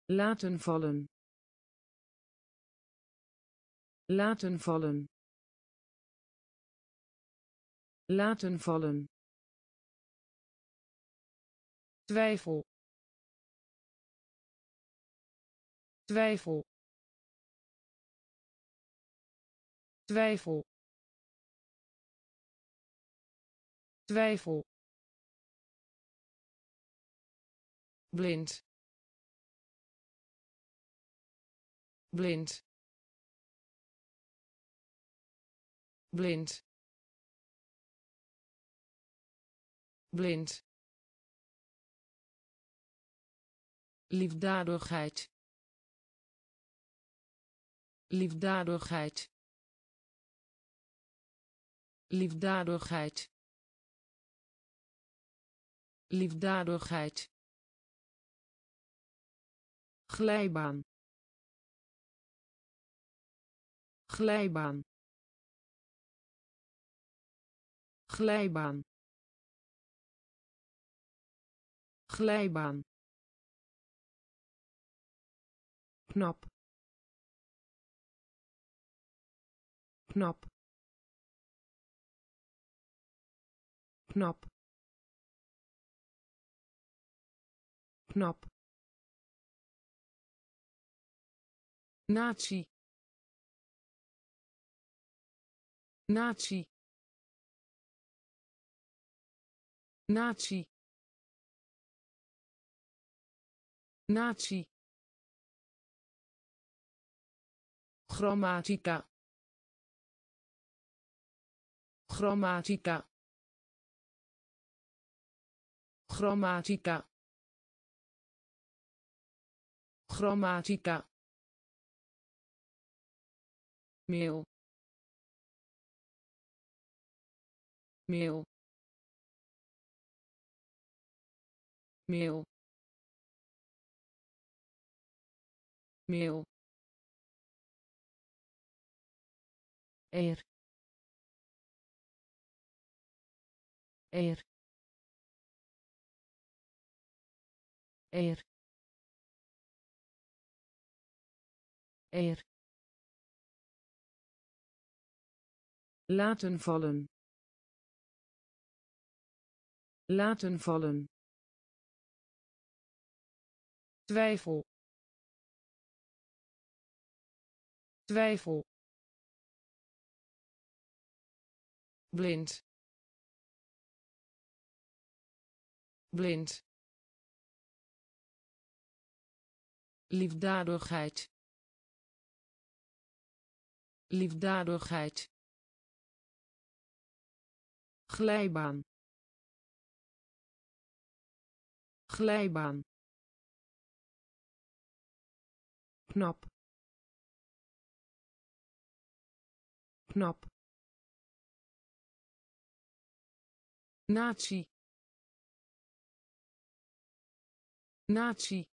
Laten vallen. Laten vallen. Laten vallen. Twijfel. Twijfel. Twijfel. Twijfel. blind blind blind blind liefdadigheid. Liefdadigheid. Liefdadigheid. Liefdadigheid. Glijbaan. Glijbaan. Glijbaan. Glijbaan knap. Knap. Knap. Knap. Natie natie natie natie grammatica. Grammatica. Grammatica. Grammatica. Meel meel meel meel eer. Eer. Eer. Eer. Laten vallen. Laten vallen. Twijfel. Twijfel blind. Blind. Liefdadigheid. Liefdadigheid. Glijbaan. Glijbaan. Knap. Knap natie natie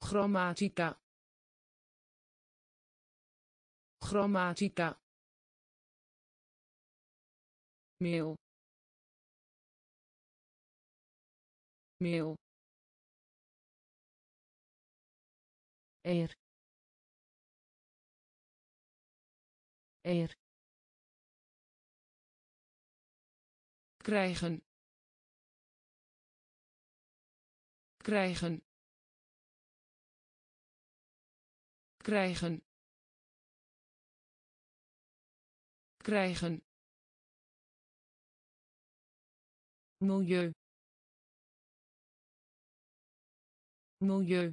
grammatica. Grammatica. Meel meel eer. Eer krijgen. Krijgen. Krijgen. Krijgen. Milieu. Milieu.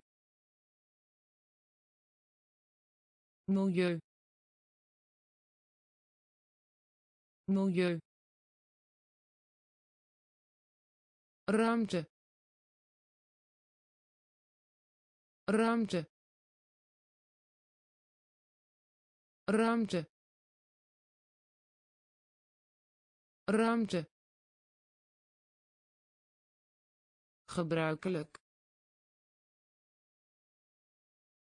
Milieu. Milieu ruimte. Ruimte. Ruimte. Ruimte. Gebruikelijk.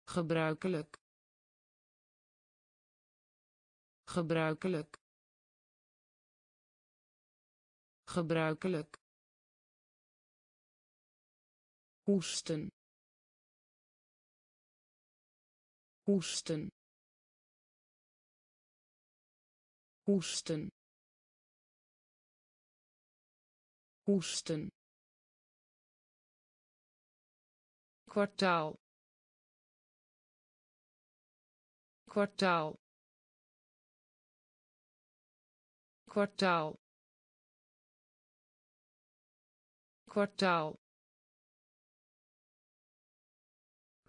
Gebruikelijk. Gebruikelijk. Gebruikelijk hoesten. Hoesten. Hoesten. Hoesten. Kwartaal. Kwartaal. Kwartaal. Kwartaal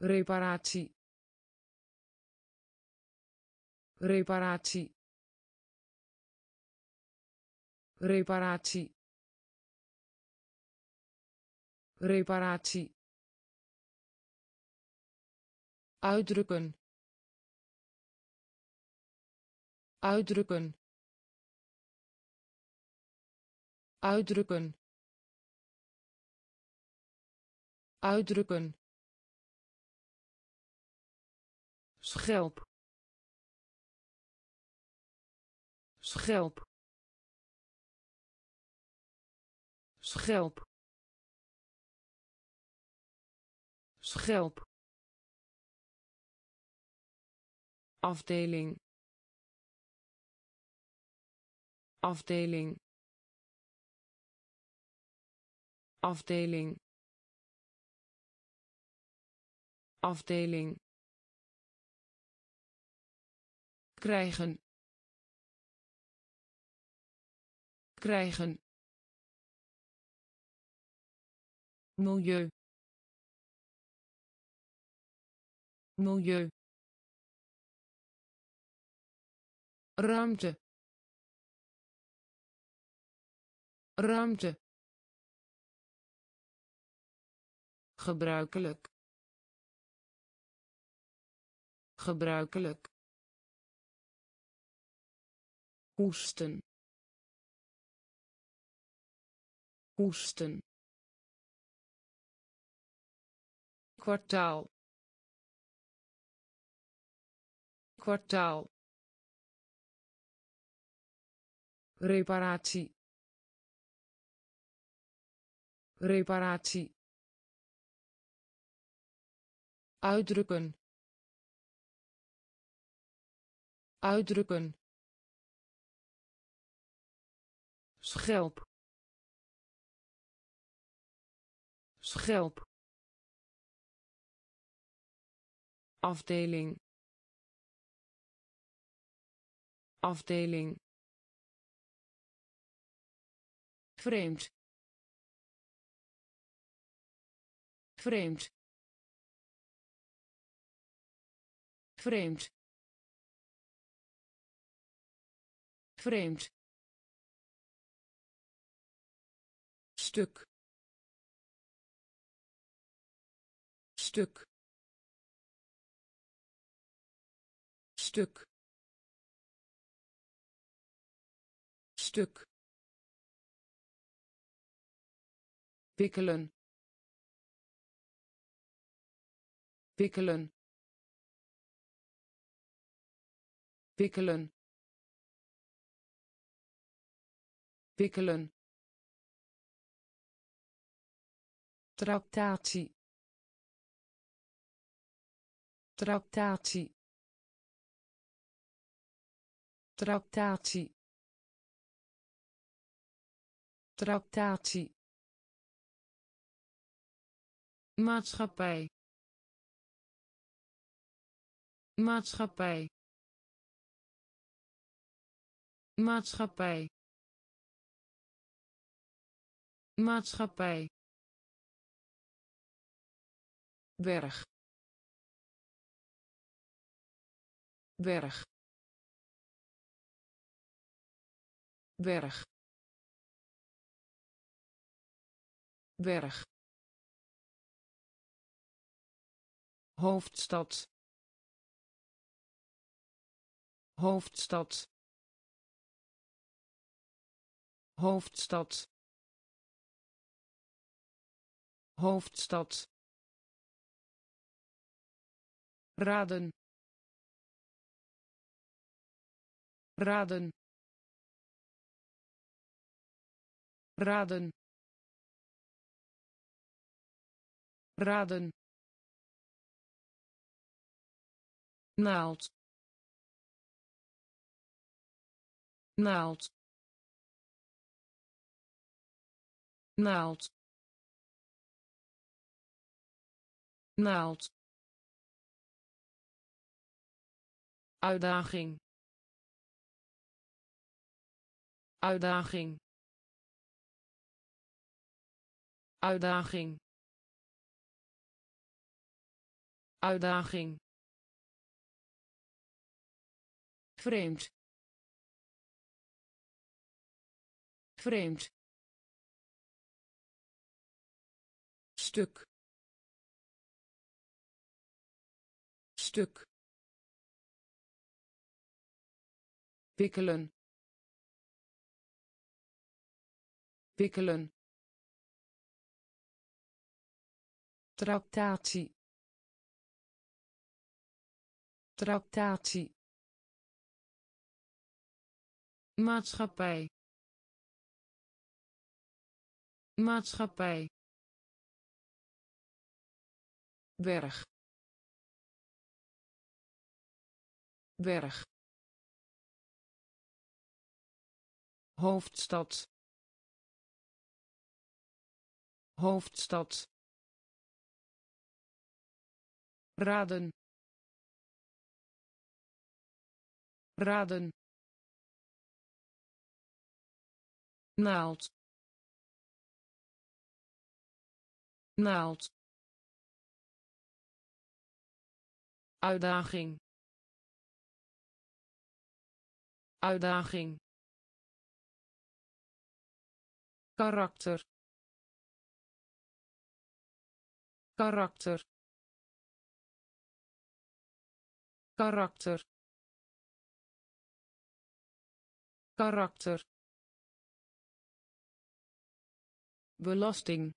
reparatie. Reparatie. Reparatie. Reparatie. Uitdrukken. Uitdrukken. Uitdrukken. Uitdrukken schelp. Schelp. Schelp. Schelp. Afdeling. Afdeling. Afdeling. Afdeling krijgen. Krijgen. Milieu. Milieu. Ruimte. Ruimte. Gebruikelijk. Gebruikelijk hoesten. Hoesten. Kwartaal. Kwartaal. Reparatie. Reparatie. Uitdrukken. Uitdrukken schelp. Schelp. Afdeling. Afdeling. Vreemd. Vreemd. Vreemd. Vreemd stuk. Stuk. Stuk. Stuk. Wikkelen wikkelen wikkelen wikkelen tractatie. Tractatie. Tractatie. Tractatie. Maatschappij. Maatschappij. Maatschappij. Maatschappij berg. Berg. Berg. Berg. Hoofdstad. Hoofdstad. Hoofdstad. Hoofdstad raden. Raden. Raden. Raden. Naald. Naald. Naald. Naald uitdaging. Uitdaging. Uitdaging. Uitdaging. Vreemd. Vreemd. Stuk. Stuk wikkelen wikkelen tractatie. Tractatie. Maatschappij. Maatschappij. Berg. Berg hoofdstad. Hoofdstad. Raden. Raden. Naald. Naald. Uitdaging. Uitdaging karakter. Karakter. Karakter. Karakter. Belasting.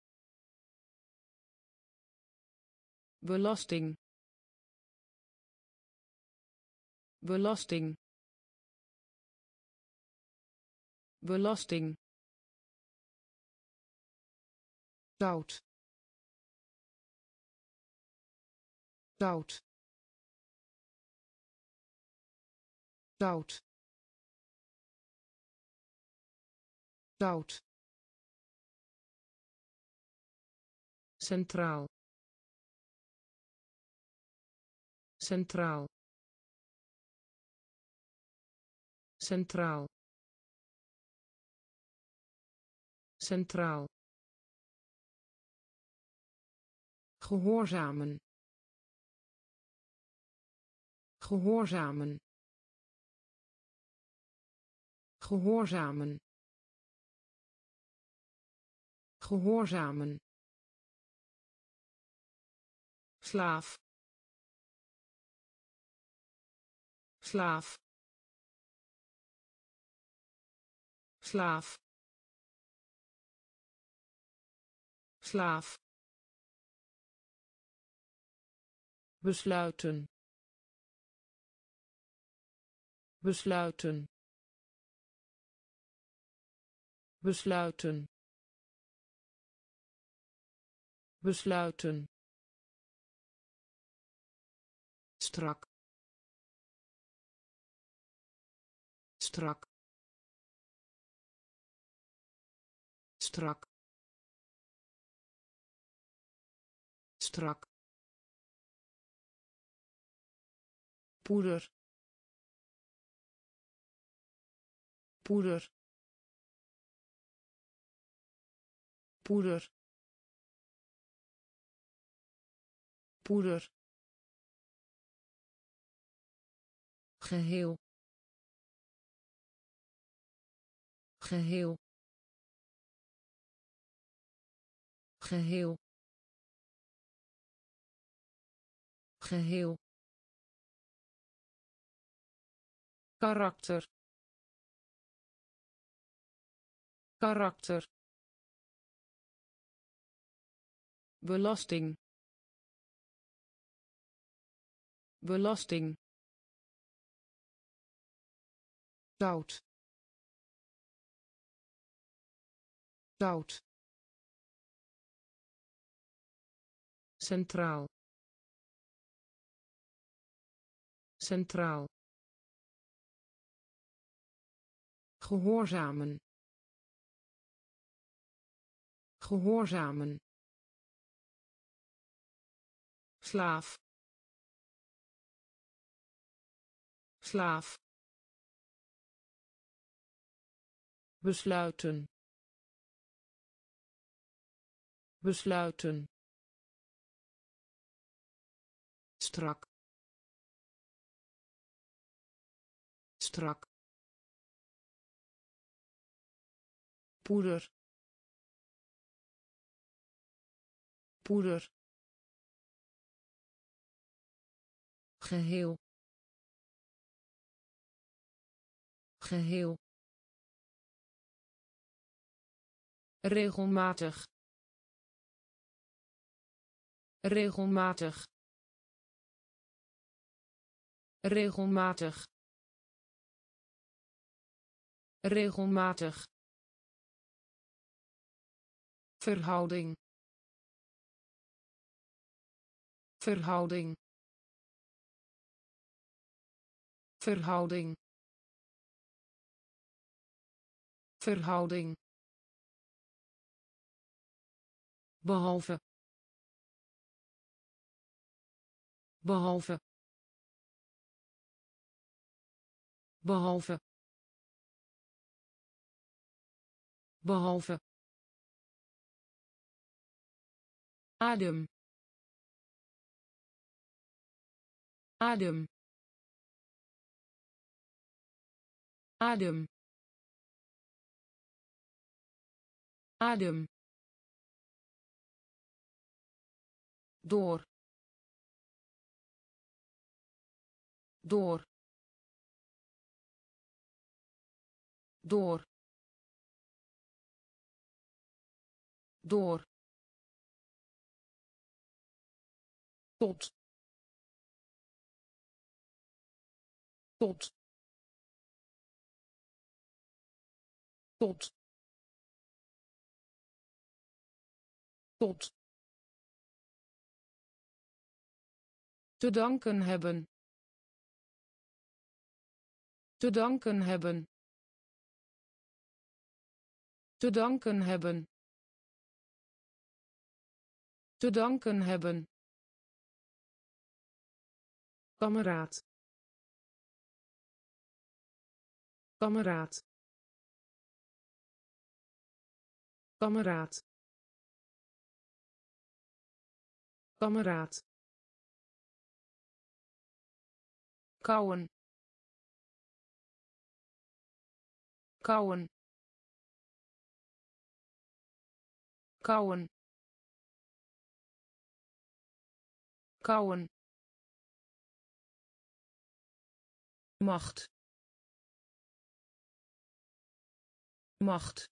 Belasting. Belasting. Belasting zout zout zout zout centraal. Centraal. Centraal. Centraal gehoorzamen. Gehoorzamen. Gehoorzamen. Gehoorzamen. Slaaf. Slaaf. Slaaf. Slaaf besluiten. Besluiten. Besluiten. Besluiten. Strak. Strak. Strak. Strak poeder. Poeder. Poeder. Poeder. Geheel. Geheel. Geheel. Geheel karakter. Karakter. Belasting. Belasting. Zout zout centraal. Centraal gehoorzamen. Gehoorzamen. Slaaf. Slaaf. Besluiten. Besluiten. Strak. Strak poeder. Poeder. Geheel. Geheel. Regelmatig. Regelmatig. Regelmatig. Regelmatig verhouding. Verhouding. Verhouding. Verhouding. Behalve. Behalve. Behalve. Behalve adem. Adem. Adem. Adem. Door. Door. Door. Door tot. Tot. Tot. Tot. Te danken hebben. Te danken hebben. Te danken hebben. Te danken hebben kameraad. Kameraad. Kameraad. Kameraad. Kauwen kauwen kauwen kauwen macht. Macht.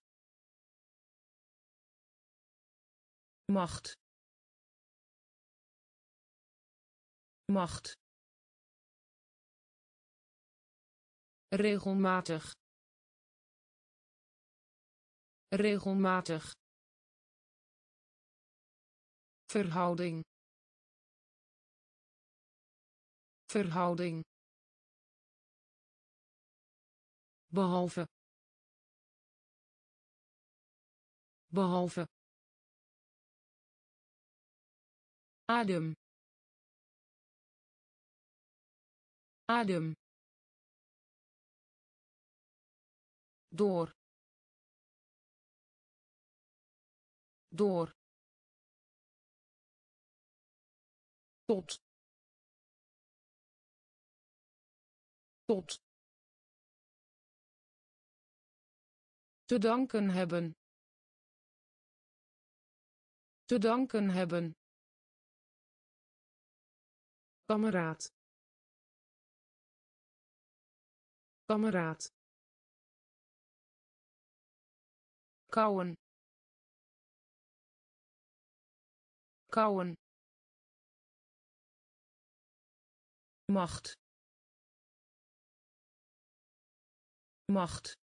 Macht. Macht. Regelmatig. Regelmatig. Verhouding. Verhouding behalve. Behalve. Adem. Adem. Door. Door. Tot. Tot te danken hebben. Te danken hebben. Kameraad. Kameraad. Kauwen kauwen macht. Macht